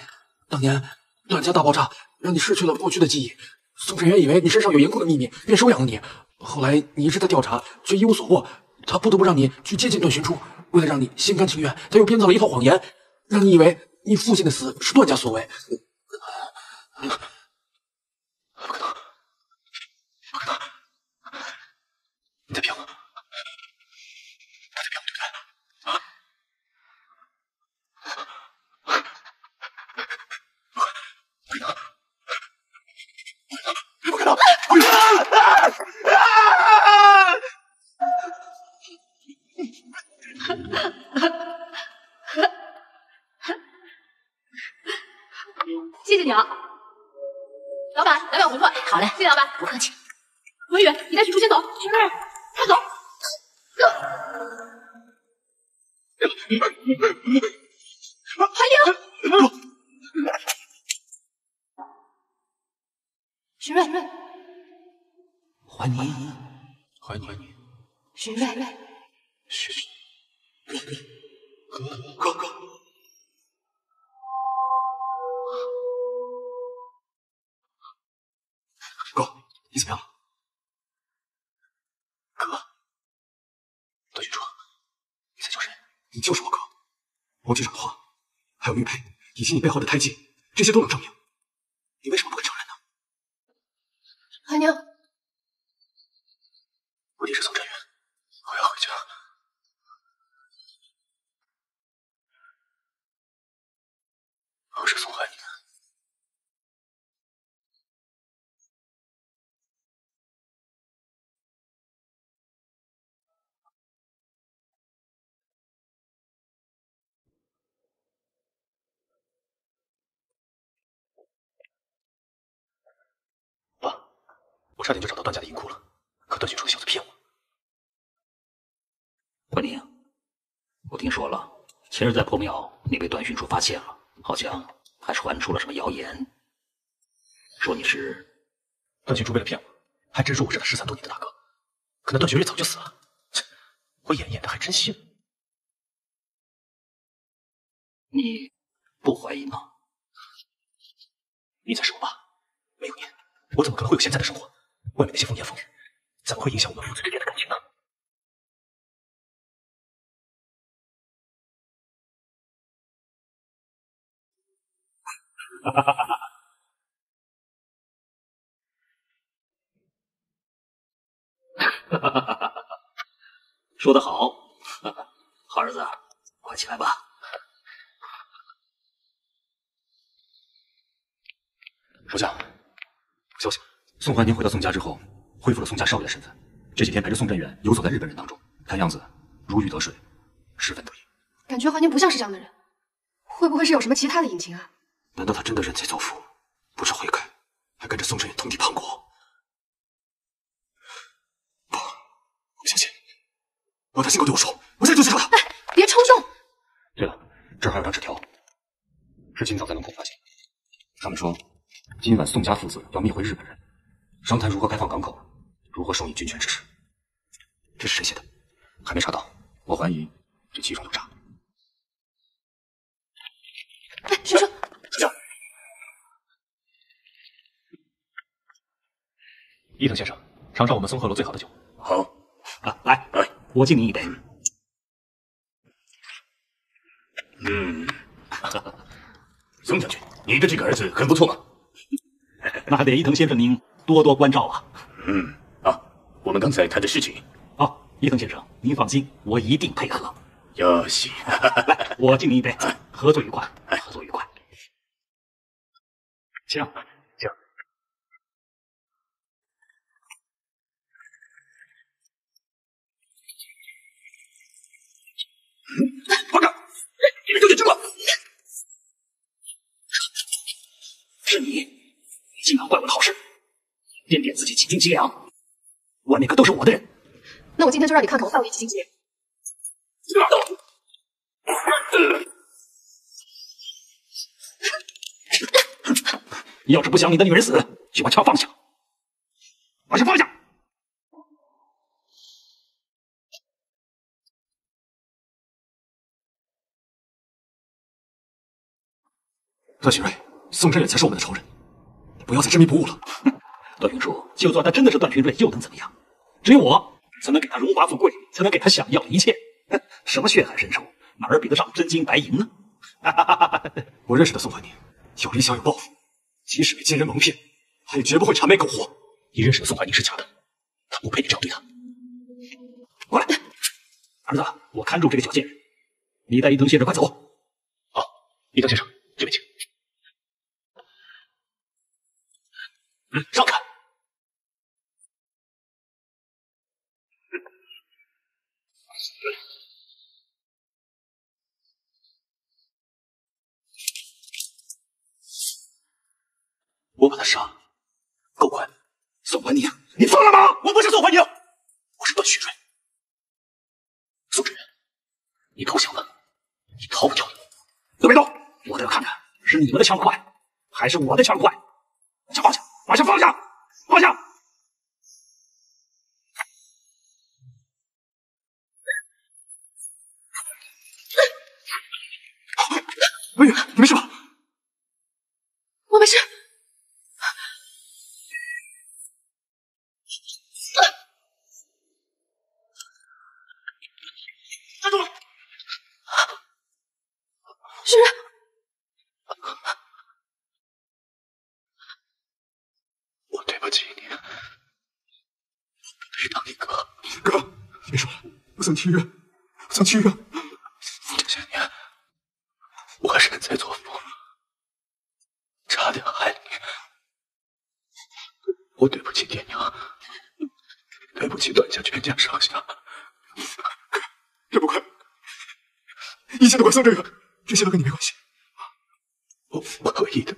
当年段家大爆炸，让你失去了过去的记忆。宋晨元以为你身上有银库的秘密，便收养了你。后来你一直在调查，却一无所获，他不得不让你去接近段寻初。为了让你心甘情愿，他又编造了一套谎言，让你以为你父亲的死是段家所为。不可能，不可能，你在骗我，他在骗我，对不对？啊？不可能，不可能！谢谢你啊，老板，两秒回复。好嘞，谢谢老板，不客气。文宇，你带许初先走，徐瑞，快走。韩宁，徐瑞，还你，还你，徐瑞，徐哥，哥哥，哥，你怎么样了？哥，段雪初，你在叫谁？你就是我哥，王局长的话，还有玉佩以及你背后的胎记，这些都能证明。你为什么不肯承认呢？韩宁，我爹是宋振元，我要回家。我是宋汉宁。爸，我差点就找到段家的银库了，可段雪初的小子骗我。关宁，我听说了，前日在破庙你被段训初发现了，好像还传出了什么谣言，说你是段雪初为了骗我，还真说我是他失散多年的大哥。可那段学瑞早就死了，切我演演的还真信了。你不怀疑吗？你才是我爸，没有你，我怎么可能会有现在的生活？外面那些风言风语，怎么会影响我们父子之间的感情 <laughs> 说得好，好儿子，快起来吧。属下，消息，宋怀宁回到宋家之后，恢复了宋家少爷的身份。这几天陪着宋振远游走在日本人当中，看样子如鱼得水，十分得意。感觉怀宁不像是这样的人，会不会是有什么其他的隐情啊？难道他真的认贼作父，不知悔改，还跟着宋振元同敌叛国？不，我不相信！我要他亲口对我说，我现在就去找他。别冲动。对了，这儿还有张纸条，是今早在门口发现的。上面说，今晚宋家父子要密会日本人，商谈如何开放港口，如何授予军权之事。这是谁写的？还没查到，我怀疑这其中有诈。哎，学生，属下。伊藤先生，尝尝我们松鹤楼最好的酒。好，啊，来，来，我敬您一杯。嗯，<laughs> 松将军，你的这个儿子很不错嘛。<laughs> 那还得伊藤先生您多多关照啊。嗯，啊，我们刚才谈的事情。啊，伊藤先生，您放心，我一定配合。哟西，<laughs> 来，我敬您一杯，合作愉快，合作愉快。请，<laughs> 报告，你们九点去过。是你，你竟敢坏我的好事，掂掂自己几斤几两，外面可都是我的人。那我今天就让你看看我到底几斤几两。你要是不想你的女人死，就把枪放下，把枪放下。段旭瑞，宋真远才是我们的仇人，你不要再执迷不悟了。段云舒，就算他真的是段旭瑞，又能怎么样？只有我才能给他荣华富贵，才能给他想要的一切。<laughs> 什么血海深仇，哪儿比得上真金白银呢？哈哈哈我认识的宋怀宁，有理想有抱负，即使被奸人蒙骗，他也绝不会谄媚苟活。你认识的宋怀宁是假的，他不配你这样对他。过来，儿子，我看住这个小贱人，你带伊藤先生快走。好，伊藤先生，这边请。嗯，让开。我把他杀了，够快。宋怀宁，你疯了吗？我不是宋怀宁，我是段旭瑞。宋志远，你投降了，你逃不掉的。都别动，我倒要看看是你们的枪快，还是我的枪快。把枪放下，把枪放下，放下！文宇，你没事吧？我没事。站住！徐然，我对不起你，我是当你哥。哥，你别说了，我想去医院，我想去医院。这些年，我认贼作父，差点害了你。我对不起爹娘，对不起段家全家上下。这不快，一切都怪宋振远，这些都跟你没关系。我我可以的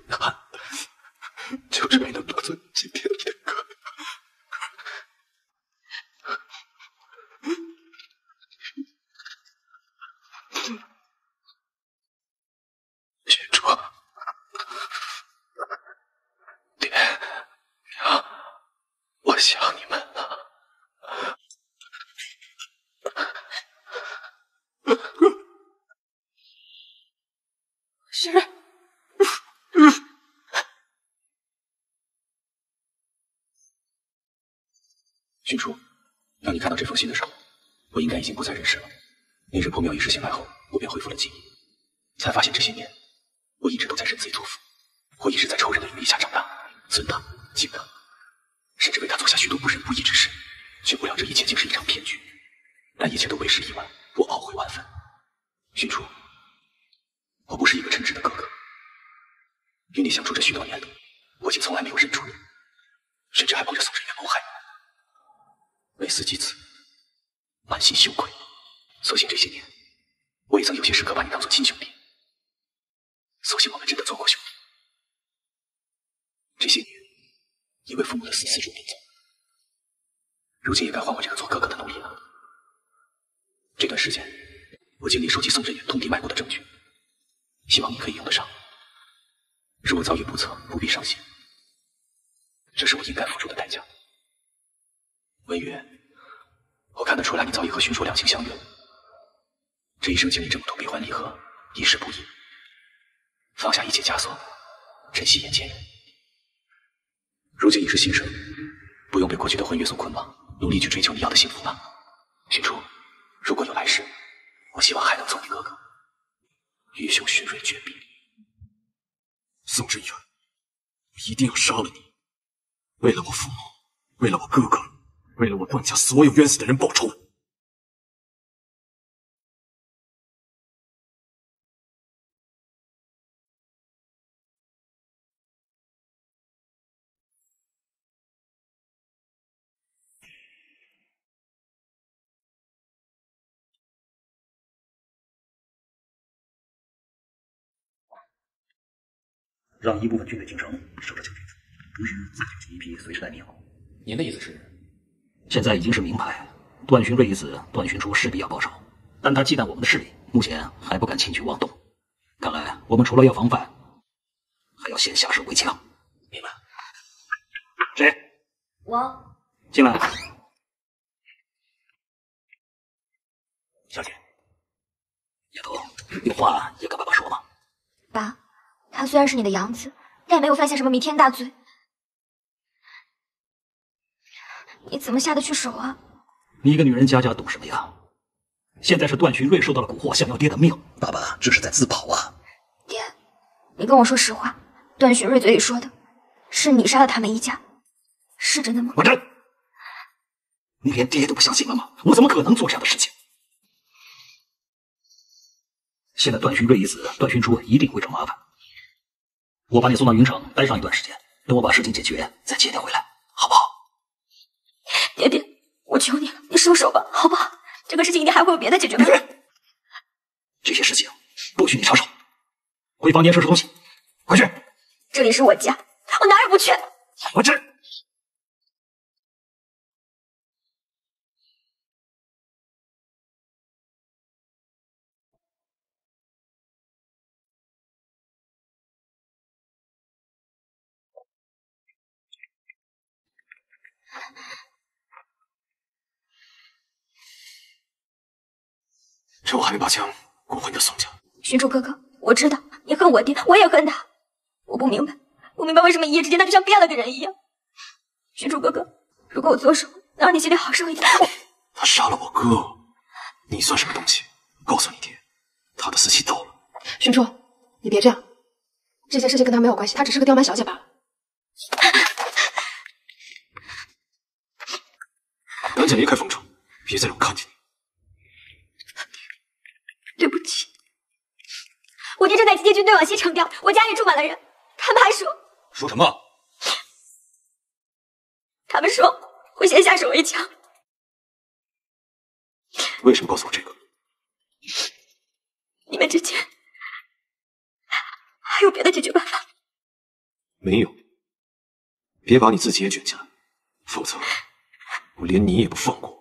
追求你要的幸福吧。许初，如果有来世，我希望还能做你哥哥，玉兄寻瑞绝笔。宋志远，我一定要杀了你！为了我父母，为了我哥哥，为了我段家所有冤死的人报仇！让一部分军队进城守着将军，同时再调集一批随时待命。您的意思是？现在已经是明牌，段勋瑞一死，段勋初势必要报仇，但他忌惮我们的势力，目前还不敢轻举妄动。看来我们除了要防范，还要先下手为强。明白。谁？我进来。小姐，丫头，有话要跟爸爸说吗？爸，他虽然是你的养子，但也没有犯下什么弥天大罪。你怎么下得去手啊？你一个女人家家懂什么呀？现在是段寻瑞受到了蛊惑，想要爹的命。爸爸这是在自保啊！爹，你跟我说实话，段寻瑞嘴里说的，是你杀了他们一家，是真的吗？我真。你连爹都不相信了吗？我怎么可能做这样的事情？现在段寻瑞一死，段寻初一定会找麻烦。我把你送到云城待上一段时间，等我把事情解决，再接你回来，好不好？爹爹，我求你了，你收手吧，好不好？这个事情一定还会有别的解决办法。这些事情不许你插手。回房间收拾东西，快去！这里是我家，我哪儿也不去。我这……趁我还没把枪滚回你的宋家。寻初哥哥，我知道你恨我爹，我也恨他。我不明白，不明白为什么一夜之间他就像变了个人一样。寻初哥哥，如果我做手能让你心里好受一点，他杀了我哥，你算什么东西？告诉你爹，他的死期到了。寻初，你别这样，这件事情跟他没有关系，他只是个刁蛮小姐罢了。赶紧离开风城，别再让我看见你。对不起，我爹正在集结军队往西城调，我家里住满了人，他们还说说什么？他们说会先下手为强。为什么告诉我这个？你们之间还有别的解决办法？没有，别把你自己也卷进来，否则我连你也不放过。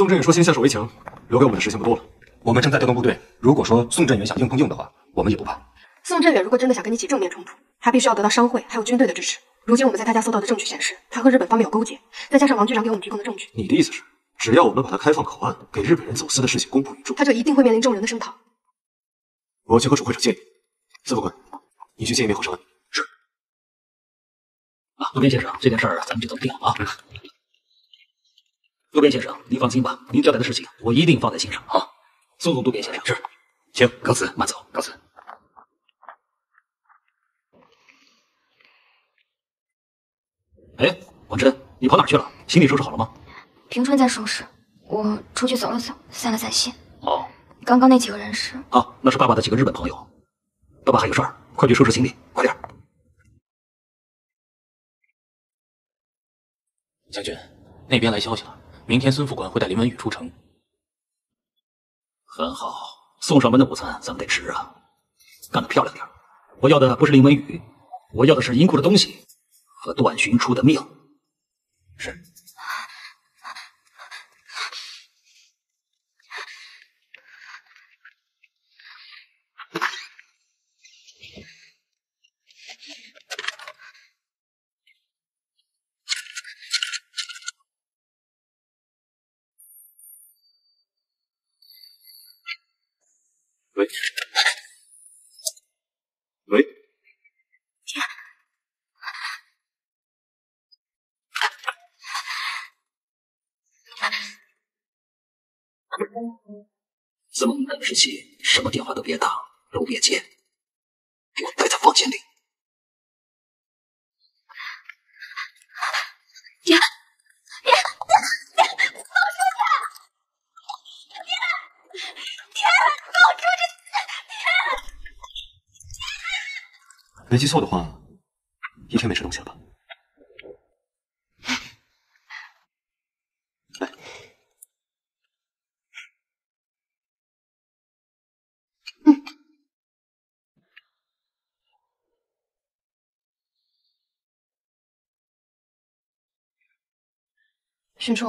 宋振远说：“先下手为强，留给我们的时间不多了。我们正在调动部队，如果说宋振远想硬碰硬的话，我们也不怕。宋振远如果真的想跟你起正面冲突，他必须要得到商会还有军队的支持。如今我们在他家搜到的证据显示，他和日本方面有勾结，再加上王局长给我们提供的证据，你的意思是，只要我们把他开放口岸，给日本人走私的事情公布于众，他就一定会面临众人的声讨。我去和主会长见面。司副官，你去见一面后上岸。是。啊，渡边先生，这件事儿咱们就这么定了啊。渡边先生，您放心吧，您交代的事情我一定放在心上啊。送送渡边先生。是，请告辞，慢走，告辞。哎，王真，你跑哪去了？行李收拾好了吗？平春在收拾，我出去走了走，散了散心。哦，刚刚那几个人是？啊，那是爸爸的几个日本朋友。爸爸还有事儿，快去收拾行李，快点。将军，那边来消息了，明天孙副官会带林文宇出城。很好，送上门的午餐咱们得吃啊，干得漂亮点。我要的不是林文宇，我要的是银库的东西和段寻初的命。是。喂，喂，爹，这么难的时期，什么电话都别打，都别接，给我待在房间里。爹，没记错的话一天没吃东西了吧？嗯。许初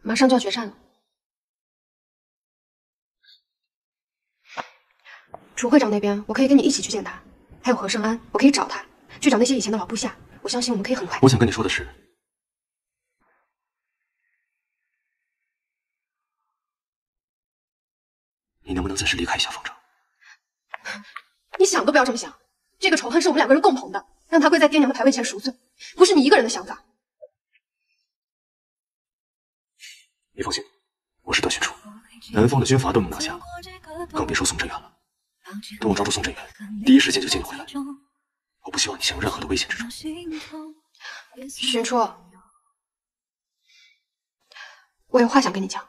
马上就要决战了。楚会长那边，我可以跟你一起去见他，还有何胜安，我可以找他，去找那些以前的老部下。我相信我们可以很快。我想跟你说的是，你能不能暂时离开一下方丈？你想都不要这么想，这个仇恨是我们两个人共同的，让他跪在爹娘的牌位前赎罪，不是你一个人的想法。你放心，我是段训初，南方的军阀都能拿下，更别说宋镇远了。等我抓住宋镇元，第一时间就接你回来。我不希望你陷入任何的危险之中。寻初，我有话想跟你讲。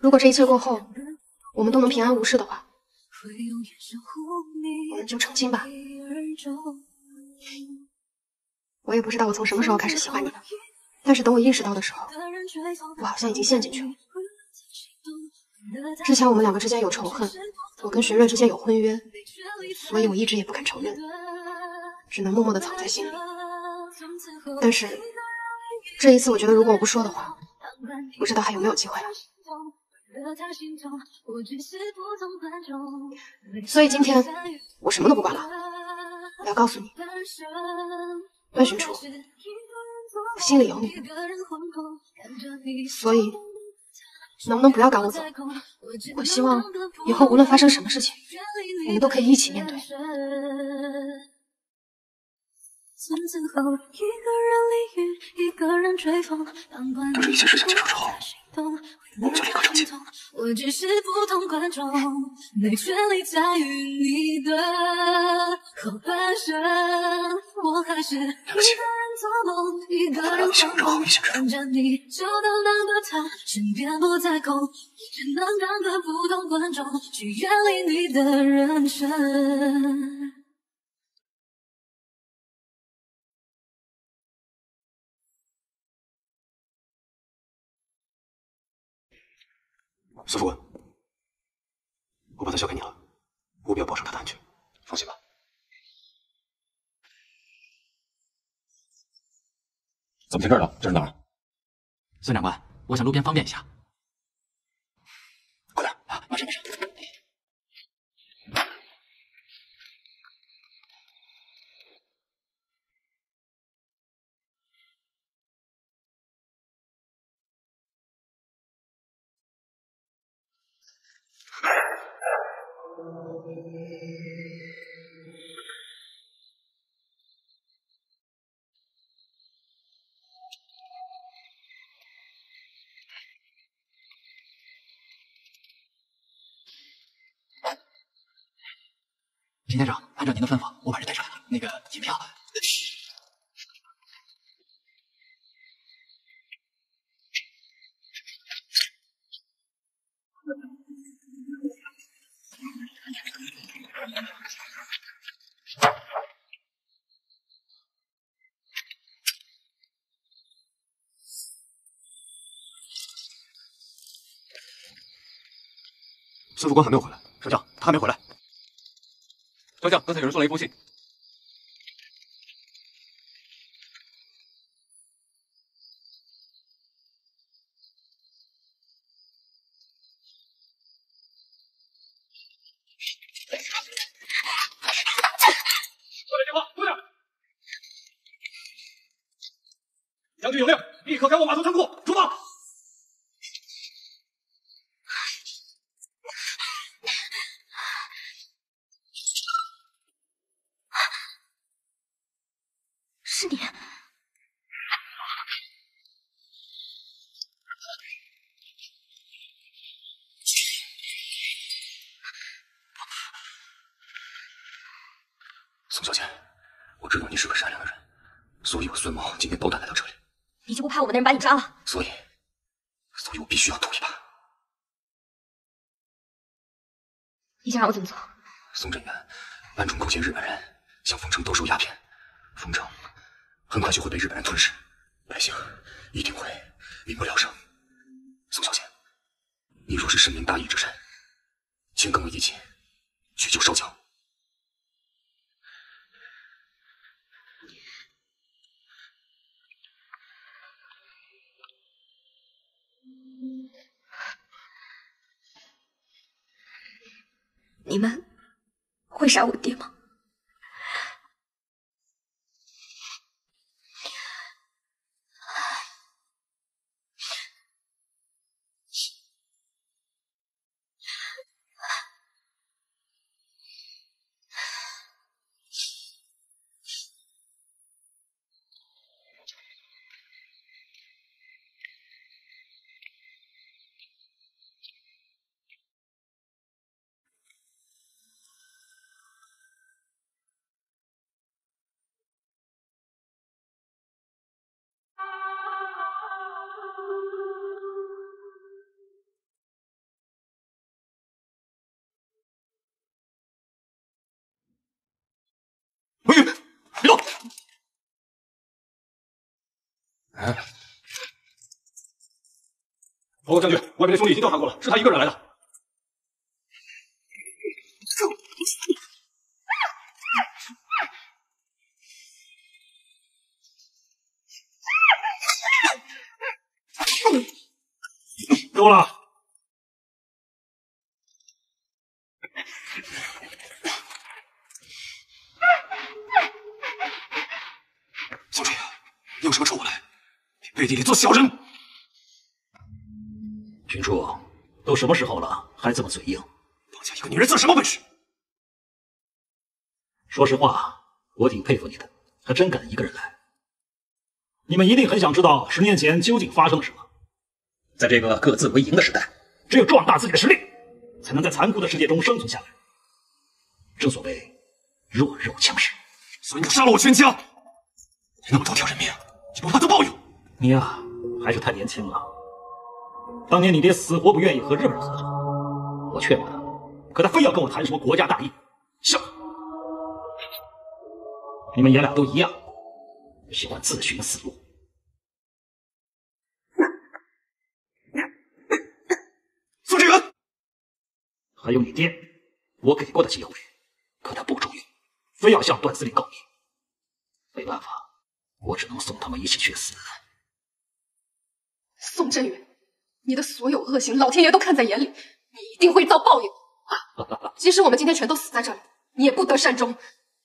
如果这一切过后，我们都能平安无事的话，我们就成亲吧。我也不知道我从什么时候开始喜欢你的，但是等我意识到的时候，我好像已经陷进去了。<laughs> 之前我们两个之间有仇恨，我跟荀瑞之间有婚约，所以我一直也不敢承认，只能默默的藏在心里。但是这一次，我觉得如果我不说的话，不知道还有没有机会了。所以今天我什么都不管了，我要告诉你，段寻初，我心里有你，所以。能不能不要赶我走？我希望以后无论发生什么事情，我们都可以一起面对。等这一切事情结束之后，我们就立刻成亲。我只是普通观众，没权利参与你的后半生。我还是一个人做梦，一个人惶恐，看着你走到那个他，身边不再空，只能当个普通观众，去远离你的人生。苏副官，我把他交给你了，务必要保证他的安全。放心吧。怎么在这儿了？这是哪儿？孙长官，我想路边方便一下。快点，马上马上。秦先生，按照您的吩咐，我把人带上来了。那个银票。关还没有回来。少将，他还没回来。少将，刚才有人送来一封信。快点电话，快点！将军有令，立刻赶往码头仓库，出发。是你，宋小姐，我知道你是个善良的人，所以我孙某今天斗胆来到这里。你就不怕我们的人把你抓了？所以，所以我必须要赌一把。你想让我怎么做？宋镇远暗中勾结日本人，向丰城兜售鸦片，丰城很快就会被日本人吞噬，百姓一定会民不聊生。宋小姐，你若是深明大义之人，请跟我一起去救少将。你们会杀我爹哎，报告将军，外面的兄弟已经调查过了，是他一个人来的。够了！小春，你有什么臭不来？你背地里做小人！群主，都什么时候了，还这么嘴硬？绑架一个女人算什么本事？说实话，我挺佩服你的，还真敢一个人来。你们一定很想知道十年前究竟发生了什么。在这个各自为营的时代，只有壮大自己的实力，才能在残酷的世界中生存下来。正所谓弱肉强食。所以你杀了我全家，那么多条人命，你不怕遭报应？你呀，还是太年轻了。当年你爹死活不愿意和日本人合作，我劝过他，可他非要跟我谈什么国家大义，笑话。你们爷俩都一样，喜欢自寻死路。苏志远，还有你爹，我给过他机会，可他不中用，非要向段司令告密。没办法，我只能送他们一起去死。宋振宇，你的所有恶行，老天爷都看在眼里，你一定会遭报应。<laughs> 即使我们今天全都死在这里，你也不得善终。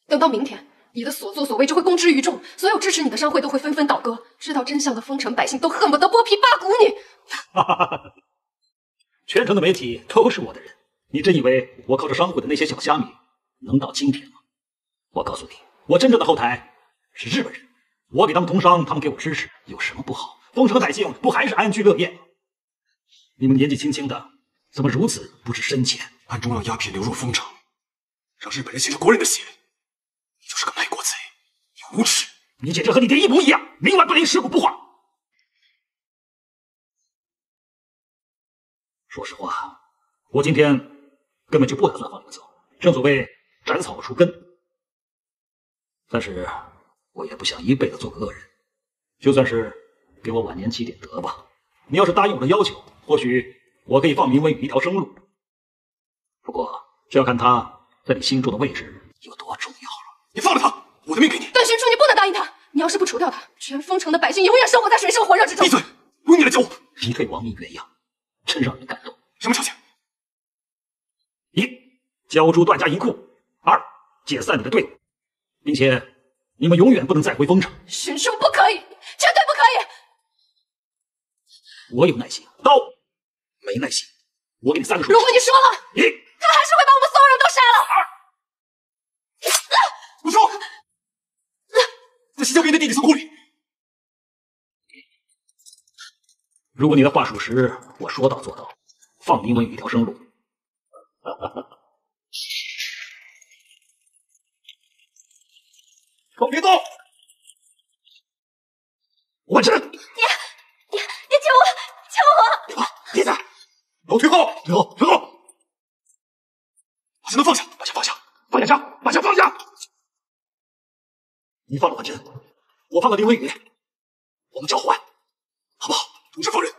等到明天，你的所作所为就会公之于众，所有支持你的商会都会纷纷倒戈，知道真相的丰城百姓都恨不得剥皮扒骨你。全城的媒体都是我的人，你真以为我靠着商会的那些小虾米能到今天吗？我告诉你，我真正的后台是日本人，我给他们通商，他们给我支持，有什么不好？丰城百姓不还是安居乐业吗？你们年纪轻轻的，怎么如此不知深浅？暗中让鸦片流入丰城，让日本人吸了国人的血，你就是个卖国贼，你无耻！你简直和你爹一模一样，冥顽不灵，尸骨不化。说实话，我今天根本就不打算放你们走。正所谓斩草除根，但是我也不想一辈子做个恶人，就算是给我晚年积点德吧。你要是答应我的要求，或许我可以放明文宇一条生路。不过这要看他在你心中的位置有多重要了。你放了他，我的命给你。段巡处，你不能答应他。你要是不除掉他，全丰城的百姓永远生活在水深火热之中。闭嘴！用你来教我。击退亡命鸳鸯，真让人感动。什么条件？一，交出段家银库；二，解散你的队伍，并且你们永远不能再回丰城。巡叔不可以，绝对不可以！我有耐心，刀没耐心。我给你三个数。如果你说了，一，他还是会把我们所有人都杀了。二，我说，在西郊给你的弟弟仓库里。如果你的话属实，我说到做到，放林文宇一条生路。给我别动！万晨，爹，救我！别跑，别在，给我退后，退后，退后！把枪都放下，把枪放下，放下枪，把枪放下！你放了万晨，我放了林文宇，我们交换，好不好？同时放人，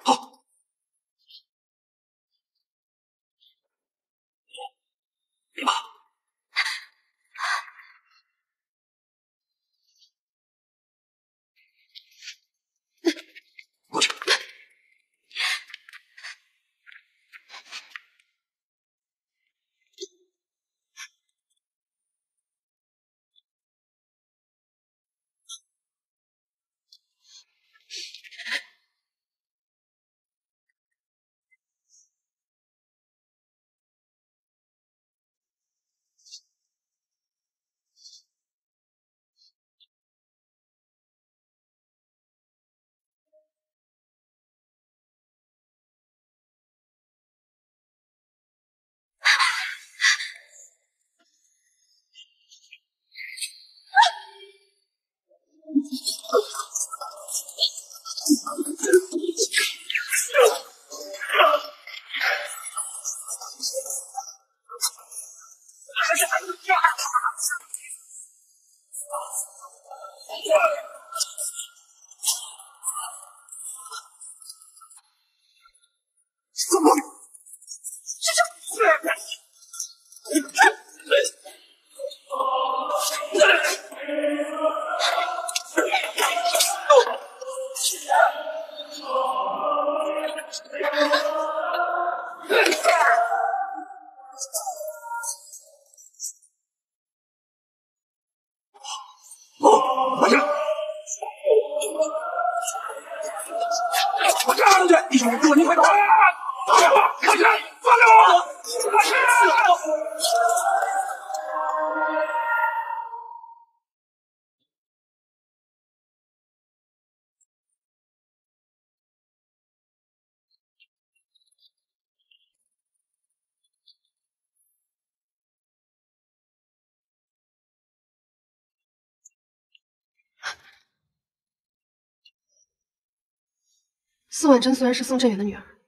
宋婉珍虽然是宋振远的女儿，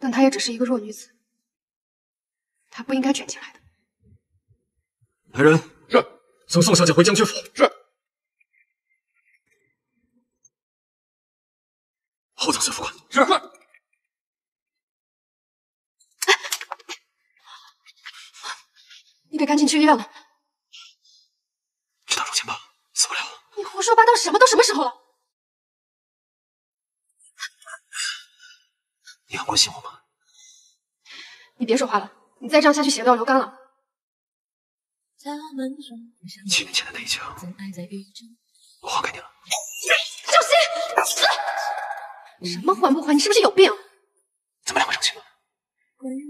但她也只是一个弱女子，她不应该卷进来的。来人，是送宋小姐回将军府。是。后藏司副官。是。你得赶紧去医院了。知道入前吧，死不了。你胡说八道什么？都什么时候了？你还关心我吗？你别说话了，你再这样下去血都要流干了。七年前的那一枪，我还给你了。小心！什么还不还？你是不是有病？咱们两个生气了。来人！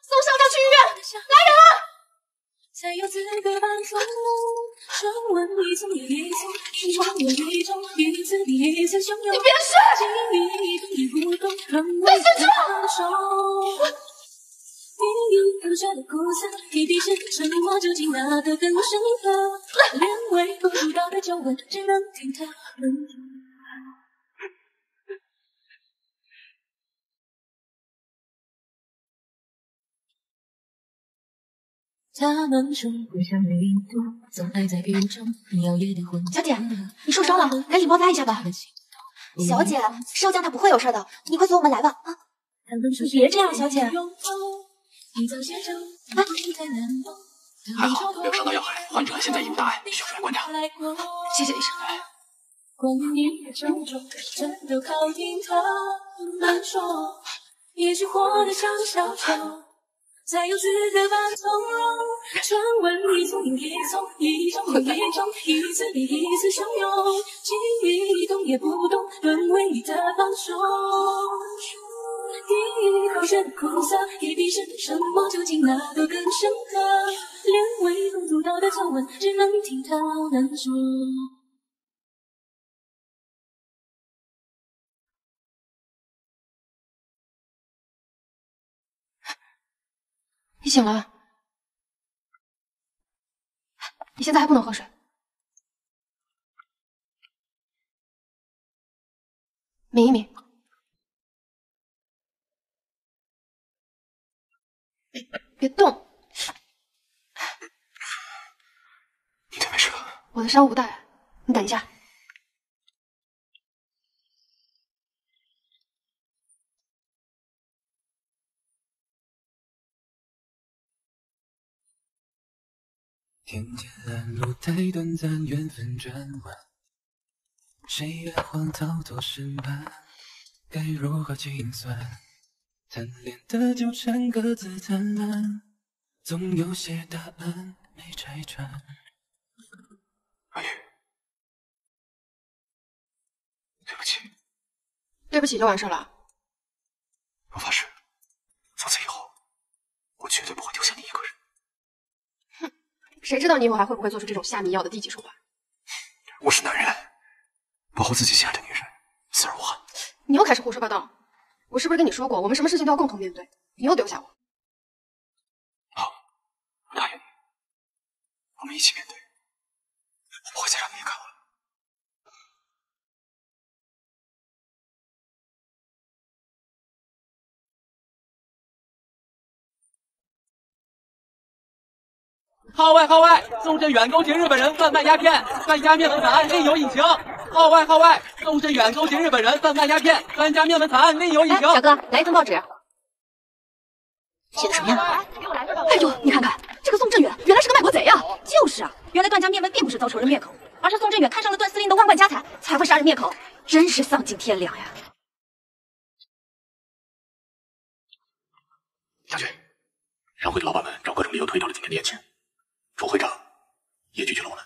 送小将去医院！来人！才有资格伴风传闻一丛又一丛，一种又一种，彼此彼此汹涌。你别睡！一动也不动，沦为放手。第一留下的苦涩，一滴是沉默，究竟哪个更深刻？连微不足道的皱纹，只能听他他们说不想迷途，总爱在雨中摇曳的魂。小姐，你受伤了，赶紧包扎一下吧。小姐，少将他不会有事的，你快随我们来吧。啊，你别这样，小姐。还好没有伤到要害，患者现在已无大碍，需要注意观察。谢谢医生。关才有资格扮从容，传闻一丛一丛，一种又一种，一次比一次汹涌，记忆一动也不动，沦为你的放手。第一口血的苦涩，一滴血的沉默，究竟哪个更深刻？连微不足道的皱纹，只能听他难说。你醒了，你现在还不能喝水。抿一抿，别动。你腿没事吧？我的伤无大碍，你等一下。天间拦路太短暂，缘分转弯，谁圆谎逃脱审判？该如何清算？贪恋的纠缠，各自灿烂，总有些答案没拆穿。阿玉，对不起，对不起就完事了。我发誓，从此以后，我绝对不会丢下你一个人。谁知道你以后还会不会做出这种下迷药的低级手法？我是男人，保护自己心爱的女人，死而无憾。你又开始胡说八道！我是不是跟你说过，我们什么事情都要共同面对？你又丢下我。好，我答应你。我们一起面对，我不会再让你离开我了。号外号外！宋振远勾结日本人贩卖鸦片，范家灭门惨案另有隐情。号外号外！宋振远勾结日本人贩卖鸦片，范家灭门惨案另有隐情。小哥，来一份报纸。写的什么呀？哎呦，你看看这个宋振远，原来是个卖国贼呀！就是啊，原来段家灭门并不是遭仇人灭口，而是宋振远看上了段司令的万贯家财，才会杀人灭口，真是丧尽天良呀！将军，让会的老板们找各种理由推掉了今天的宴请，周会长也拒绝了我们。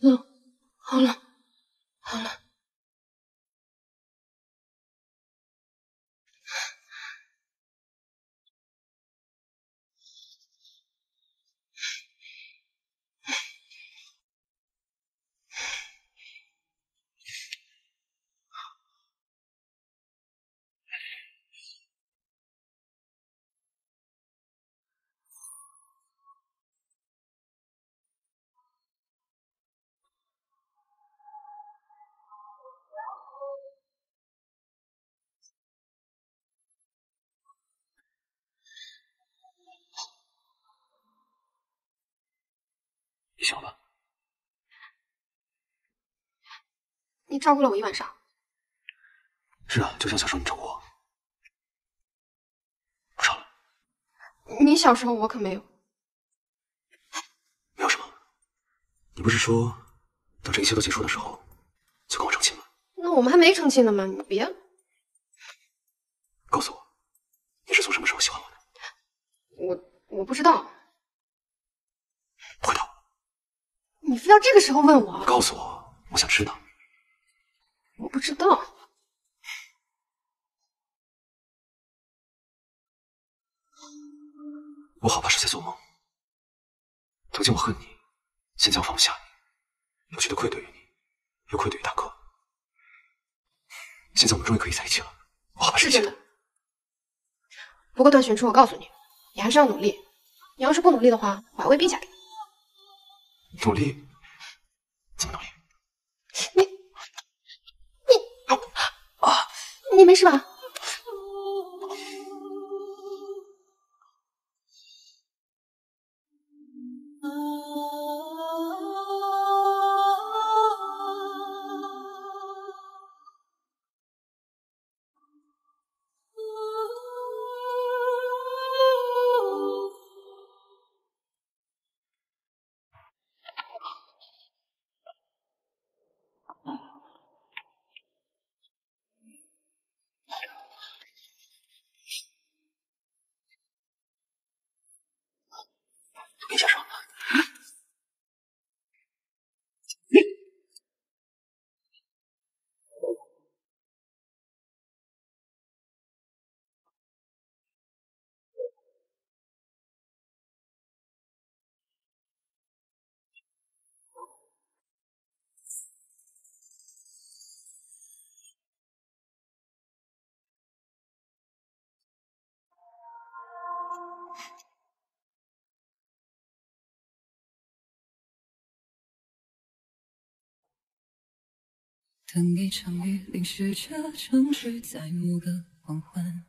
嗯，好了，好了。你照顾了我一晚上，是啊，就像小时候你照顾我。不吵了你小时候我可没有。没有什么。你不是说等这一切都结束的时候就跟我成亲吗？那我们还没成亲呢吗？你别，告诉我，你是从什么时候喜欢我的？我我不知道。不会的。你非要这个时候问我？告诉我，我想知道。我不知道。我好怕是在做梦。曾经我恨你，现在我放不下你，我觉得愧对于你，又愧对于大哥。现在我们终于可以在一起了，我好怕是真的。不过段玄初，我告诉你，你还是要努力。你要是不努力的话，我还未必嫁给你。努力？怎么努力？你你你没事吧？等一场雨淋湿这城市，在某个黄昏，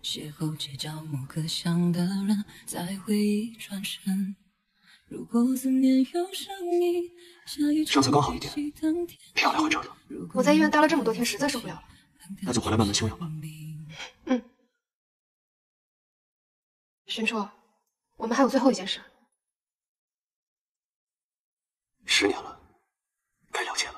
邂逅街角某个想的人，在回忆转身。如果思念有声音，下一上次刚好一点，偏要来回折腾。我在医院待了这么多天，实在受不了了。那就回来慢慢休养吧。荀初，我们还有最后一件事。十年了，该了结了。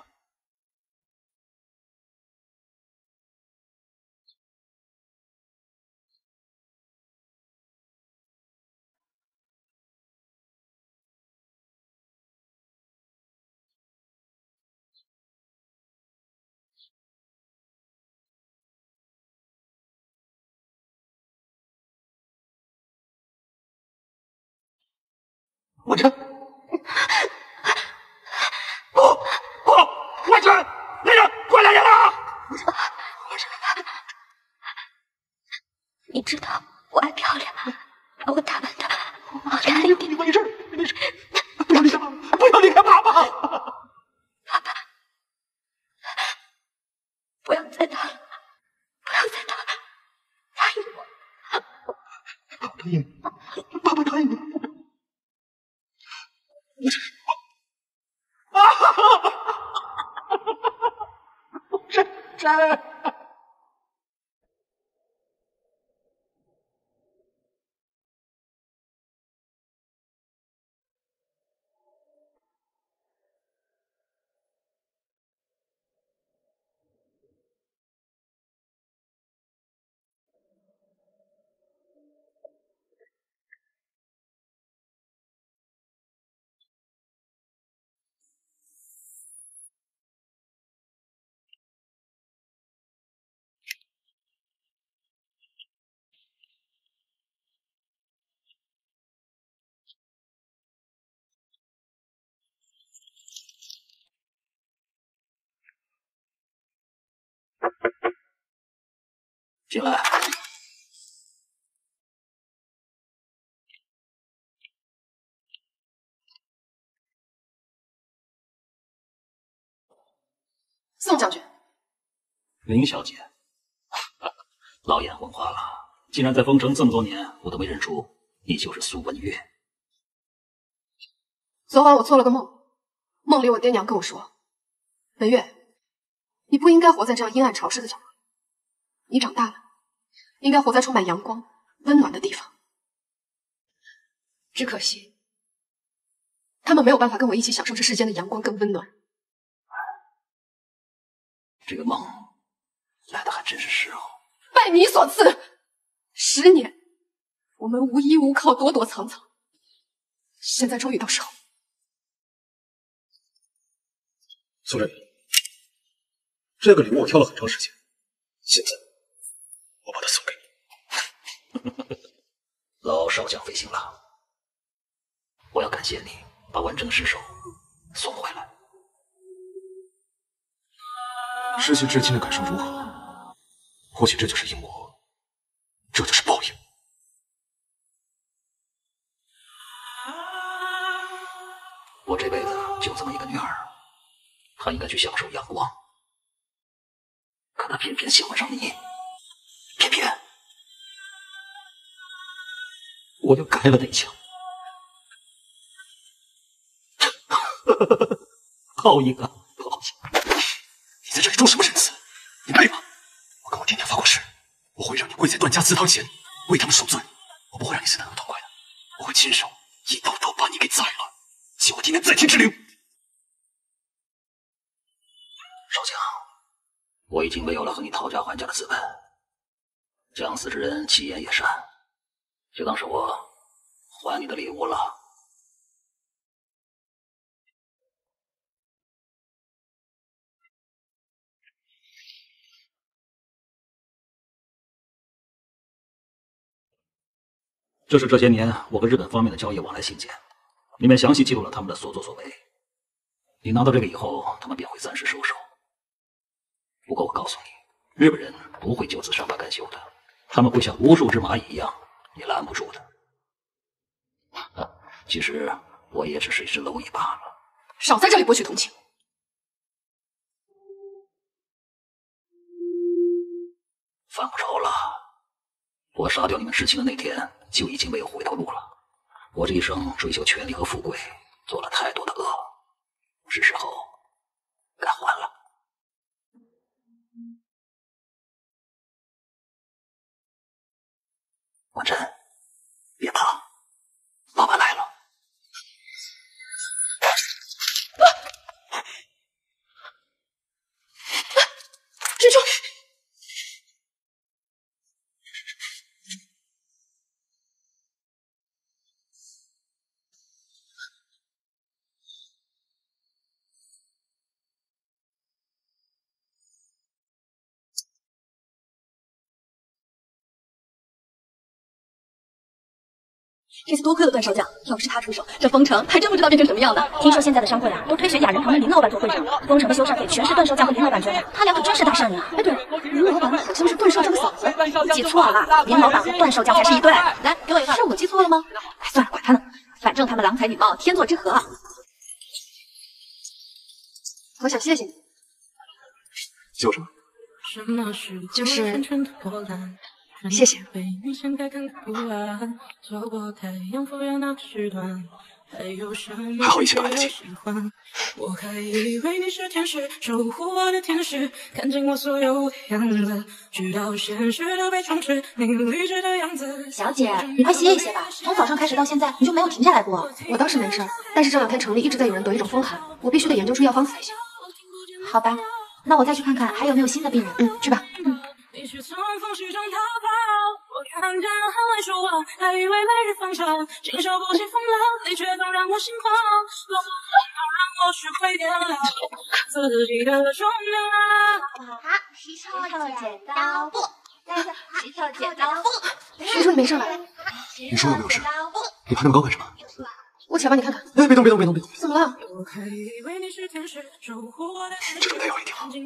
我这，不不，我这，来人，快来人啊！你知道我爱漂亮，把我打扮的好看一点。你没事，你没事，不要离开妈妈，不要离开爸爸。爸爸，不要再打了，不要再打了，答应我。爸爸答应你，爸爸答应你。啊！珊珊。进来。<laughs> 宋将军，林小姐，<laughs> 老眼昏花了，竟然在封城这么多年，我都没认出你就是苏文月。昨晚我做了个梦，梦里我爹娘跟我说：“文月，你不应该活在这样阴暗潮湿的角落，你长大了，应该活在充满阳光、温暖的地方。”只可惜，他们没有办法跟我一起享受这世间的阳光跟温暖。这个梦来的还真是时候。拜你所赐，十年，我们无依无靠，躲躲藏藏，现在终于到时候。苏振宇，这个礼物我挑了很长时间，现在我把它送给你。<laughs> 老少将费心了，我要感谢你把完整的尸首送回来。失去至亲的感受如何？或许这就是因果，这就是报应。我这辈子就这么一个女儿，她应该去享受阳光，可她偏偏喜欢上你，我就开了那枪。报应啊，报应！你在这里装什么仁慈？你配吗？我跟我爹娘发过誓，我会让你跪在段家祠堂前为他们赎罪，我不会让你死得那么痛快的，我会亲手一刀刀把你给宰了，请我爹娘在天之灵。少将，我已经没有了和你讨价还价的资本。将死之人其言也善，就当是我还你的礼物了。这是这些年我和日本方面的交易往来信件，里面详细记录了他们的所作所为。你拿到这个以后，他们便会暂时收手。不过我告诉你，日本人不会就此善罢甘休的，他们会像无数只蚂蚁一样，你拦不住的。其实我也只是一只蝼蚁罢了。少在这里博取同情。犯不着了，我杀掉你们至亲的那天就已经没有回头路了。我这一生追求权力和富贵，做了太多的恶，是时候该还了。婉晨，别怕，爸爸来了。这次多亏了段少将，要不是他出手，这封城还真不知道变成什么样呢。听说现在的商会啊，都推选雅人堂的林老板做会长，封城的修缮费全是段少将和林老板捐的，他俩可真是大善人啊！哎，对了，林老板好像是段少将的嫂子，你记错了，林老板和段少将才是一对。来，给我一份，是我记错了吗？哎，算了，管他呢，反正他们郎才女貌，天作之合。我想谢谢你，谢我什么？就是谢谢。还好一切都来得及。我还以为你是天使，守护我的天使，看尽我所有样子，直到现实都被充斥，你理智的样子。小姐，你快歇一歇吧，从早上开始到现在，你就没有停下来过。我倒是没事，但是这两天城里一直在有人得一种风寒，我必须得研究出药方子才行。好吧，那我再去看看还有没有新的病人。嗯，去吧。嗯。你却从风雪中逃跑，我看见寒来暑往，还以为来日方长，经受不起风浪，你却总让我心慌，冷漠让我学会点亮自己的重量。好，石头剪刀布，再石头剪刀布。师叔，你没事吧？你说我没有事，你爬那么高干什么？我起来帮你看看。哎，别动，别动，别动，别动！怎么了？这种太药一定好。怎么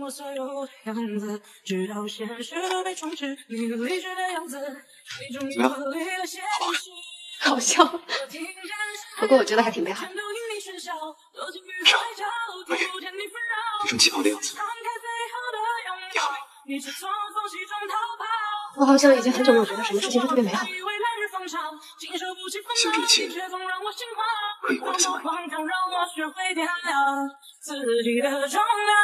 样？好笑。不过我觉得还挺美好。是啊，美，你穿旗袍的样子，你好美。我好像已经很久没有觉得什么事情是特别美好的。希望这一切可以换来三万。自己的重量，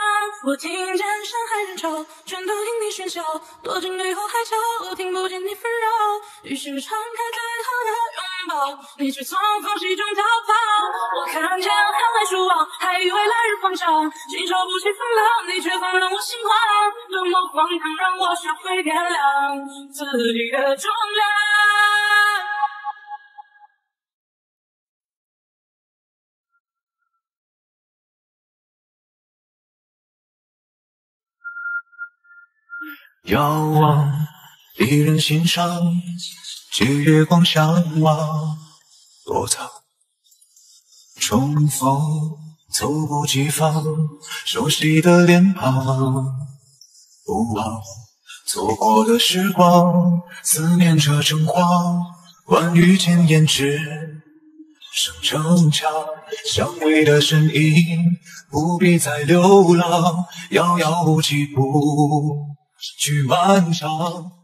我听见山海人潮，全都因你喧嚣。躲进雨后海角，听不见你纷扰。于是敞开最后的拥抱，你却从缝隙中逃跑。我看见寒来暑往，还以为来日方长，经受不起风浪，你却总让我心慌。冷漠荒唐，让我学会掂量自己的重量。遥望一人心上，借月光相望，躲藏。重逢猝不及防，熟悉的脸庞，不忘错过的时光，思念着成荒。万语千言只剩逞强，相偎的身影不必再流浪，遥遥无期不。去漫长。